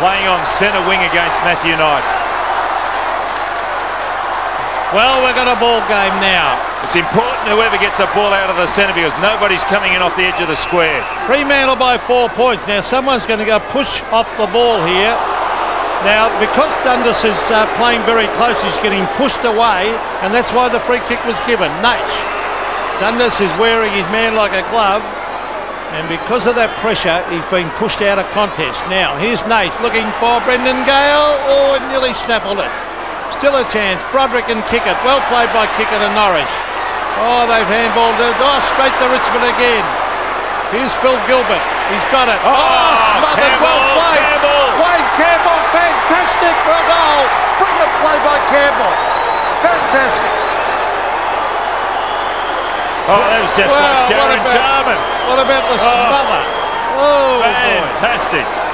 playing on centre wing against Matthew Knights. Well, we've got a ball game now. It's important whoever gets the ball out of the centre because nobody's coming in off the edge of the square. Fremantle by four points. Now, someone's going to go push off the ball here. Now, because Dundas is uh, playing very close, he's getting pushed away, and that's why the free kick was given. Naish. Dundas is wearing his man like a glove, and because of that pressure, he's being pushed out of contest. Now, here's Naish looking for Brendan Gale. Oh, it nearly snaffled it. Still a chance. Broderick and kick it. Well played by Kickett and Norrish. Oh, they've handballed it. Oh, straight to Richmond again. Here's Phil Gilbert. He's got it. Oh, Oh, smothered. well Campbell, played. Campbell. Wayne Campbell, fantastic for a goal. Brilliant play by Campbell. Fantastic. Oh, that was just Wow, like what Darren about- Jarman. What about the Oh. smother? Oh, boy.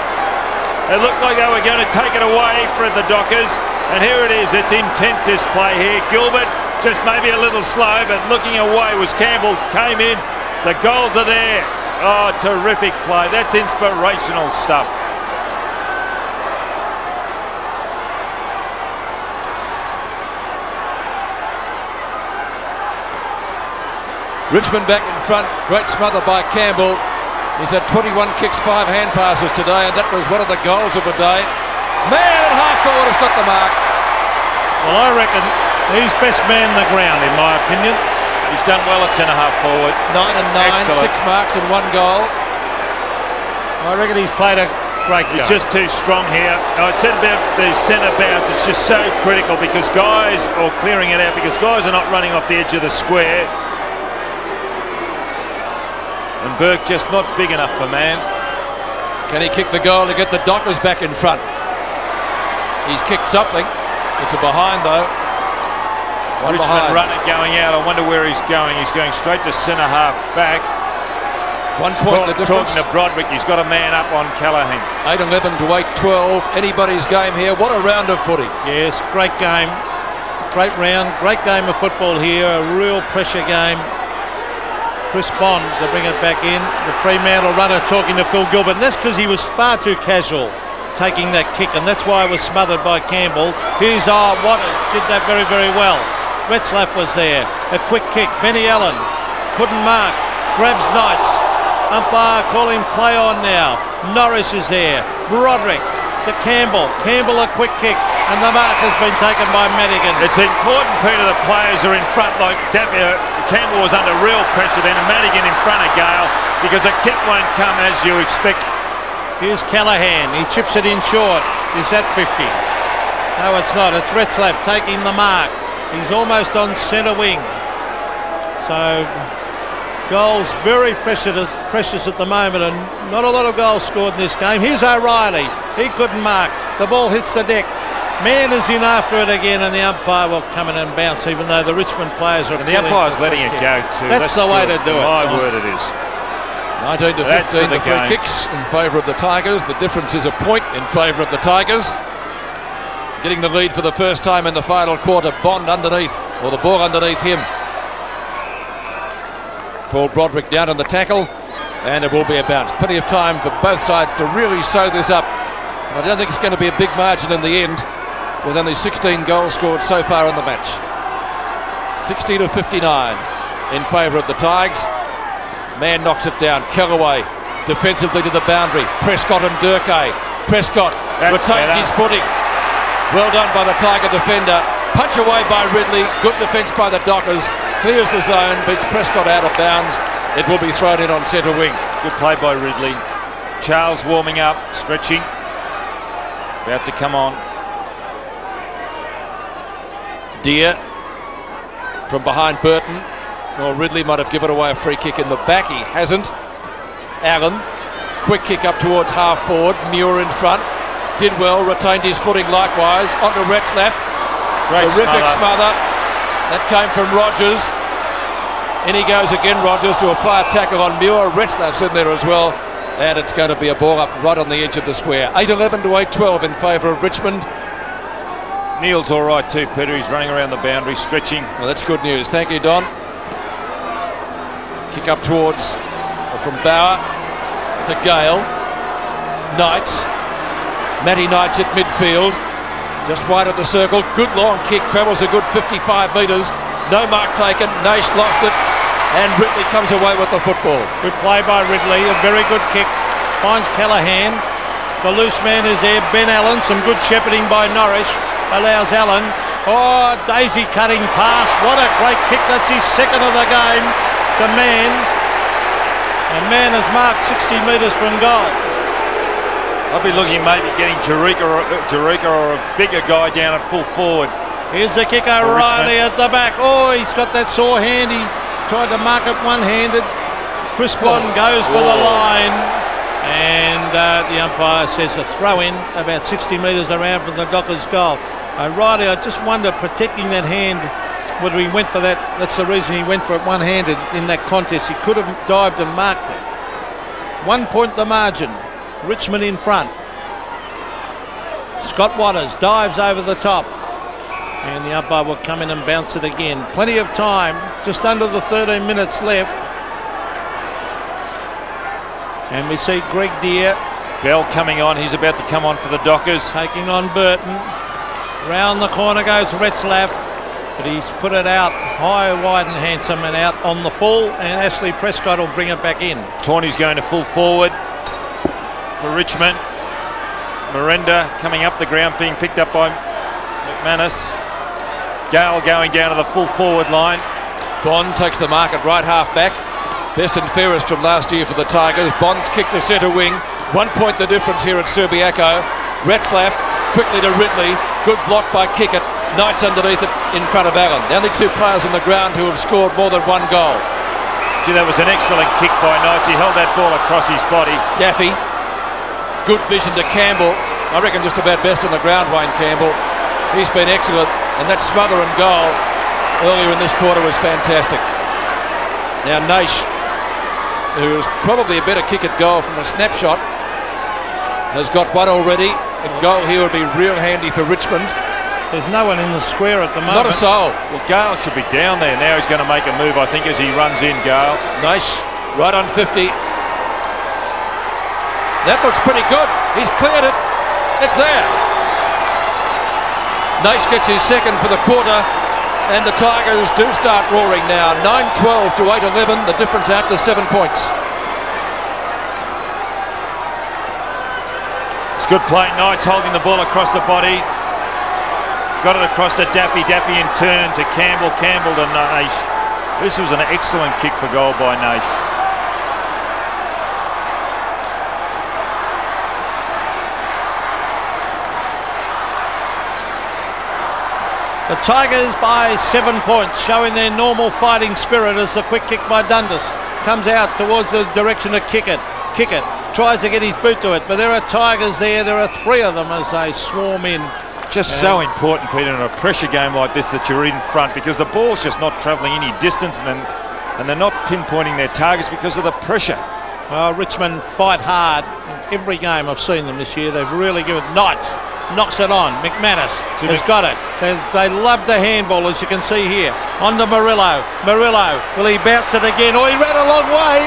It looked like they were going to take it away for the Dockers. And here it is. It's intense, this play here. Gilbert just maybe a little slow, but looking away was Campbell. Came in. The goals are there. Oh, terrific play. That's inspirational stuff. Richmond back in front. Great smother by Campbell. He's had 21 kicks, five hand passes today, and that was one of the goals of the day. Mann at half forward has got the mark. Well, I reckon he's best man in the ground, in my opinion. He's done well at centre half forward. Nine and nine, Excellent. six marks and one goal. I reckon he's played a great game. He's just too strong here. Oh, I said about the centre bounce, it's just so critical because guys, or clearing it out, because guys are not running off the edge of the square. And Burke just not big enough for Mann. Can he kick the goal to get the Dockers back in front? He's kicked something. It's a behind though. One Richmond behind. runner going out. I wonder where he's going. He's going straight to centre half back. One point Talk- the difference. talking to Broderick, he's got a man up on Callaghan. 8 11 to 8 12. Anybody's game here. What a round of footy. Yes, great game. Great round. Great game of football here. A real pressure game. Chris Bond to bring it back in. The Fremantle runner talking to Phil Gilbert. And that's because he was far too casual taking that kick. And that's why it was smothered by Campbell. Here's uh, Watters. Did that very, very well. Retzlaff was there. A quick kick. Benny Allan couldn't mark. Grabs Knights. Umpire calling play on now. Norrish is there. Broderick to Campbell. Campbell a quick kick. And the mark has been taken by Madigan. It's important, Peter, the players are in front like Daffy. Campbell was under real pressure then, and Madigan in front of Gale because a kick won't come as you expect. Here's Callaghan. He chips it in short. Is that 50? No, it's not. It's Retzlaff taking the mark. He's almost on centre wing. So goals very precious, precious at the moment, and not a lot of goals scored in this game. Here's O'Reilly. He couldn't mark. The ball hits the deck. Mann is in after it again, and the umpire will come in and bounce, even though the Richmond players are. And the killing umpire's letting it go too. That's, the way to do it. My Oh. word, it is. 19 to That's 15 the the free game. kicks in favour of the Tigers. The difference is a point in favour of the Tigers. Getting the lead for the first time in the final quarter. Bond underneath, or the ball underneath him. Paul Broderick down on the tackle, and it will be a bounce. Plenty of time for both sides to really sew this up. I don't think it's going to be a big margin in the end, with only 16 goals scored so far in the match. 60 to 59 in favour of the Tigers. Mann knocks it down. Kellaway defensively to the boundary. Prescott and Dhurrkay. Prescott That's retains better. his footing. Well done by the Tiger defender. Punch away by Ridley. Good defence by the Dockers. Clears the zone. Beats Prescott out of bounds. It will be thrown in on centre wing. Good play by Ridley. Charles warming up, stretching. About to come on. Dear from behind Burton. Well, Ridley might have given away a free kick in the back. He hasn't. Allen, quick kick up towards half forward. Muir in front. Did well, retained his footing likewise. Onto Retzlaff. Great Terrific smother. smother. That came from Rogers. In he goes again, Rogers, to apply a tackle on Muir. Retzlaff's in there as well. And it's going to be a ball up right on the edge of the square. 8-11 to 8-12 in favour of Richmond. Neil's all right too, Peter. He's running around the boundary, stretching. Well, that's good news. Thank you, Don. Kick up towards uh, from Bower to Gale. Knights. Matty Knights at midfield. Just wide of the circle. Good long kick. Travels a good 55 metres. No mark taken. Naish lost it. And Ridley comes away with the football. Good play by Ridley, a very good kick. Finds Callaghan. The loose man is there. Ben Allan, some good shepherding by Norrish. Allows Allan. Oh, daisy cutting pass. What a great kick. That's his second of the game to Mann. And Mann has marked 60 metres from goal. I'd be looking maybe getting Jurika or, Jurika or a bigger guy down at full forward. Here's the kick, O'Reilly at the back. Oh, he's got that sore hand. He tried to mark it one-handed. Chris Bond goes for the line. And uh, the umpire says a throw in about 60 metres around from the Dockers goal. Uh, O'Reilly, I just wonder, protecting that hand whether he went for that. That's the reason he went for it one-handed in that contest. He could have dived and marked it. One point the margin. Richmond in front. Scott Watters dives over the top. And the umpire will come in and bounce it again. Plenty of time, just under the 13 minutes left. And we see Greg Dear Bell coming on. He's about to come on for the Dockers. taking on Burton. Round the corner goes Retzlaff, but he's put it out high, wide, and handsome, and out on the full. And Ashley Prescott will bring it back in. Torney's going to full forward for Richmond. Merenda coming up the ground, being picked up by McManus. Gale going down to the full forward line. Bond takes the mark at right half back. Best and fairest from last year for the Tigers. Bond's kicked to centre wing. One point the difference here at Subiaco. Retzlaff quickly to Ridley. Good block by Kickett. Knights underneath it in front of Allan. The only two players on the ground who have scored more than one goal. Gee, that was an excellent kick by Knights. He held that ball across his body. Daffy. Good vision to Campbell. I reckon just about best on the ground, Wayne Campbell. He's been excellent. And that smother and goal earlier in this quarter was fantastic. Now Naish, who is probably a better kick at goal from a snapshot, has got one already. A goal here would be real handy for Richmond. There's no one in the square at the moment. Not a soul. Well, Gale should be down there. Now he's going to make a move, I think, as he runs in, Gale. Nice. right on 50. That looks pretty good. He's cleared it. It's there. Naish gets his second for the quarter. And the Tigers do start roaring now. 9-12 to 8-11. The difference out to seven points. It's good play. Knights holding the ball across the body. Got it across to Daffy. Daffy in turn to Campbell. Campbell to Naish. This was an excellent kick for goal by Naish. The Tigers by seven points, showing their normal fighting spirit as the quick kick by Dundas comes out towards the direction of Kick Kickett tries to get his boot to it, but there are Tigers there. There are three of them as they swarm in. Just so important, Peter, in a pressure game like this that you're in front because the ball's just not travelling any distance and, and they're not pinpointing their targets because of the pressure. Well, Richmond fight hard in every game I've seen them this year. They've really given Knights knocks it on. McManus So has Mc- got it. They, they love the handball, as you can see here. On to Murillo. Murillo, will he bounce it again? Oh, he ran a long way.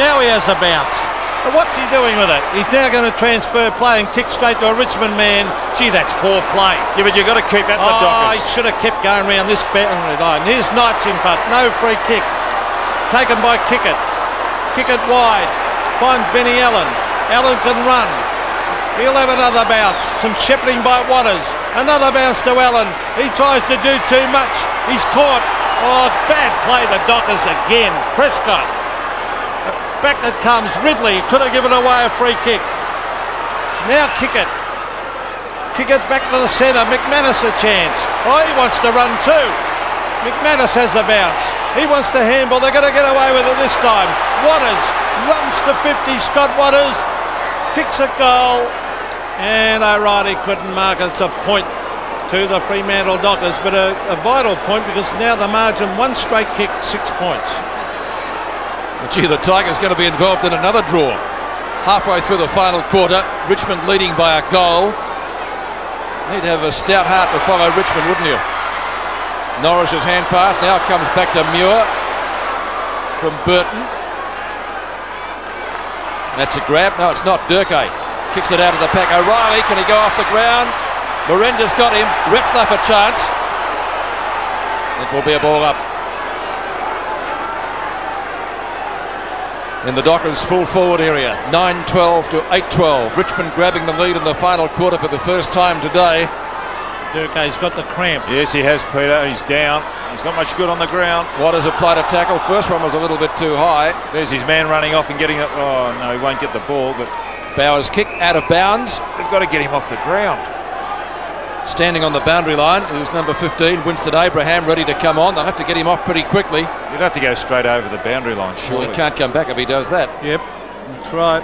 Now he has a bounce. But what's he doing with it? He's now going to transfer play and kick straight to a Richmond man. Gee, that's poor play. Yeah, but you've got to keep at the Oh, he Dockers. should have kept going around this boundary oh, line. Here's Knights in front. No free kick. Taken by Kickett. Kickett wide. Find Benny Allan. Allan can run. He'll have another bounce. Some shepherding by Watters. Another bounce to Allan. He tries to do too much. He's caught. Oh, bad play. The Dockers again. Prescott. Back it comes. Ridley could have given away a free kick. Now kick it. Kick it back to the centre. McManus a chance. Oh, he wants to run too. McManus has the bounce. He wants to handball. They're going to get away with it this time. Watters runs to 50. Scott Watters kicks a goal. And O'Reilly couldn't mark it. It's a point to the Fremantle Dockers, but a, a vital point because now the margin one straight kick, six points. Gee, the Tigers going to be involved in another draw. Halfway through the final quarter, Richmond leading by a goal. Need to have a stout heart to follow Richmond, wouldn't you? Norrish's hand pass now comes back to Muir from Burton. That's a grab. No, it's not. Dhurrkay kicks it out of the pack. O'Reilly, can he go off the ground? Merenda's got him. Retzlaff a chance. It will be a ball up. In the Dockers full forward area. 9-12 to 8-12. Richmond grabbing the lead in the final quarter for the first time today. Dhurrkay's got the cramp. Yes, he has, Peter. He's down. He's not much good on the ground. Watters applied a tackle. First one was a little bit too high. There's his man running off and getting it. Oh, no, he won't get the ball, but Bowers kick out of bounds. they've got to get him off the ground. Standing on the boundary line is number 15, Winston Abraham, ready to come on. They'll have to get him off pretty quickly. You'd have to go straight over the boundary line, Well, he can't come back if he does that. Yep, that's right.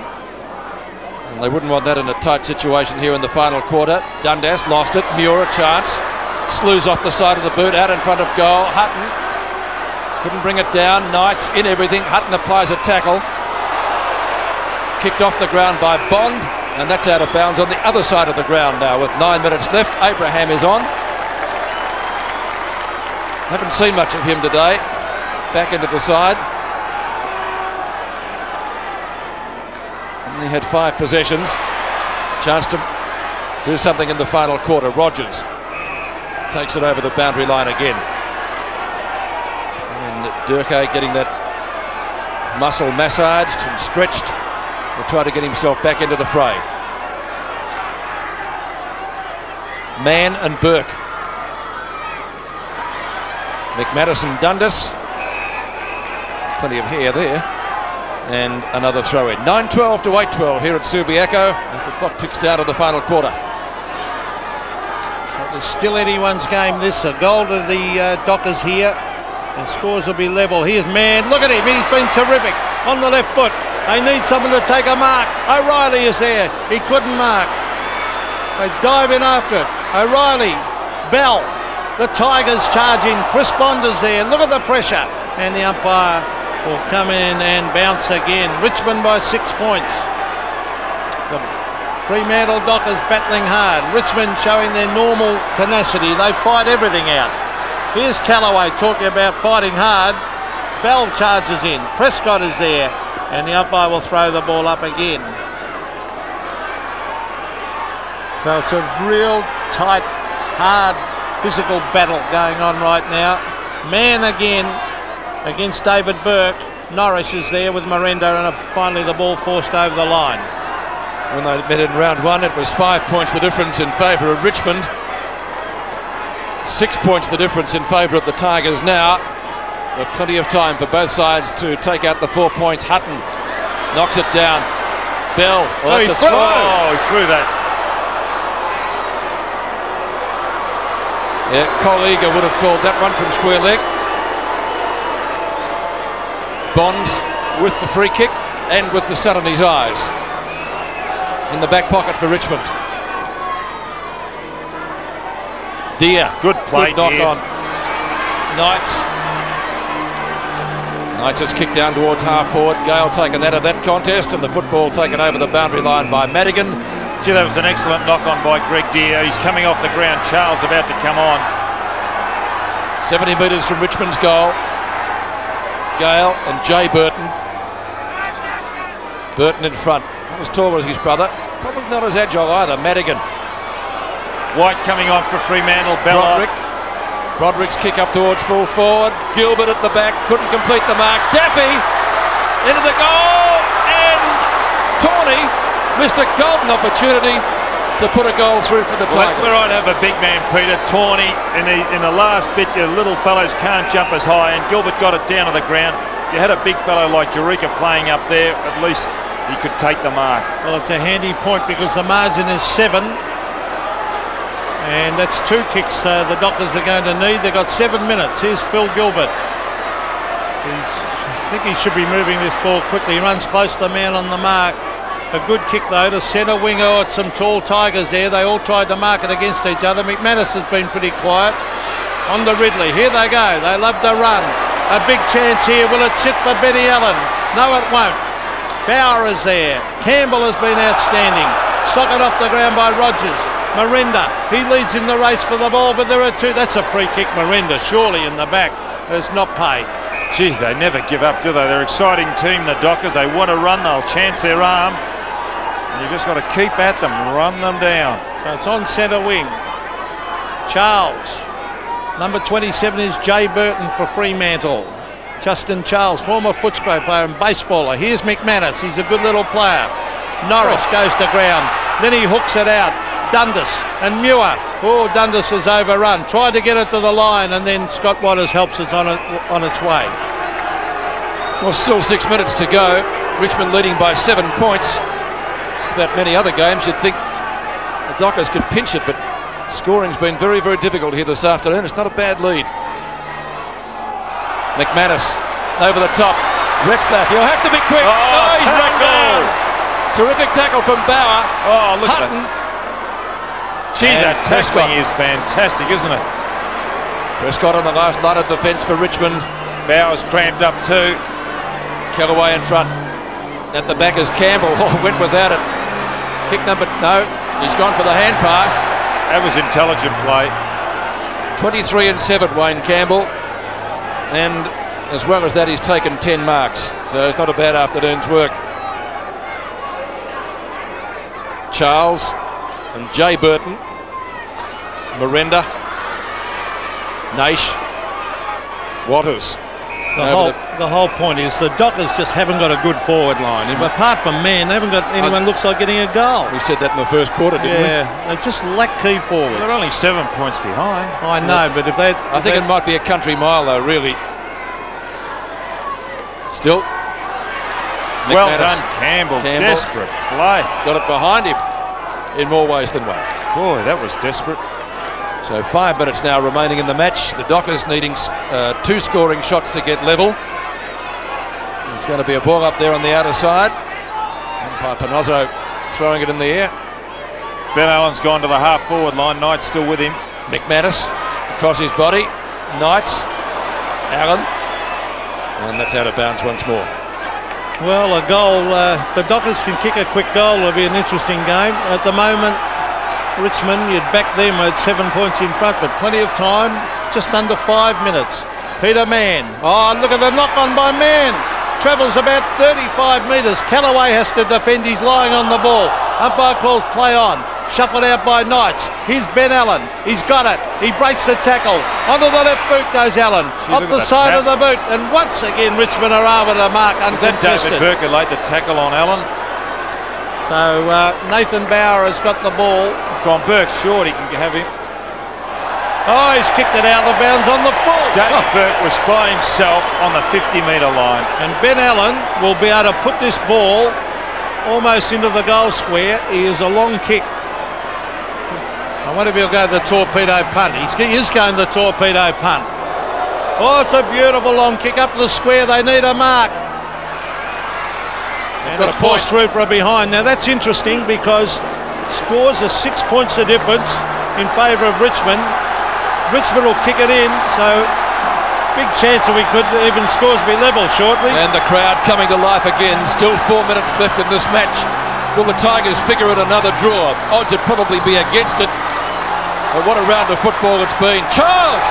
And they wouldn't want that in a tight situation here in the final quarter. Dundas lost it. Muir a chance. Slews off the side of the boot, out in front of goal. Hutton couldn't bring it down. Knights in everything. Hutton applies a tackle. Kicked off the ground by Bond, and that's out of bounds on the other side of the ground now with nine minutes left. Abraham is on. Haven't seen much of him today. Back into the side. Only had five possessions. Chance to do something in the final quarter. Rogers takes it over the boundary line again. And Dhurrkay getting that muscle massaged and stretched to try to get himself back into the fray. Mann and Burke. McMadison Dundas. Plenty of hair there. And another throw in. 9-12 to 8-12 here at Subiaco as the clock ticks down to the final quarter. So still anyone's game this. A goal to the uh, Dockers here. And scores will be level. Here's Mann. Look at him. He's been terrific on the left foot. They need someone to take a mark. O'Reilly is there. He couldn't mark. They dive in after it. O'Reilly, Bell, the Tigers charging. Chris Bond is there. Look at the pressure. And the umpire will come in and bounce again. Richmond by six points. The Fremantle Dockers battling hard. Richmond showing their normal tenacity. They fight everything out. Here's Kellaway talking about fighting hard. Bell charges in. Prescott is there. And the umpire will throw the ball up again. So it's a real tight, hard, physical battle going on right now. Mann again against David Burke. Norrish is there with Merenda and finally the ball forced over the line. When they met in round one, it was five points the difference in favour of Richmond. Six points the difference in favour of the Tigers now. But plenty of time for both sides to take out the four points. Hutton knocks it down. Bell, well, oh, that's he a threw, throw. oh, he threw that. Yeah, Colleague would have called that one from square leg. Bond with the free kick and with the sun in his eyes. In the back pocket for Richmond. Dear. Good play, knock Dear. on. Knights. Knights has kicked down towards half forward. Gale taken out of that contest and the football taken over the boundary line by Madigan. Gee, that was an excellent knock on by Greg Dear. He's coming off the ground. Charles about to come on. 70 metres from Richmond's goal. Gale and Jay Burton. Burton in front. Not as tall as his brother. Probably not as agile either. Madigan. White coming on for Fremantle. Bell. Broderick's kick up towards full forward. Gilbert at the back. Couldn't complete the mark. Daffy into the goal. And Torney missed a golden opportunity to put a goal through for the Well, that's where I'd have a big man, Peter. Torney, in the in the last bit, your little fellows can't jump as high, and Gilbert got it down to the ground. If you had a big fellow like Jurika playing up there, at least he could take the mark. Well, it's a handy point because the margin is seven. And that's two kicks uh, the Dockers are going to need. They've got seven minutes. Here's Phil Gilbert. He's, I think he should be moving this ball quickly. He runs close to the man on the mark. A good kick though to centre winger or some tall Tigers there. They all tried to mark it against each other. McManus has been pretty quiet. On the Ridley. Here they go. They love to run. A big chance here. Will it sit for Benny Allan? No, it won't. Bower is there. Campbell has been outstanding. Socket off the ground by Rogers. Merenda, he leads in the race for the ball, but there are two. That's a free kick, Merenda, surely in the back. It's not paid. Gee, they never give up, do they? They're an exciting team, the Dockers. They want to run, they'll chance their arm. And you've just got to keep at them, run them down. So it's on centre wing. Charles. Number 27 is Jay Burton for Fremantle. Justin Charles, former Footscray player and baseballer. Here's McManus. He's a good little player. Norrish oh. goes to ground. Then he hooks it out. Dundas and Muir. Oh, Dundas is overrun. Tried to get it to the line, and then Scott Watters helps us on it on its way. Well, still six minutes to go. Richmond leading by seven points. Just about many other games, you'd think the Dockers could pinch it, but scoring's been very, very difficult here this afternoon. It's not a bad lead. McManus over the top. Retzlaff, you'll have to be quick. Oh, oh, he's run tackle! down. Terrific tackle from Bower. Oh, look Hutton. at that. Gee, And that Prescott. tackling is fantastic, isn't it? Prescott on the last line of defence for Richmond. Bowers cramped up too. Kellaway in front. At the back is Campbell. Oh, went without it. Kick number no. He's gone for the hand pass. That was intelligent play. 23 and 7, Wayne Campbell. And as well as that, he's taken 10 marks. So it's not a bad afternoon's work. Charles and Jay Burton. Merenda. Naish. Watters. The whole, the- the whole point is the Dockers just haven't got a good forward line. If mm. apart from Mann, they haven't got anyone looks like getting a goal. We said that in the first quarter, didn't we? Yeah, they just lack key forwards. They're only seven points behind. I know, That's- but if they, we? I think it might be a country mile, though, really. Still. Well McManus. done, Campbell. Campbell. Desperate play. He's got it behind him in more ways than one. Boy, that was desperate. So five minutes now remaining in the match. The Dockers needing uh, two scoring shots to get level. It's going to be a ball up there on the outer side. Umpire Panozzo throwing it in the air. Ben Allan's gone to the half forward line. Knight's still with him. McManus across his body. Knights. Allan. And that's out of bounds once more. Well, a goal. Uh, the Dockers can kick a quick goal. It'll be an interesting game. At the moment, Richmond, you'd back them at seven points in front, but plenty of time. Just under five minutes. Peter Mann. Oh, look at the knock on by Mann. Travels about 35 metres. Kellaway has to defend. He's lying on the ball. Umpire calls play on. Shuffled out by Knights. Here's Ben Allan. He's got it. He breaks the tackle. Onto the left boot goes Allan. Off the side tap. of the boot. And once again, Richmond are able to mark uncontested. David Burke laid the tackle on Allan? So uh, Nathan Bower has got the ball. Gone Burke short, he can have him. Oh, he's kicked it out of bounds on the full. David oh. Burke was by himself on the 50 metre line. And Ben Allan will be able to put this ball almost into the goal square. He is a long kick. I wonder if he'll go the torpedo punt. He's, he is going the torpedo punt. Oh, it's a beautiful long kick up the square. They need a mark. And got a it's forced through for a behind. Now that's interesting because scores a six points the difference in favour of Richmond. Richmond will kick it in, so big chance that we could even scores be level shortly. And the crowd coming to life again. Still four minutes left in this match. Will the Tigers figure out another draw? Odds would probably be against it. But what a round of football it's been. Charles!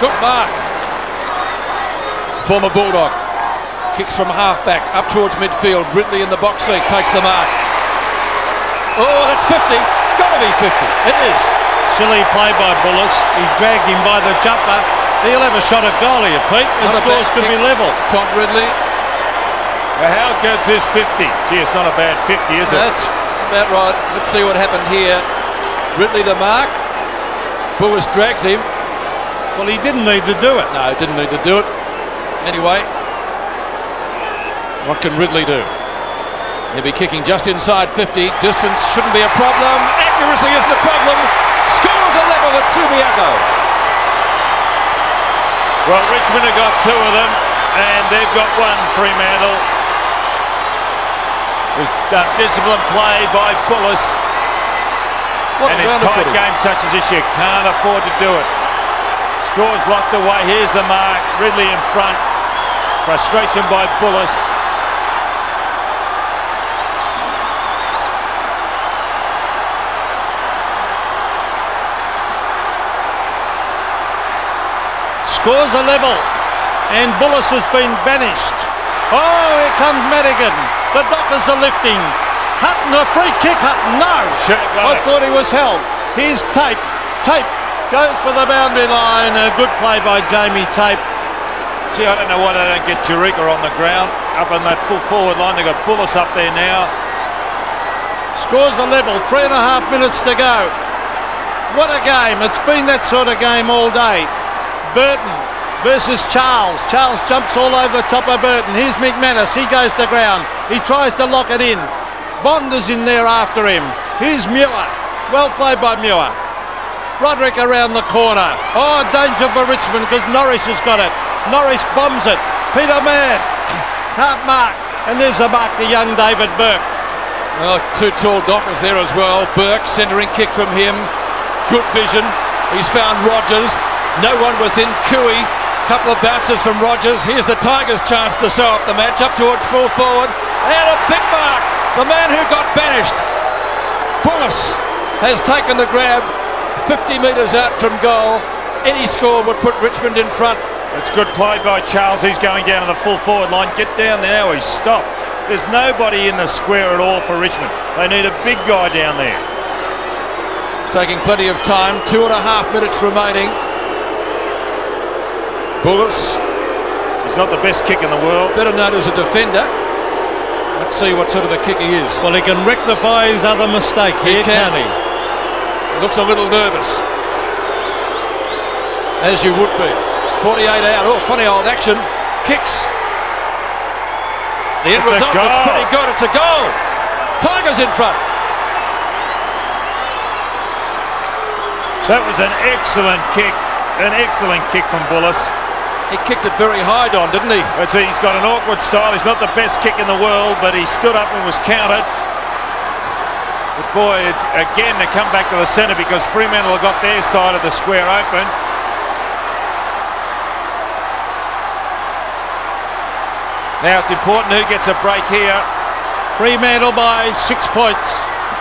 Good mark. Former Bulldog. Kicks from halfback up towards midfield. Ridley in the box seat takes the mark. Oh, that's 50. Gotta be 50. It is. Silly play by Bulluss. He dragged him by the jumper. He'll have a shot at goal here, Pete. And scores bad could be level. Todd Ridley. Well, how good's this 50? Gee, it's not a bad 50, is it? That's about right. Let's see what happened here. Ridley the mark. Bulluss drags him. Well, he didn't need to do it. No, he didn't need to do it. Anyway, what can Ridley do? He'll be kicking just inside 50. Distance shouldn't be a problem. Accuracy isn't a problem. Scores a level at Subiaco. Well, Richmond have got two of them, and they've got one, Fremantle. It was done disciplined play by Bulluss. What and a in tight games such as this, you can't afford to do it. Scores locked away. Here's the mark. Ridley in front. Frustration by Bulluss. Scores a level. And Bulluss has been banished. Oh, here comes Madigan. The Dockers are lifting. Hutton, a free kick, Hutton. No. Should have got I it. thought he was held. Here's Tape. Tape goes for the boundary line. A good play by Jamie Tape. See, I don't know why they don't get Jurika on the ground. Up on that full forward line. They've got Bulluss up there now. Scores a level. Three and a half minutes to go. What a game. It's been that sort of game all day. Burton versus Charles. Charles jumps all over the top of Burton. Here's McManus. He goes to ground. He tries to lock it in. Bond is in there after him. Here's Muir. Well played by Muir. Broderick around the corner. Oh, danger for Richmond because Norrish has got it. Norrish bombs it. Peter Mann can't mark. And there's the mark to young David Burke. Well, two tall Dockers there as well. Burke, centering kick from him. Good vision. He's found Rogers. No one within Cooey. Couple of bounces from Rogers. Here's the Tigers' chance to sew up the match up towards full forward. And a big mark. The man who got banished. Bulluss has taken the grab 50 metres out from goal. Any score would put Richmond in front. It's good play by Charles. He's going down to the full forward line. Get down there. He's stopped. There's nobody in the square at all for Richmond. They need a big guy down there. It's taking plenty of time. Two and a half minutes remaining. Bulluss, He's not the best kick in the world. better known as a defender. Let's see what sort of a kick he is. Well, he can rectify his other mistake He here, can. can he? He looks a little nervous. As you would be. 48 out. Oh, funny old action. Kicks. The end It's result looks pretty good. It's a goal. Tigers in front. That was an excellent kick. An excellent kick from Bulluss. He kicked it very high, Don, didn't he? It's, he's got an awkward style. He's not the best kick in the world, but he stood up and was counted. But boy, it's again to come back to the centre because Fremantle have got their side of the square open. Now it's important who gets a break here. Fremantle by six points.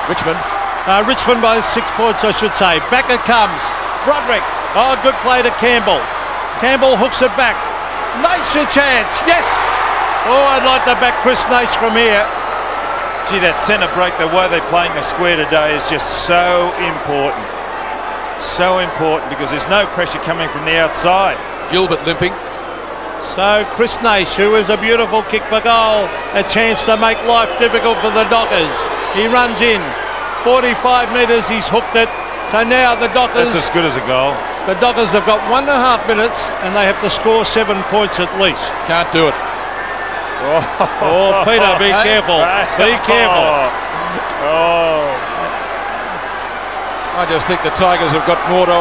Richmond. Uh, Richmond by six points, I should say. Back it comes. Broderick. Oh, good play to Campbell. Campbell hooks it back. Naish a chance. Yes. Oh, I'd like to back Chris Naish from here. Gee, that centre break, the way they're playing the square today is just so important. So important because there's no pressure coming from the outside. Gilbert limping. So Chris Naish, who is a beautiful kick for goal, a chance to make life difficult for the Dockers. He runs in, 45 metres, he's hooked it. So now the Dockers, That's as good as a goal. The Dockers have got one and a half minutes, and they have to score seven points at least. Can't do it. Oh, Peter, be careful. Be careful. Oh, I just think the Tigers have got more to,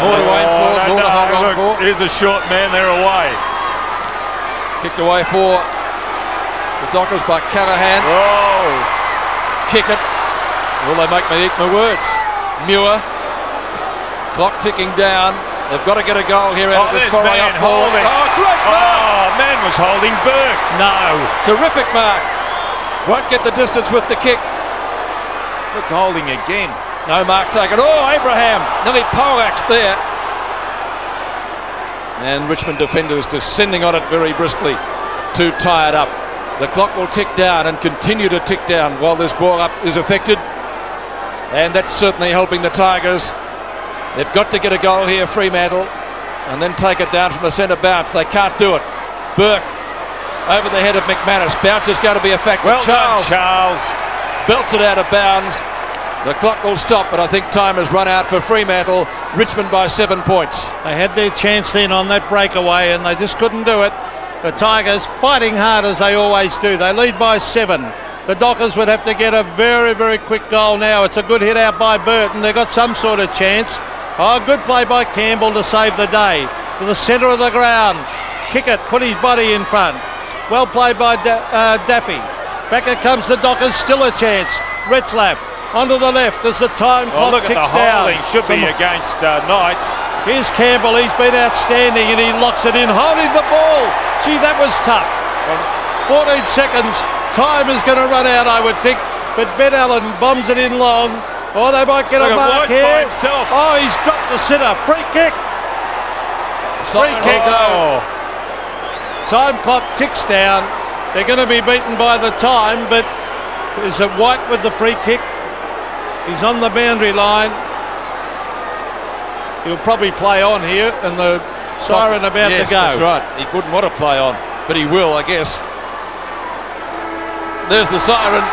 more to aim for, Oh, no, more to no, hold on for. Here's a short man, they're away. Kicked away for the Dockers by Callaghan. Oh, Kick it. Will they make me eat my words? Muir. Clock ticking down. They've got to get a goal here out Oh, of this man oh, up forward. holding. Oh, great mark! oh, Mann was holding Burke. No. Terrific mark. Won't get the distance with the kick. Look, holding again. No mark taken. Oh, Abraham. Nearly poleaxed there. And Richmond defenders descending on it very briskly. Too tired up. The clock will tick down and continue to tick down while this ball up is affected. And that's certainly helping the Tigers. They've got to get a goal here, Fremantle, and then take it down from the centre bounce. They can't do it. Burke over the head of McManus. Bounce is going to be a factor. Well Charles done, Charles. belts it out of bounds. The clock will stop, but I think time has run out for Fremantle. Richmond by seven points. They had their chance then on that breakaway and they just couldn't do it. The Tigers fighting hard as they always do. They lead by seven. The Dockers would have to get a very, very quick goal now. It's a good hit out by Burton. They've got some sort of chance. Oh, good play by Campbell to save the day. To the centre of the ground. Kick it, put his body in front. Well played by da- uh, Daffy. Back it comes the Dockers, still a chance. Retzlaff onto the left as the time Oh, clock look at the ticks down. Should be against uh, Knights. Here's Campbell. He's been outstanding and he locks it in, holding the ball. Gee, that was tough. 14 seconds. Time is going to run out, I would think. But Ben Allan bombs it in long. Oh, they might get Look a mark here. Oh, he's dropped the sitter. Free kick. Free kick. Oh, Time clock ticks down. They're going to be beaten by the time, but is it White with the free kick? He's on the boundary line. He'll probably play on here, and the siren about yes, to go. that's right. He wouldn't want to play on, but he will, I guess. There's the siren.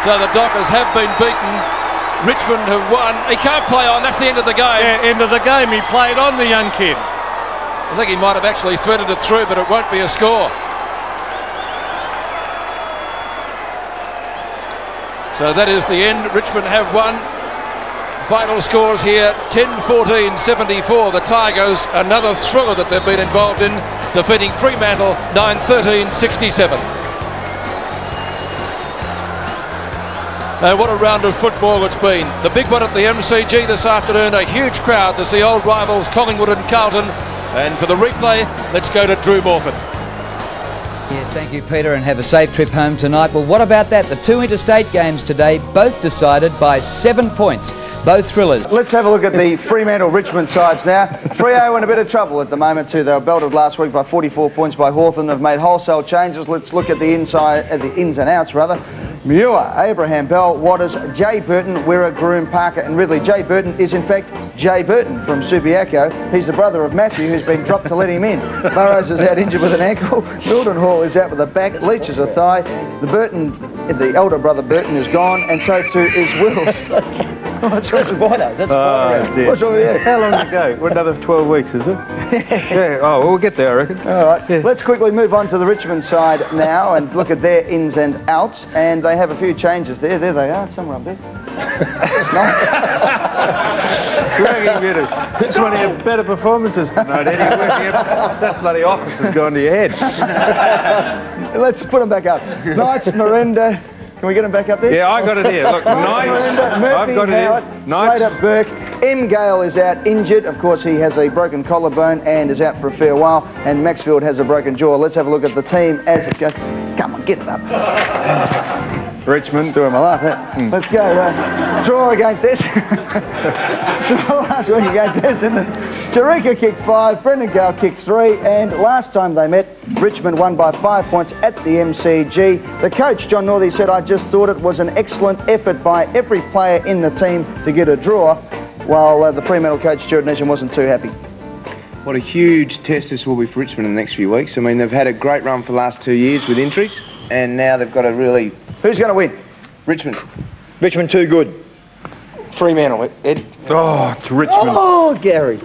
So the Dockers have been beaten. Richmond have won. He can't play on. That's the end of the game. Yeah, end of the game. He played on the young kid. I think he might have actually threaded it through, but it won't be a score. So that is the end. Richmond have won. Final scores here 10 14 74. The Tigers, another thriller that they've been involved in, defeating Fremantle 9 13 67. And what a round of football it's been. The big one at the MCG this afternoon, a huge crowd to see old rivals Collingwood and Carlton. And for the replay, let's go to Drew Morphett. Yes, thank you, Peter, and have a safe trip home tonight. Well, what about that? The two interstate games today, both decided by seven points. Both thrillers. Let's have a look at the Fremantle Richmond sides now. Freo in a bit of trouble at the moment too. They were belted last week by 44 points by Hawthorn. They've made wholesale changes. Let's look at the inside, at the ins and outs rather. Muir, Abraham Bell, Watters, Jay Burton, Wirra, Groom, Parker and Ridley. Jay Burton is in fact Jay Burton from Subiaco. He's the brother of Matthew who's been dropped to let him in. Burrows is out injured with an ankle. Milton Hall is out with a back. Leach is a thigh. The Burton, the elder brother Burton is gone and so too is Wills. Ah, What's wrong with That's oh, dear. What's wrong with you? How long to go? What, another 12 weeks, is it? yeah. Oh, well, we'll get there, I reckon. All right. Yeah. Let's quickly move on to the Richmond side now and look at their ins and outs. And they have a few changes there. There they are, somewhere up there. Swagging bitters. Which one of your better performances tonight, Eddie? That bloody office has gone to your head. Let's put them back up. Knights, Merenda, can we get him back up there? Yeah, I got it here. Look, Knights. I've got it here. Knights. Slater, Burke. M. Gale is out injured. Of course, he has a broken collarbone and is out for a fair while. And Maxfield has a broken jaw. Let's have a look at the team as it goes. Come on, get it up. Richmond. Story of my life, that. Mm. Let's go. Uh, draw against this. last week against this. And Tarika kicked five, Brendan Gale kicked three, and last time they met, Richmond won by five points at the MCG. The coach, John Northey, said, I just thought it was an excellent effort by every player in the team to get a draw, while uh, the Fremantle coach, Stuart Nation, wasn't too happy. What a huge test this will be for Richmond in the next few weeks. I mean, they've had a great run for the last two years with injuries, and now they've got a really Who's going to win? Richmond. Richmond too good. Fremantle, Ed. Oh, it's Richmond. Oh, Gary.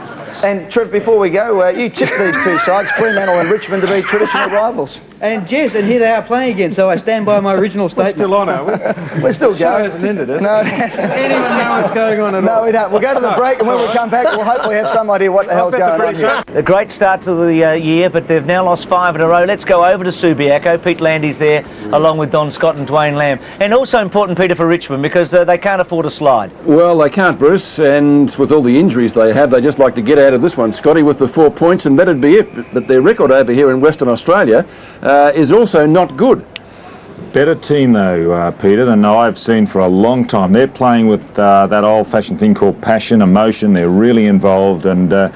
and Trev, before we go, uh, you tipped these two sides, Fremantle and Richmond, to be traditional rivals. And yes, and here they are playing again, so I stand by my original statement. We're still on, are we? We're still going. hasn't ended, it? No, Does anyone know what's going on at no, all? we don't. We'll go to the break, and when we come back, we'll hopefully have some idea what the hell's going on here. A great start to the uh, year, but they've now lost five in a row. Let's go over to Subiaco. Pete Landy's there, along with Don Scott and Dwayne Lamb. And also important, Peter, for Richmond, because uh, they can't afford a slide. Well, they can't, Bruce, and with all the injuries they have, they just like to get out of this one. Scotty with the four points, and that'd be it. But their record over here in Western Australia uh, is also not good. Better team though, uh, Peter, than I've seen for a long time. They're playing with uh, that old-fashioned thing called passion, emotion. They're really involved, and uh,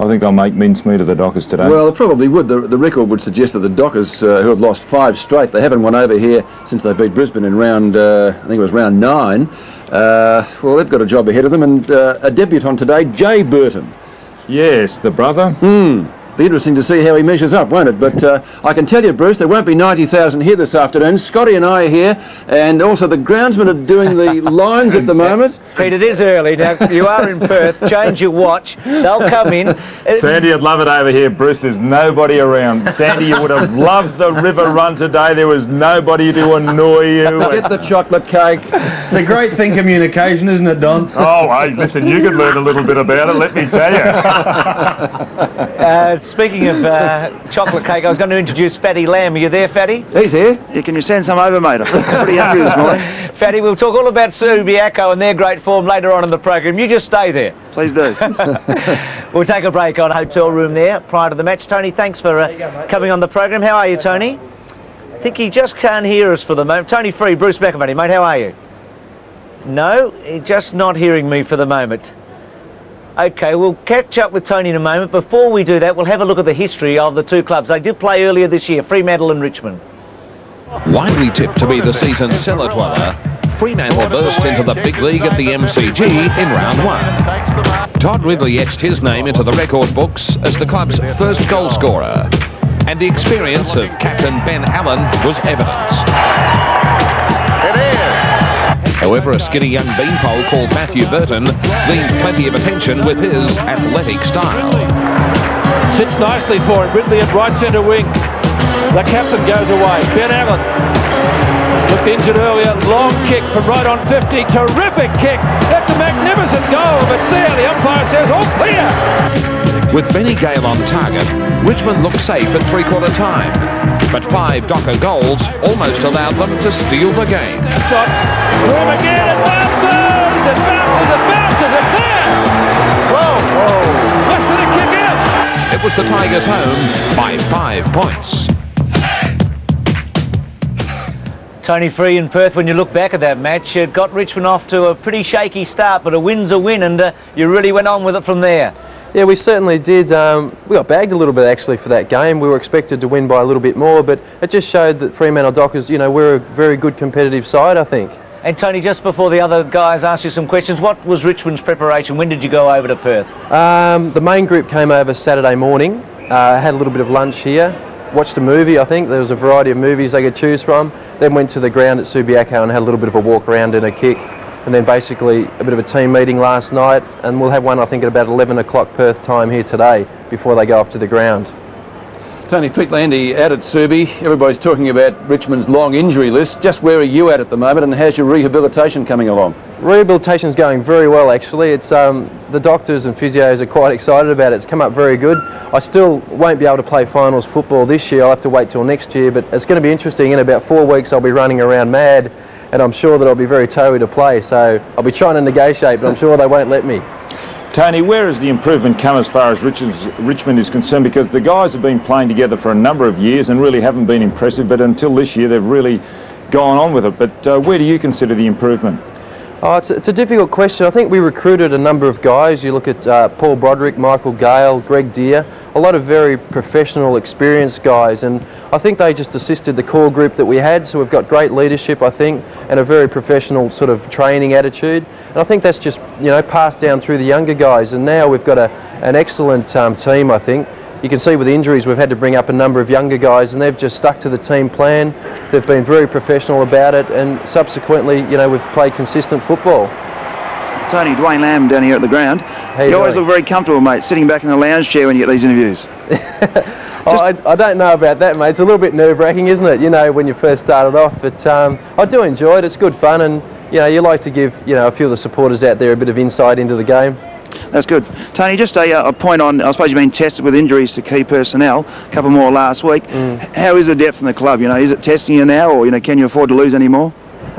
I think I'll make mincemeat of the Dockers today. Well, it probably would. The, the record would suggest that the Dockers, uh, who have lost five straight, they haven't won over here since they beat Brisbane in round, uh, I think it was round nine. Uh, well, they've got a job ahead of them, and uh, a debutant today, Jay Burton. Yes, the brother. Hmm. Be interesting to see how he measures up, won't it? But uh, I can tell you, Bruce, there won't be 90,000 here this afternoon. Scotty and I are here, and also the groundsmen are doing the lines at the moment. Pete, it is early. Now, you are in Perth. Change your watch. They'll come in. Sandy, I'd love it over here. Bruce, there's nobody around. Sandy, you would have loved the river run today. There was nobody to annoy you. Get the chocolate cake. It's a great thing, communication, isn't it, Don? Oh, hey, listen, you could learn a little bit about it, let me tell you. Uh, speaking of uh, chocolate cake, I was going to introduce Fatty Lamb. Are you there, Fatty? He's here. Yeah, can you send some over, mate? I'm pretty hungry this morning. Fatty, we'll talk all about Subiaco and their great form later on in the program. You just stay there. Please do. we'll take a break on hotel room there prior to the match. Tony, thanks for uh, coming on the program. How are you, Tony? I think he just can't hear us for the moment. Tony Free, Bruce McAvaney, mate, how are you? No, he's just not hearing me for the moment. Okay, we'll catch up with Tony in a moment. Before we do that, we'll have a look at the history of the two clubs. They did play earlier this year, Fremantle and Richmond. Widely tipped to be the season's cellar dweller, Fremantle burst into the big league at the MCG in round one. Todd Ridley etched his name into the record books as the club's first goal scorer. And the experience of captain Ben Allan was evident. However, a skinny young beanpole called Matthew Burton gleaned plenty of attention with his athletic style. Sits nicely for him. Ridley at right centre wing. The captain goes away. Ben Allan looked injured earlier. Long kick from right on 50. Terrific kick. That's a magnificent goal. If it's there, the umpire says, all clear. With Benny Gale on target, Richmond looked safe at three-quarter time. But five Docker goals almost allowed them to steal the game. Shot. Room again. It bounces. It bounces. It bounces. It's there. Whoa. Whoa. Less than a kick out. It was the Tigers home by five points. Tony Free in Perth, when you look back at that match, it got Richmond off to a pretty shaky start, but a win's a win, and uh, you really went on with it from there. Yeah, we certainly did. Um, we got bagged a little bit actually for that game. We were expected to win by a little bit more, but it just showed that Fremantle Dockers, you know, we're a very good competitive side, I think. And Tony, just before the other guys ask you some questions, what was Richmond's preparation? When did you go over to Perth? Um, the main group came over Saturday morning, uh, had a little bit of lunch here, watched a movie, I think. There was a variety of movies they could choose from. Then went to the ground at Subiaco and had a little bit of a walk around and a kick. And then basically a bit of a team meeting last night. And we'll have one, I think, at about 11 o'clock Perth time here today before they go off to the ground. Tony Pete Landy out at Subi. Everybody's talking about Richmond's long injury list. Just where are you at at the moment and how's your rehabilitation coming along? Rehabilitation's going very well actually. It's um, the doctors and physios are quite excited about it. It's come up very good. I still won't be able to play finals football this year. I'll have to wait till next year, but it's going to be interesting. In about four weeks, I'll be running around mad, and I'm sure that I'll be very toey to play. So I'll be trying to negotiate, but I'm sure they won't let me. Tony, where has the improvement come as far as Richards, Richmond is concerned? Because the guys have been playing together for a number of years and really haven't been impressive, but until this year they've really gone on with it. But uh, where do you consider the improvement? Oh, it's, a, it's a difficult question. I think we recruited a number of guys. You look at uh, Paul Broderick, Michael Gale, Greg Dear, a lot of very professional, experienced guys. And I think they just assisted the core group that we had. So we've got great leadership, I think, and a very professional sort of training attitude. And I think that's just, you know, passed down through the younger guys. And now we've got a, an excellent um, team, I think. You can see with the injuries, we've had to bring up a number of younger guys, and they've just stuck to the team plan. They've been very professional about it, and subsequently, you know, we've played consistent football. Tony, Dwayne Lamb down here at the ground. you you always look very comfortable, mate, sitting back in the lounge chair when you get these interviews. I, I don't know about that, mate. It's a little bit nerve-wracking, isn't it? You know, when you first started off. But um, I do enjoy it. It's good fun, and you know, you like to give you know a few of the supporters out there a bit of insight into the game. That's good. Tony, just a, uh, a point on, I suppose you've been tested with injuries to key personnel, a couple more last week. Mm. How is the depth in the club? You know, is it testing you now, or you know, can you afford to lose any more?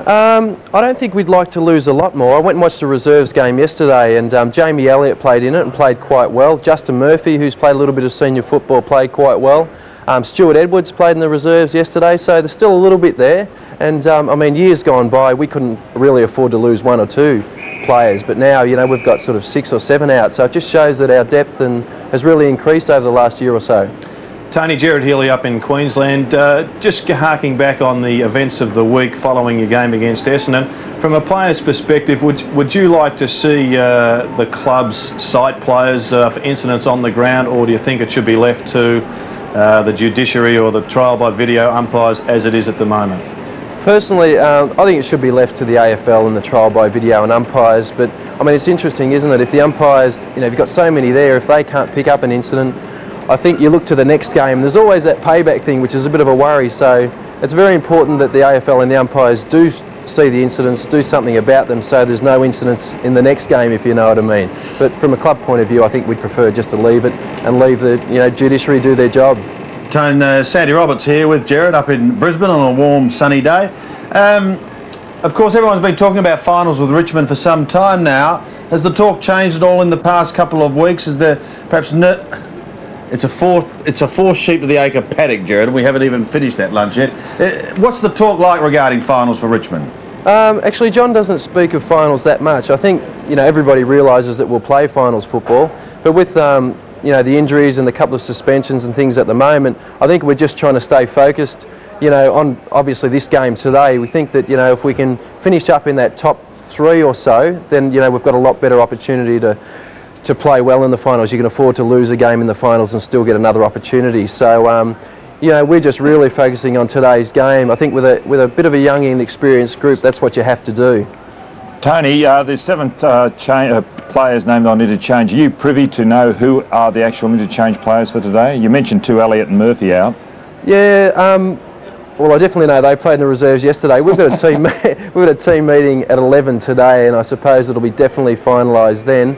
Um, I don't think we'd like to lose a lot more. I went and watched the reserves game yesterday, and um, Jamie Elliott played in it and played quite well. Justin Murphy, who's played a little bit of senior football, played quite well. Um, Stuart Edwards played in the reserves yesterday, so there's still a little bit there. And um, I mean, years gone by, we couldn't really afford to lose one or two players, but now you know we've got sort of six or seven out. So it just shows that our depth and has really increased over the last year or so. Tony Jared Healy up in Queensland. Uh, just harking back on the events of the week following your game against Essendon, from a player's perspective, would would you like to see uh, the club's site players uh, for incidents on the ground, or do you think it should be left to uh, the judiciary or the trial by video umpires as it is at the moment? Personally, um, I think it should be left to the AFL and the trial by video and umpires. But I mean, it's interesting, isn't it? If the umpires, you know, you've got so many there, if they can't pick up an incident, I think you look to the next game. There's always that payback thing, which is a bit of a worry. So it's very important that the AFL and the umpires do see the incidents, do something about them, so there's no incidents in the next game, if you know what I mean. But from a club point of view, I think we'd prefer just to leave it and leave the you know judiciary do their job. Tone, uh, Sandy Roberts here with Jared up in Brisbane on a warm sunny day. Um, of course, everyone's been talking about finals with Richmond for some time now. Has the talk changed at all in the past couple of weeks? Is there perhaps it's a four it's a four sheep to the acre paddock, Jared. We haven't even finished that lunch yet. Uh, what's the talk like regarding finals for Richmond? Um, actually, John doesn't speak of finals that much. I think you know everybody realises that we'll play finals football, but with um, you know the injuries and the couple of suspensions and things at the moment, I think we're just trying to stay focused. You know, on obviously this game today, we think that you know if we can finish up in that top three or so, then you know we've got a lot better opportunity to to play well in the finals. You can afford to lose a game in the finals and still get another opportunity. So. Um, you know, we're just really focusing on today's game. I think with a with a bit of a young and experienced group, that's what you have to do. Tony, uh, there's seven uh, uh, players named on interchange. Are you privy to know who are the actual interchange players for today? You mentioned two, Elliott and Murphy out. Yeah, um, well, I definitely know they played in the reserves yesterday. We've got a team we've got a team meeting at 11 today, and I suppose it'll be definitely finalised then.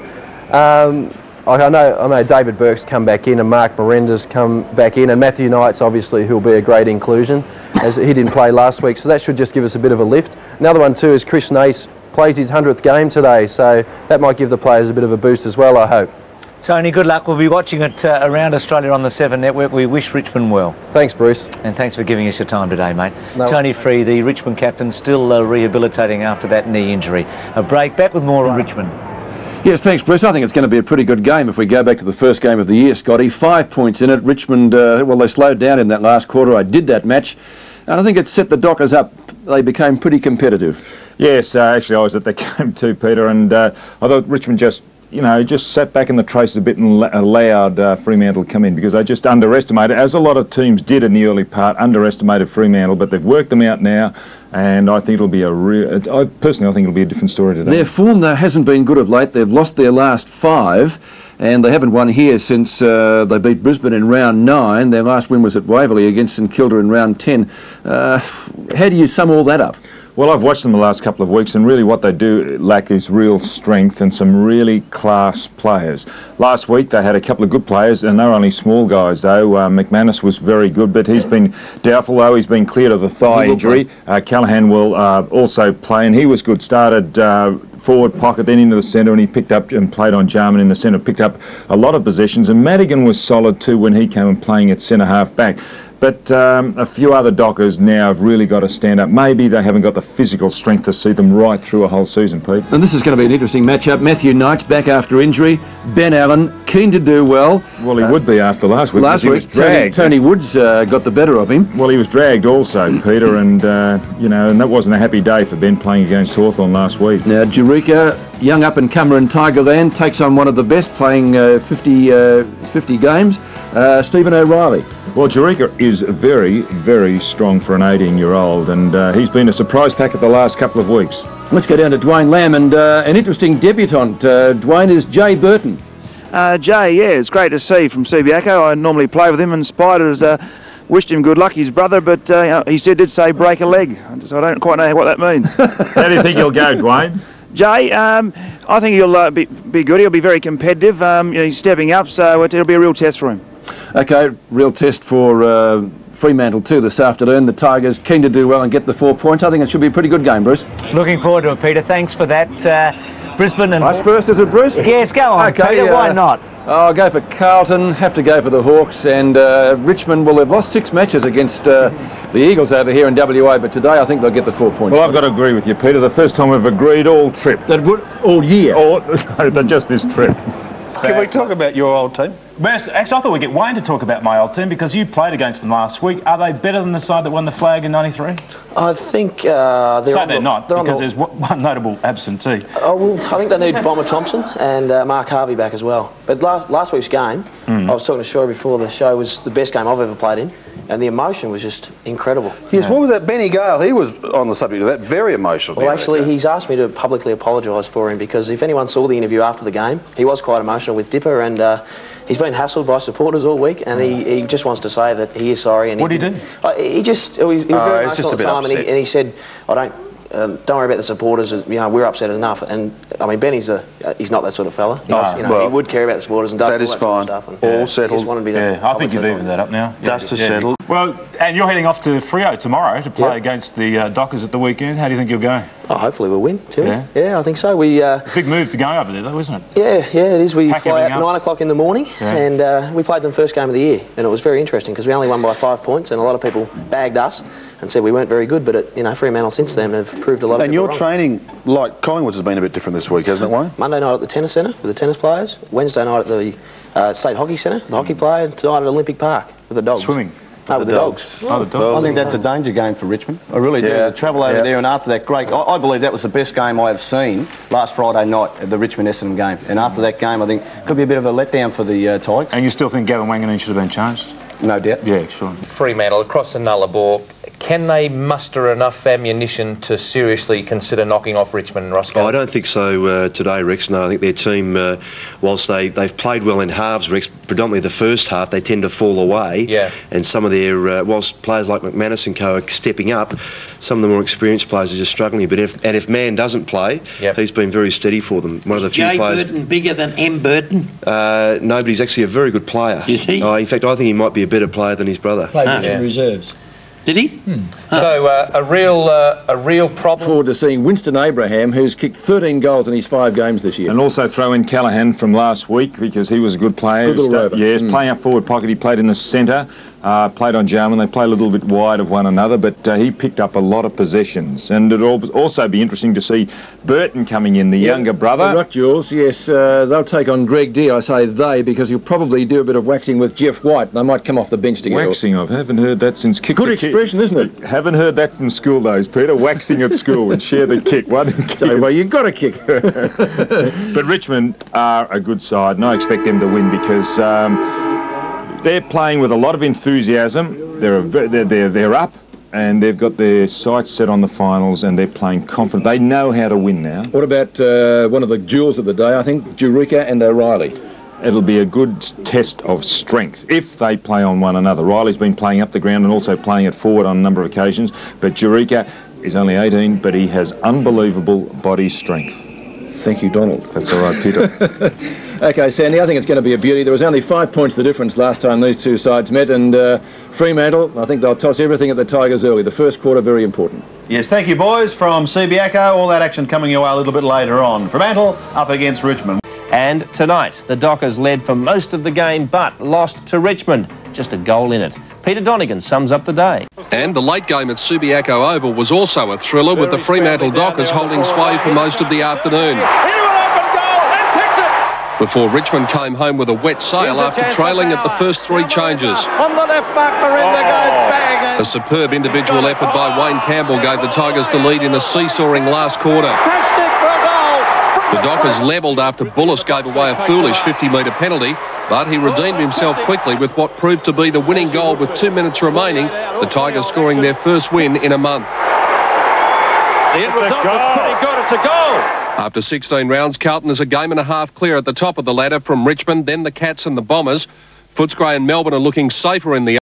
Um, I I know, I know David Burke's come back in and Mark Merenda's come back in and Matthew Knights obviously who'll be a great inclusion as he didn't play last week so that should just give us a bit of a lift. Another one too is Chris Naish plays his 100th game today so that might give the players a bit of a boost as well I hope. Tony, good luck. We'll be watching it uh, around Australia on the Seven Network. We wish Richmond well. Thanks, Bruce. And thanks for giving us your time today, mate. No. Tony Free, the Richmond captain, still uh, rehabilitating after that knee injury. A break. Back with more on Richmond. Yes, thanks, Bruce. I think it's going to be a pretty good game if we go back to the first game of the year, Scotty. Five points in it. Richmond, uh, well, they slowed down in that last quarter. I did that match, and I think it set the Dockers up. They became pretty competitive. Yes, uh, actually, I was at the game too, Peter, and uh, I thought Richmond just, you know, just sat back in the traces a bit and allowed uh, Fremantle to come in because they just underestimated, as a lot of teams did in the early part, underestimated Fremantle, but they've worked them out now, and I think it'll be a real. I personally, I think it'll be a different story today. Their form, though, hasn't been good of late. They've lost their last five, and they haven't won here since uh, they beat Brisbane in round nine. Their last win was at Waverley against St Kilda in round ten. Uh, how do you sum all that up? Well, I've watched them the last couple of weeks, and really what they do lack is real strength and some really class players. Last week they had a couple of good players, and they're only small guys, though. Uh, McManus was very good, but he's been doubtful, though. He's been cleared of the thigh injury. Uh, Callaghan will uh, also play, and he was good. Started uh, forward pocket, then into the centre, and he picked up and played on Jarman in the centre, picked up a lot of positions, And Madigan was solid too when he came and playing at centre half back. But um, a few other Dockers now have really got to stand up. Maybe they haven't got the physical strength to see them right through a whole season, Pete. And this is going to be an interesting matchup. Matthew Knights back after injury. Ben Allan, keen to do well. Well, he would be after last week. Last week, was dragged. Tony, Tony Woods uh, got the better of him. Well, he was dragged also, Peter, and uh, you know, and that wasn't a happy day for Ben playing against Hawthorn last week. Now, Jurika, young up-and-comer in Tigerland, takes on one of the best, playing uh, 50, uh, 50 games, uh, Stephen O'Reilly. Well, Jurika is very, very strong for an 18-year-old, and uh, he's been a surprise pack at the last couple of weeks. Let's go down to Dwayne Lamb, and uh, an interesting debutant. Uh, Dwayne is Jay Burton. Uh, Jay, yeah, it's great to see from Subiaco. I normally play with him, and Spiders uh, wished him good luck, his brother, but uh, you he said did say break a leg, so I don't quite know what that means. How do you think he'll go, Dwayne? Jay, um, I think he'll uh, be, be good. He'll be very competitive. Um, you know, he's stepping up, so it'll be a real test for him. Okay, real test for uh, Fremantle too this afternoon. The Tigers keen to do well and get the four points. I think it should be a pretty good game, Bruce. Looking forward to it, Peter. Thanks for that. Uh, Brisbane and... Us first, is it, Bruce? Yes, go on, Okay, Peter. Why uh, not? I'll go for Carlton, have to go for the Hawks, and uh, Richmond, well, they've lost six matches against uh, the Eagles over here in WA, but today I think they'll get the four points. Well, I've got to agree with you, Peter. The first time we've agreed all trip. That would all year. All, no, just this trip. Can we talk about your old team? Best, actually, I thought we'd get Wayne to talk about my old team because you played against them last week. Are they better than the side that won the flag in '93? I think uh, they're Say on they're the- not they're on because the- there's one one notable absentee. Oh, well, I think they need Bomber Thompson and uh, Mark Harvey back as well. But last last week's game, Hmm. I was talking to Shoy before the show, was the best game I've ever played in, and the emotion was just incredible. Yes, what was that? Benny Gale, he was on the subject of that, very emotional. Well, actually, he's asked me to publicly apologise for him because if anyone saw the interview after the game, he was quite emotional with Dipper and uh, he's been hassled by supporters all week and he, he just wants to say that he is sorry. And What did he didn't- Uh, he just he was, he was very he's just emotional a at the bit time and he, and he said, I don't. Um, don't worry about the supporters. You know we're upset enough, and I mean Benny's a uh, he's not that sort of fella. He's, Ah, you know, well, he would care about the supporters and does that all is that sort of stuff. And All he settled. Just wanted to be Yeah, I think you've evened that up now. Dust is Yeah. settled. Well, and you're heading off to Freo tomorrow to play Yeah. against the uh, Dockers at the weekend. How do you think you'll go? Oh, hopefully we'll win, Timmy. Yeah. Yeah, I think so. We uh, Big move to go over there, though, isn't it? Yeah, yeah, it is. We Pack fly out at up. nine o'clock in the morning, Yeah. and uh, we played them first game of the year, and it was very interesting because we only won by five points, and a lot of people bagged us and said we weren't very good, but it, you know, Fremantle since then have proved a lot of And your wrong. training, like Collingwood's, has been a bit different this week, hasn't it, Wayne? Monday night at the tennis centre with the tennis players, Wednesday night at the uh, state hockey centre, the hockey players, and tonight at Olympic Park with the dogs. Swimming. No, with the dogs. Oh, the Dockers. I think that's a danger game for Richmond. I really do. Yeah. To travel over Yeah. there and after that great, I, I believe that was the best game I have seen last Friday night at the Richmond Essendon game. And after that game, I think could be a bit of a letdown for the uh, Tigers. And you still think Gavin Wanganeen should have been changed? No doubt. Yeah, sure. Fremantle across the Nullarbor Can they muster enough ammunition to seriously consider knocking off Richmond and Roscoe? Oh, I don't think so uh, today, Rex. No, I think their team, uh, whilst they, they've played well in halves, Rex, predominantly the first half, they tend to fall away. Yeah. And some of their, uh, whilst players like McManus and co are stepping up, some of the more experienced players are just struggling. But if and if Mann doesn't play, Yep. he's been very steady for them. One of the few Jay players. Burton bigger than M. Burton? Uh, no, but he's actually a very good player. Is he? In fact, I think he might be a better player than his brother. Played Ah. Richmond reserves. Did he? So uh, a real uh, a real problem. Forward to seeing Winston Abraham, who's kicked 13 goals in his five games this year. And also throw in Callaghan from last week because he was a good player. Good little rover. Yes, Mm. playing up forward pocket. He played in the centre, uh, played on Jarman. They play a little bit wide of one another, but uh, he picked up a lot of possessions. And it'll also be interesting to see Burton coming in, the younger brother. Right, Jules. Yes, uh, they'll take on Greg Dear. I say they because he'll probably do a bit of waxing with Jeff White. They might come off the bench together. Waxing, I haven't heard that since kick. Good the kick. expression, isn't it? Haven't heard that from school days, Peter. Waxing at school and share the kick. One So, well, you've got a kick. but Richmond are a good side, and I expect them to win because um, they're playing with a lot of enthusiasm. They're, a, they're, they're, they're up, and they've got their sights set on the finals, and they're playing confident. They know how to win now. What about uh, one of the jewels of the day? I think Jurika and O'Reilly. It'll be a good test of strength if they play on one another. Riley's been playing up the ground and also playing it forward on a number of occasions, but Jurika is only 18, but he has unbelievable body strength. Thank you, Donald. That's all right, Peter. Okay, Sandy, I think it's going to be a beauty. There was only five points the difference last time these two sides met, and uh, Fremantle, I think they'll toss everything at the Tigers early. The first quarter, very important. Yes, thank you, boys. From Subiaco, all that action coming your way a little bit later on. Fremantle up against Richmond. And tonight, the Dockers led for most of the game but lost to Richmond. Just a goal in it. Peter Donegan sums up the day. And the late game at Subiaco Oval was also a thriller with the Fremantle Dockers holding sway for most of the afternoon. Before Richmond came home with a wet sail after trailing at the first three changes. On the left back, Merenda goes oh. bang. A superb individual effort by Wayne Campbell gave the Tigers the lead in a seesawing last quarter. Fantastic for a goal. The Dockers levelled after Bulluss gave away a foolish 50-metre penalty, but he redeemed himself quickly with what proved to be the winning goal with two minutes remaining, the Tigers scoring their first win in a month. The end result was pretty good. It's a goal. After 16 rounds, Carlton is a game and a half clear at the top of the ladder from Richmond, then the Cats and the Bombers. Footscray and Melbourne are looking safer in the